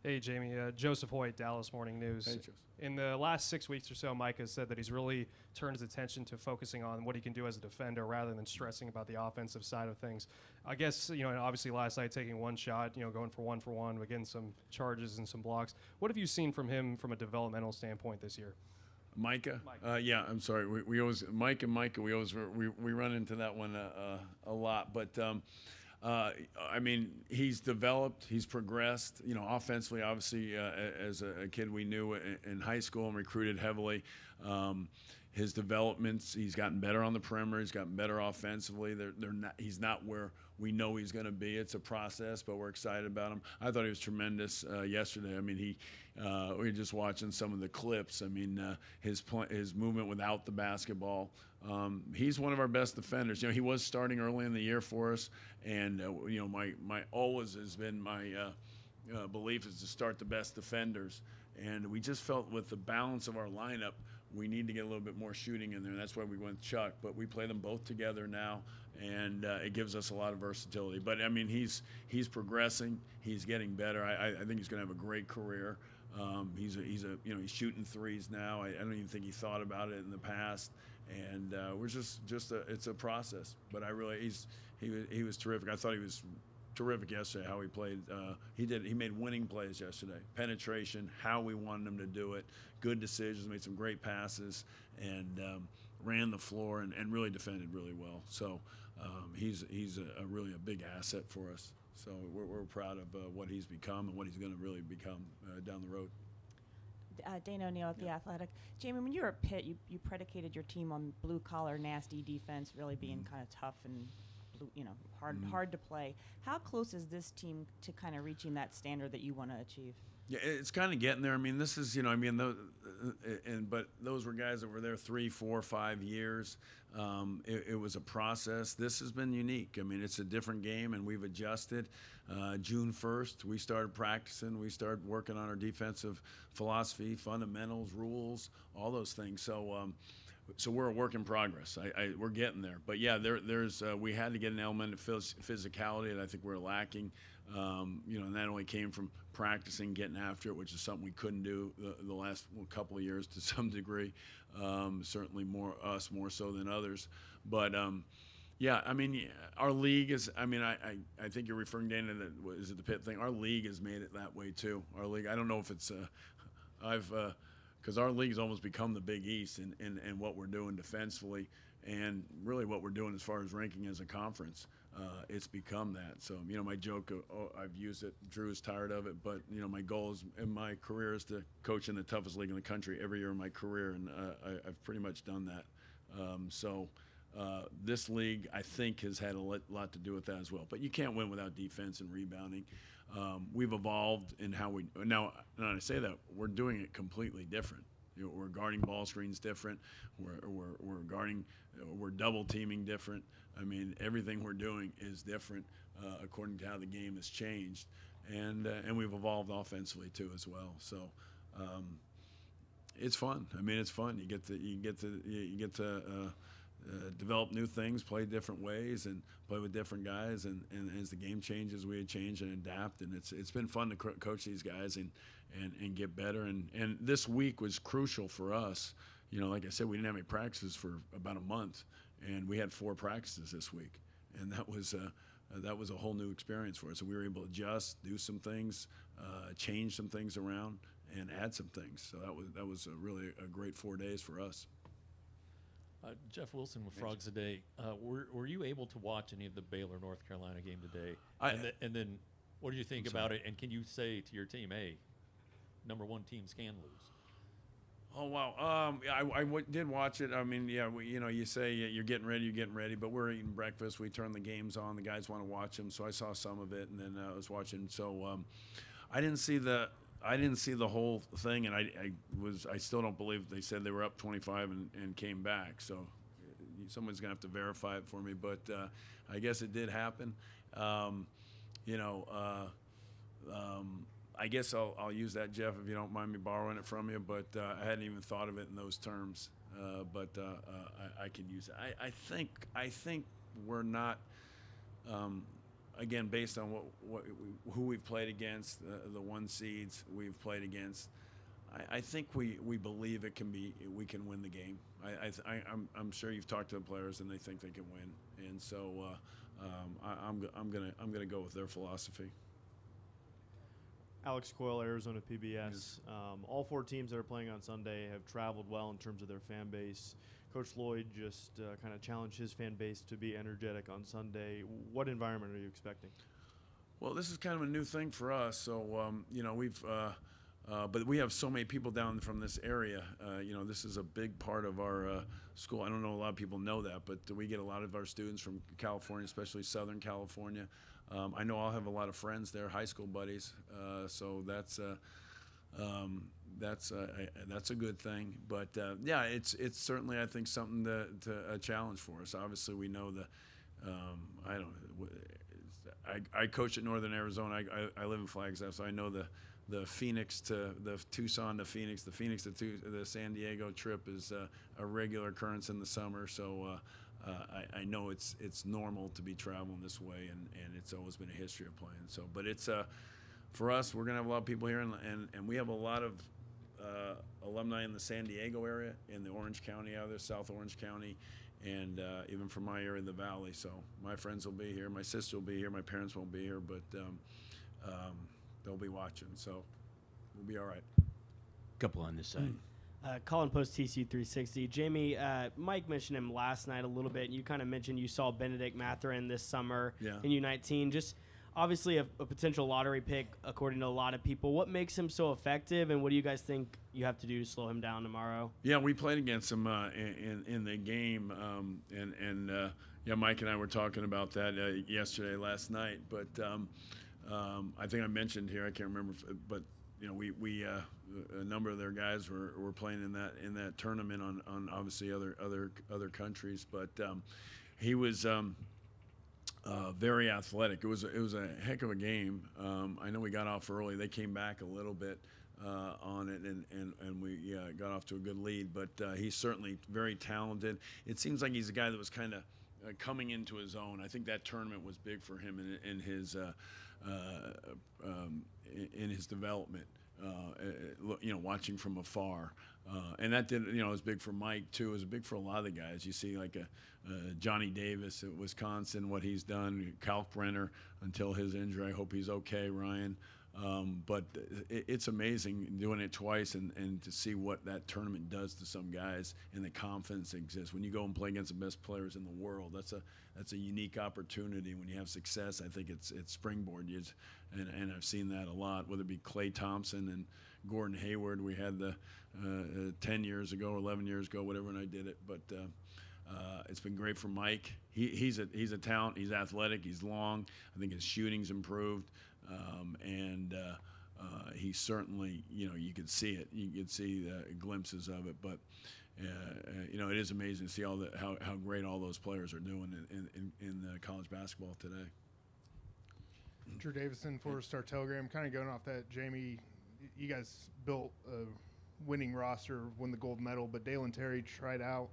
Hey, Jamie. Uh, Joseph Hoyt, Dallas Morning News. Hey, Joseph. In the last six weeks or so, Mike has said that he's really turned his attention to focusing on what he can do as a defender rather than stressing about the offensive side of things. I guess, you know, and obviously last night taking one shot, you know, going for one for one, but getting some charges and some blocks. What have you seen from him from a developmental standpoint this year? Micah? Uh, yeah, I'm sorry. We, we always Mike and Micah. We always we, we run into that one uh, uh, a lot. But um, uh, I mean, he's developed. He's progressed. You know, offensively, obviously, uh, as a, kid we knew in, in high school and recruited heavily. Um, his developments, he's gotten better on the perimeter. He's gotten better offensively. They're, they're not, he's not where we know he's going to be. It's a process, but we're excited about him. I thought he was tremendous uh, yesterday. I mean, he uh, we were just watching some of the clips. I mean, uh, his pl- his movement without the basketball. Um, he's one of our best defenders. You know, he was starting early in the year for us, and uh, you know, my my always has been my uh, uh, belief is to start the best defenders. And we just felt with the balance of our lineup, we need to get a little bit more shooting in there. And that's why we went Chuck. But we play them both together now, and uh, it gives us a lot of versatility. But I mean, he's he's progressing. He's getting better. I, I- think he's going to have a great career. Um, he's a, he's a you know he's shooting threes now. I, I don't even think he thought about it in the past. And uh, we're just just a, it's a process. But I really he's he was he was terrific. I thought he was terrific yesterday. How he played, uh, he did. He made winning plays yesterday. Penetration, how we wanted him to do it. Good decisions. Made some great passes and um, ran the floor and, and really defended really well. So um, he's he's a, a really a big asset for us. So we're, we're proud of uh, what he's become and what he's going to really become uh, down the road. Uh, Dana O'Neil at the Athletic. Jamie, when you were at Pitt, you, you predicated your team on blue collar, nasty defense, really being kind of tough and blue, you know hard Mhm. hard to play. How close is this team to kind of reaching that standard that you want to achieve? Yeah, it's kind of getting there. I mean, this is you know, I mean, those, and but those were guys that were there three, four, five years. Um, it, it was a process. This has been unique. I mean, it's a different game, and we've adjusted. Uh, June first, we started practicing. We started working on our defensive philosophy, fundamentals, rules, all those things. So. Um, so we're a work in progress. I, I, we're getting there, but yeah, there, there's uh, we had to get an element of phys- physicality that I think we're lacking. Um, you know, and that only came from practicing, getting after it, which is something we couldn't do the, the last couple of years to some degree. Um, certainly more us more so than others, but. Um, yeah, I mean, our league is. I mean, I, I, I think you're referring to what is it the pit thing? Our league has made it that way too. Our league. I don't know if it's. Uh, I've because our league's almost become the Big East and what we're doing defensively and really what we're doing as far as ranking as a conference. Uh, it's become that. So you know, my joke, uh, oh, I've used it. Drew is tired of it, but you know, my goal is in my career is to coach in the toughest league in the country every year of my career, and uh, I, I've pretty much done that. Um, so. Uh, this league, I think, has had a lot, lot to do with that as well. But you can't win without defense and rebounding. Um, we've evolved in how we now. Now I say that we're doing it completely different. You know, we're guarding ball screens different. We're, we're, we're guarding, we're double teaming different. I mean, everything we're doing is different uh, according to how the game has changed, and uh, and we've evolved offensively too as well. So. Um, it's fun. I mean, it's fun. You get to you get to you get to uh, uh, develop new things, play different ways, and play with different guys. And, and as the game changes, we change and adapt. And it's it's been fun to co- coach these guys and, and, and get better. And, and this week was crucial for us. You know, like I said, we didn't have any practices for about a month, and we had four practices this week, and that was. Uh, uh, that was a whole new experience for us. So we were able to adjust, do some things, uh, change some things around, and add some things. So that was that was a really a great four days for us. Uh, Jeff Wilson with Frogs Today. Uh, were, were you able to watch any of the Baylor North Carolina game today? I- and, th- and then, what do you think about it? And can you say to your team, "Hey, number one teams can lose"? Oh wow! Um, I, I w- did watch it. I mean, yeah, we, you know, you say you're getting ready, you're getting ready, but we're eating breakfast. We turn the games on. The guys want to watch them, so I saw some of it, and then uh, I was watching. So um, I didn't see the I didn't see the whole thing, and I, I was I still don't believe they said they were up 25 and, and came back. So someone's gonna have to verify it for me, but uh, I guess it did happen. Um, you know. Uh, um, I guess I'll, I'll use that, Jeff, if you don't mind me borrowing it from you. But uh, I hadn't even thought of it in those terms. Uh, but uh, uh, I, I can use it. I, I think I think we're not. Um, again, based on what, what who we've played against, uh, the one seeds we've played against, I, think we, we believe it can be we can win the game. I, I, I I'm, I'm sure you've talked to the players and they think they can win, and so uh, um, I, I'm, I'm gonna I'm gonna go with their philosophy. Alex Coyle, Arizona PBS. Um, all four teams that are playing on Sunday have traveled well in terms of their fan base. Coach Lloyd just uh, kind of challenged his fan base to be energetic on Sunday. What environment are you expecting? Well, this is kind of a new thing for us. So, um, you know, we've, uh, uh, but we have so many people down from this area. Uh, you know, this is a big part of our uh, school. I don't know a lot of people know that, but we get a lot of our students from California, especially Southern California. Um, I know I'll have a lot of friends there, high school buddies. Uh, so that's. Uh, um, that's a, a, that's a good thing, but uh, yeah, it's it's certainly I think something to, to a challenge for us. Obviously, we know the um, I don't I, I coach at Northern Arizona. I, I, I live in Flagstaff, so I know the the Phoenix to the Tucson to Phoenix, the Phoenix to tu- the San Diego trip is uh, a regular occurrence in the summer. So uh, uh, I, I know it's it's normal to be traveling this way, and, and it's always been a history of playing. So, but it's uh, for us, we're gonna have a lot of people here, and and, and we have a lot of uh, alumni in the San Diego area, in the Orange County out there, South Orange County, and uh, even from my area, in the Valley. So my friends will be here, my sister will be here, my parents won't be here, but um, um, they'll be watching. So we'll be all right. Couple on this side. Uh, Colin Post TCU 360. Jamie, uh, Mike mentioned him last night a little bit. and You kind of mentioned you saw Bennedict Mathurin this summer Yeah. in U19. Just obviously a, a potential lottery pick, according to a lot of people. What makes him so effective, and what do you guys think you have to do to slow him down tomorrow? Yeah, we played against him uh, in, in in the game, um, and and uh, yeah, Mike and I were talking about that uh, yesterday, last night. But um, um, I think I mentioned here, I can't remember, if, but you know, we we uh, a number of their guys were, were playing in that in that tournament on, on obviously other other other countries, but um, he was. Um, uh, very athletic. It was it was a heck of a game. Um, I know we got off early. They came back a little bit uh, on it, and and, and we got off to a good lead. But uh, he's certainly very talented. It seems like he's a guy that was kind of uh, coming into his own. I think that tournament was big for him in, in his uh, uh, um, in, his development. Uh, uh, you know, watching from afar, uh, and that did you know it was big for Mike too. It was big for a lot of the guys. You see, like a uh, Johnny Davis at Wisconsin, what he's done. Kalkbrenner until his injury. I hope he's okay. Ryan. Um, but it, it's amazing doing it twice and, and to see what that tournament does to some guys and the confidence that exists when you go and play against the best players in the world. That's a that's a unique opportunity. When you have success, I think it's it's springboard. Just, and and I've seen that a lot. Whether it be Klay Thompson and Gordon Hayward, we had the uh, uh, 10 years ago 11 years ago, whatever, when I did it. But uh, uh, it's been great for Mike. He, he's a he's a talent. He's athletic. He's long. I think his shooting's improved, um, and uh, uh, he certainly you know you could see it. You could see the glimpses of it. But uh, uh, you know it is amazing to see all the how, how great all those players are doing in in, in uh, college basketball today. Drew Davison, Fort Worth Star Telegram. Kind of going off that, Jamie, you guys built a winning roster, won the gold medal, but Dalen Terry tried out,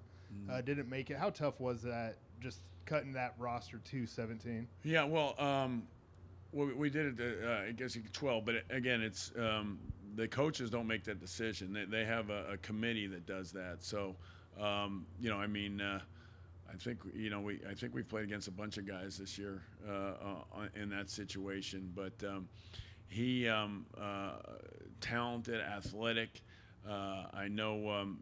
uh, didn't make it. How tough was that? Just cutting that roster to 17. Yeah, well, um, we, we did it. Uh, I guess 12, but again, it's um, the coaches don't make that decision. They, they have a, a committee that does that. So, um, you know, I mean, uh, I think you know we I think we've played against a bunch of guys this year uh, uh, in that situation, but um, he um, uh, talented, athletic. Uh, I know um,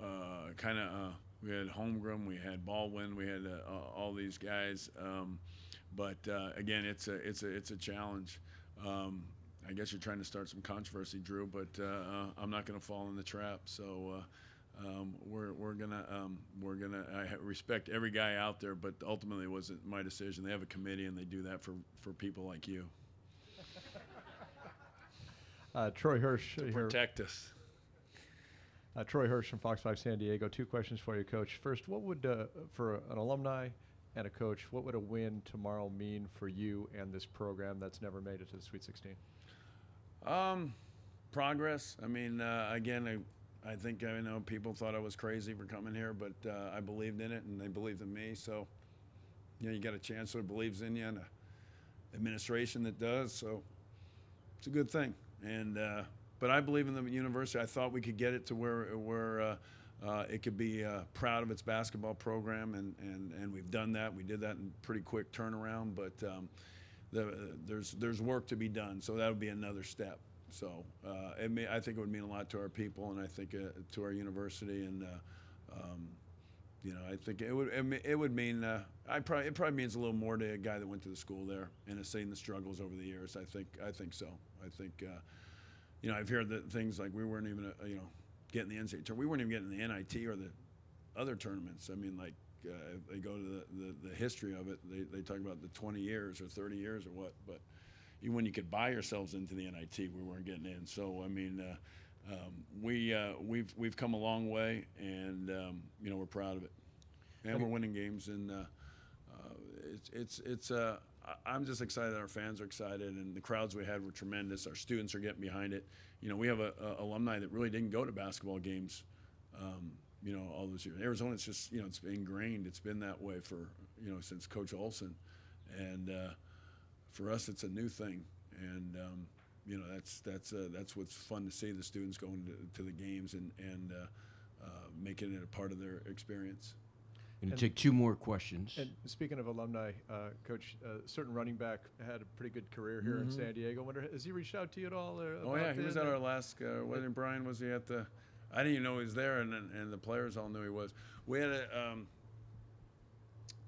uh, kind of. Uh, we had Holmgren, we had Baldwin, we had uh, all these guys. But uh, again, it's a it's a it's a challenge. Um, I guess you're trying to start some controversy, Drew, but uh, uh, I'm not going to fall in the trap. So uh, um, we're we're gonna um, we're gonna I respect every guy out there, but ultimately it wasn't my decision. They have a committee, and they do that for for people like you Uh, Troy Hirsch to here. protect us. Uh, Troy Hirsch from Fox 5 San Diego. Two questions for you, Coach. First, what would, uh, for an alumni and a coach, what would a win tomorrow mean for you and this program that's never made it to the Sweet 16? Um, progress. I mean, uh, again, I, I think I know people thought I was crazy for coming here, but uh, I believed in it, and they believed in me. So, you know, you got a chancellor believes in you, and a administration that does. So, it's a good thing. And uh, but I believe in the university. I thought we could get it to where where. Uh, it could be uh, proud of its basketball program, and, and, and we've done that. We did that in pretty quick turnaround, but um, the, there's there's work to be done. So that would be another step. So uh, it may, I think it would mean a lot to our people, and I think uh, to our university, and uh, um, you know, I think it would it, would mean uh, I probably it probably means a little more to a guy that went to the school there and has seen the struggles over the years. I think I think so. I think you know I've heard that things like we weren't even uh, you know getting the NCAA tournament. We weren't even getting the NIT or the other tournaments. I mean, like uh, they go to the, the, the history of it, they, they talk about the 20 years or 30 years or what. But even when you could buy yourselves into the NIT, we weren't getting in. So I mean, uh, um, we uh, we've we've come a long way, and um, you know we're proud of it, and we're winning games, and uh, uh, it's it's it's. Uh, I'm just excited. Our fans are excited, and the crowds we had were tremendous. Our students are getting behind it. You know, we have a, a alumni that really didn't go to basketball games. Um, you know, all those years. Arizona, it's just you know, it's ingrained. It's been that way for you know since Coach Olson, and uh, for us, it's a new thing. And um, you know, that's that's uh, that's what's fun to see the students going to, to the games and and uh, uh, making it a part of their experience. Gonna take two more questions. And speaking of alumni, uh, Coach, uh, certain running back had a pretty good career here in Mhm. San Diego. Wonder, has he reached out to you at all? Uh, Oh yeah, he was it? at our last. Uh, wasn't Brian? Was he at the? I didn't even know he was there, and and, and the players all knew he was. We had a. Um,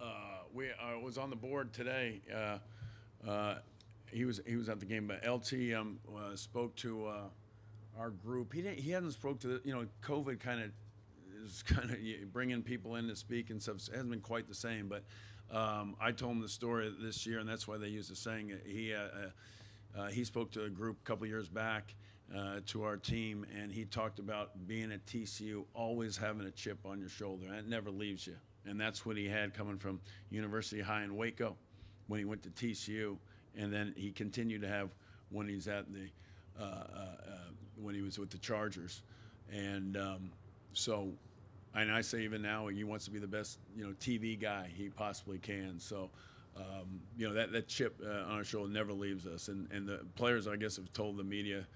uh, we I was on the board today. Uh, uh, he was he was at the game, but LT um, uh, spoke to uh, our group. He didn't. He hadn't spoke to the. You know, COVID kind of is kind of bringing people in to speak and stuff. It hasn't been quite the same, but um, I told him the story this year, and that's why they use the saying. uh, He uh, uh, uh, he spoke to a group a couple years back uh, to our team, and he talked about being at TCU, always having a chip on your shoulder. and It never leaves you, and that's what he had coming from University High in Waco when he went to TCU, and then he continued to have when he's at the uh, when he was with the Chargers, and um, so. And I say even now he wants to be the best, you know, TV guy he possibly can. So, um, you know, that, that chip uh, on our shoulder never leaves us. And, and the players, I guess, have told the media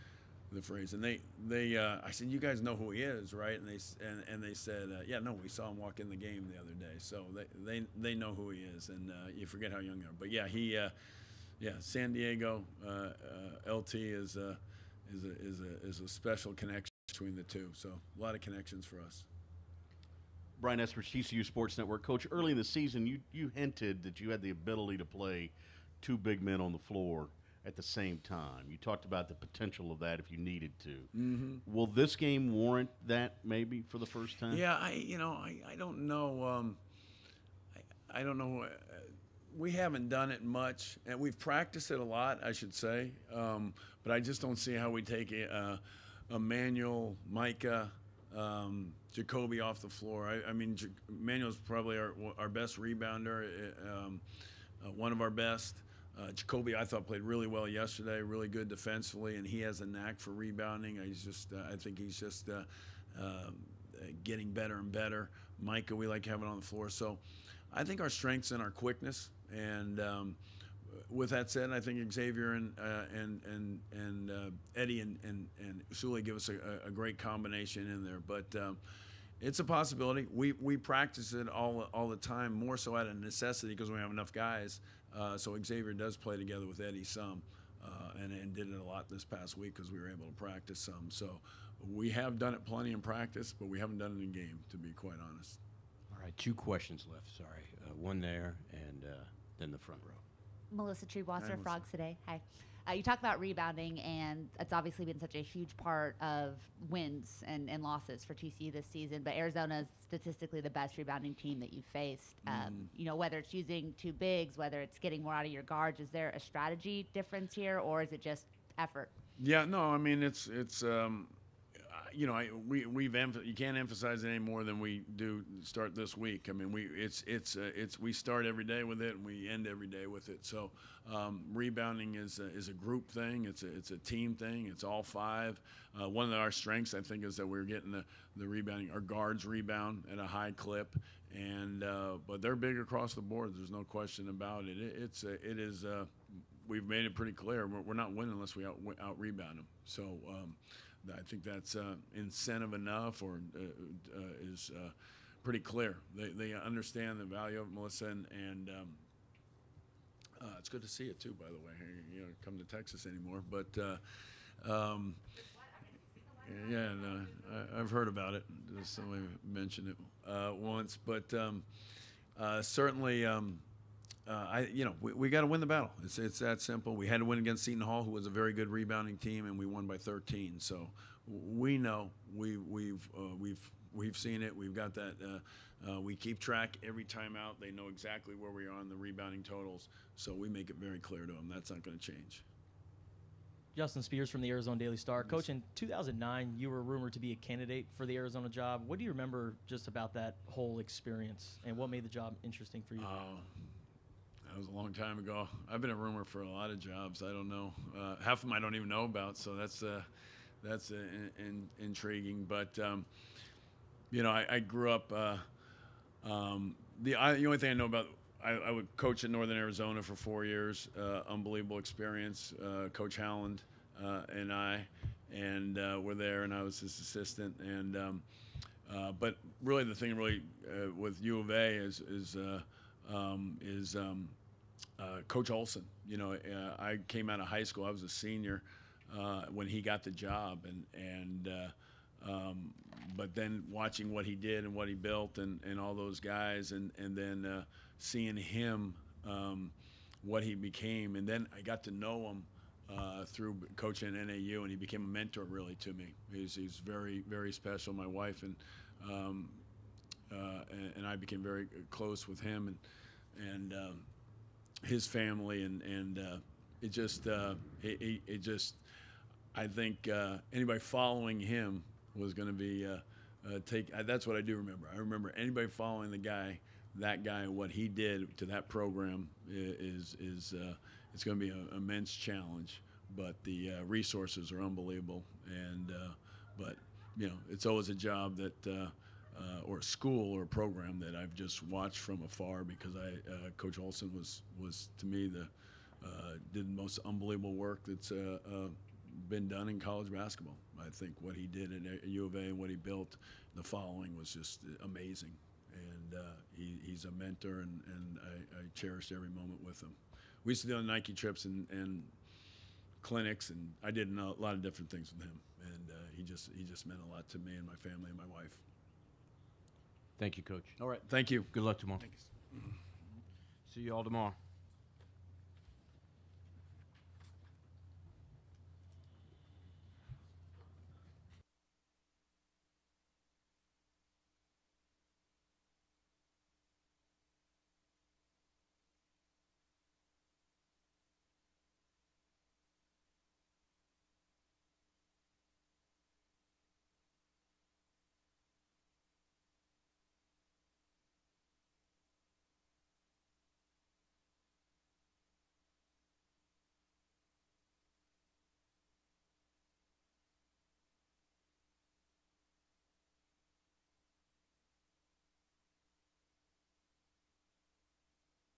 the phrase. And they, they uh, I said, you guys know who he is, right? And they, and, and they said, uh, yeah, no, we saw him walk in the game the other day. So they, they, they know who he is. And uh, you forget how young they are. But yeah, he, uh, yeah, San Diego uh, LT is a, is a is a is a special connection between the two. So a lot of connections for us. Brian Espers, TCU Sports Network. Coach, early in the season, you, you hinted that you had the ability to play two big men on the floor at the same time. You talked about the potential of that if you needed to. Mhm. Will this game warrant that maybe for the first time? Yeah, I you know I, I don't know um, I, I don't know uh, we haven't done it much and we've practiced it a lot I should say um, but I just don't see how we take a, uh, Emanuel Micah um, JaKobe off the floor I, I mean J- Emanuel's probably our our best rebounder uh, um, uh, one of our best uh, JaKobe, I thought played really well yesterday, really good defensively, and he has a knack for rebounding. I just, uh, I think he's just uh, um, uh, getting better and better. Micah, we like having on the floor. So, I think our strengths and our quickness. And um, with that said, I think Xavier and uh, and and and uh, Eddie and and and Sule give us a, a great combination in there. But um, it's a possibility. We we practice it all all the time, more so out of necessity because we have enough guys. Uh, so Xavier does play together with Eddie some, uh, and and did it a lot this past week because we were able to practice some. So we have done it plenty in practice, but we haven't done it in game, to be quite honest. All right, two questions left. Sorry, uh, one there, and uh, then the front row. Melissa Hi, Triebwasser, Melissa. Frogs Today. Hi. Uh, you talk about rebounding, and it's obviously been such a huge part of wins and, and losses for TCU this season. But Arizona is statistically the best rebounding team that you've faced. Um, Mm-hmm. You know, whether it's using two bigs, whether it's getting more out of your guards, is there a strategy difference here, or is it just effort? Yeah, no, I mean it's it's um, you know I, we we've you can't emphasize it any more than we do start this week. I mean we it's it's uh, it's we start every day with it and we end every day with it. So um, rebounding is a, is a group thing. It's a it's a team thing. It's all five. Uh, one of our strengths I think is that we're getting the the rebounding. Our guards rebound at a high clip, and uh, but they're big across the board. There's no question about it. it it's a, it is. Uh, we've made it pretty clear we're, we're not winning unless we out, out rebound them. So um, I think that's uh, incentive enough, or uh, uh, is uh, pretty clear. They, they understand the value of Melissa, and, and um, it's good to see it too. By the way, you know, come to Texas anymore, but. Um, yeah, uh, I, I've heard about it. Somebody mentioned it once, but um, certainly, um, uh, I you know we, we got to win the battle. It's it's that simple. We had to win against Seton Hall, who was a very good rebounding team, and we won by 13. So we know we we've uh, we've we've seen it. We've got that. Uh, uh, we keep track every time out. They know exactly where we are on the rebounding totals, so we make it very clear to them that's not going to change. Justin Spears from the Arizona Daily Star. Coach, in 2009, you were rumored to be a candidate for the Arizona job. What do you remember just about that whole experience and what made the job interesting for you? Oh, that was a long time ago. I've been a rumor for a lot of jobs. I don't know. Uh, half of them I don't even know about, so that's uh, that's uh, in, in, intriguing. But um, you know, I, I grew up. Uh, um, the I, the only thing I know about I, I would coach in Northern Arizona for four years. Uh, unbelievable experience. Uh, coach Howland and I, and were there, and I was his assistant. And um, but really, the thing really with U of A is is um, is um, uh, Coach Olson. You know, uh, I came out of high school. I was a senior uh, when he got the job, and and uh, um, but then watching what he did and what he built and, and all those guys, and and then uh, seeing him um, what he became, and then I got to know him. Uh, through coaching at NAU, and he became a mentor really to me. He's, he's very, very special. My wife and um, and, and I became very close with him and and um, his family, and and uh, it just uh, it, it, just I think uh, anybody following him was going to be uh, uh, take. Uh, that's what I do remember. I remember anybody following the guy, that guy, what he did to that program is is it's going to be an immense challenge. But the resources are unbelievable, and but you know it's always a job that uh, or a school or a program that I've just watched from afar because I uh, Coach Olson was was to me the uh, did the most unbelievable work that's uh, uh, been done in college basketball. I think what he did at U of A and what he built, the following was just amazing. And uh, he, he's a mentor, and, and I, I cherished every moment with him. We used to do Nike trips and, and clinics, and I did a lot of different things with him. And he just he just meant a lot to me and my family and my wife. Thank you, Coach. All right. Thank you. Good luck tomorrow. See you all tomorrow.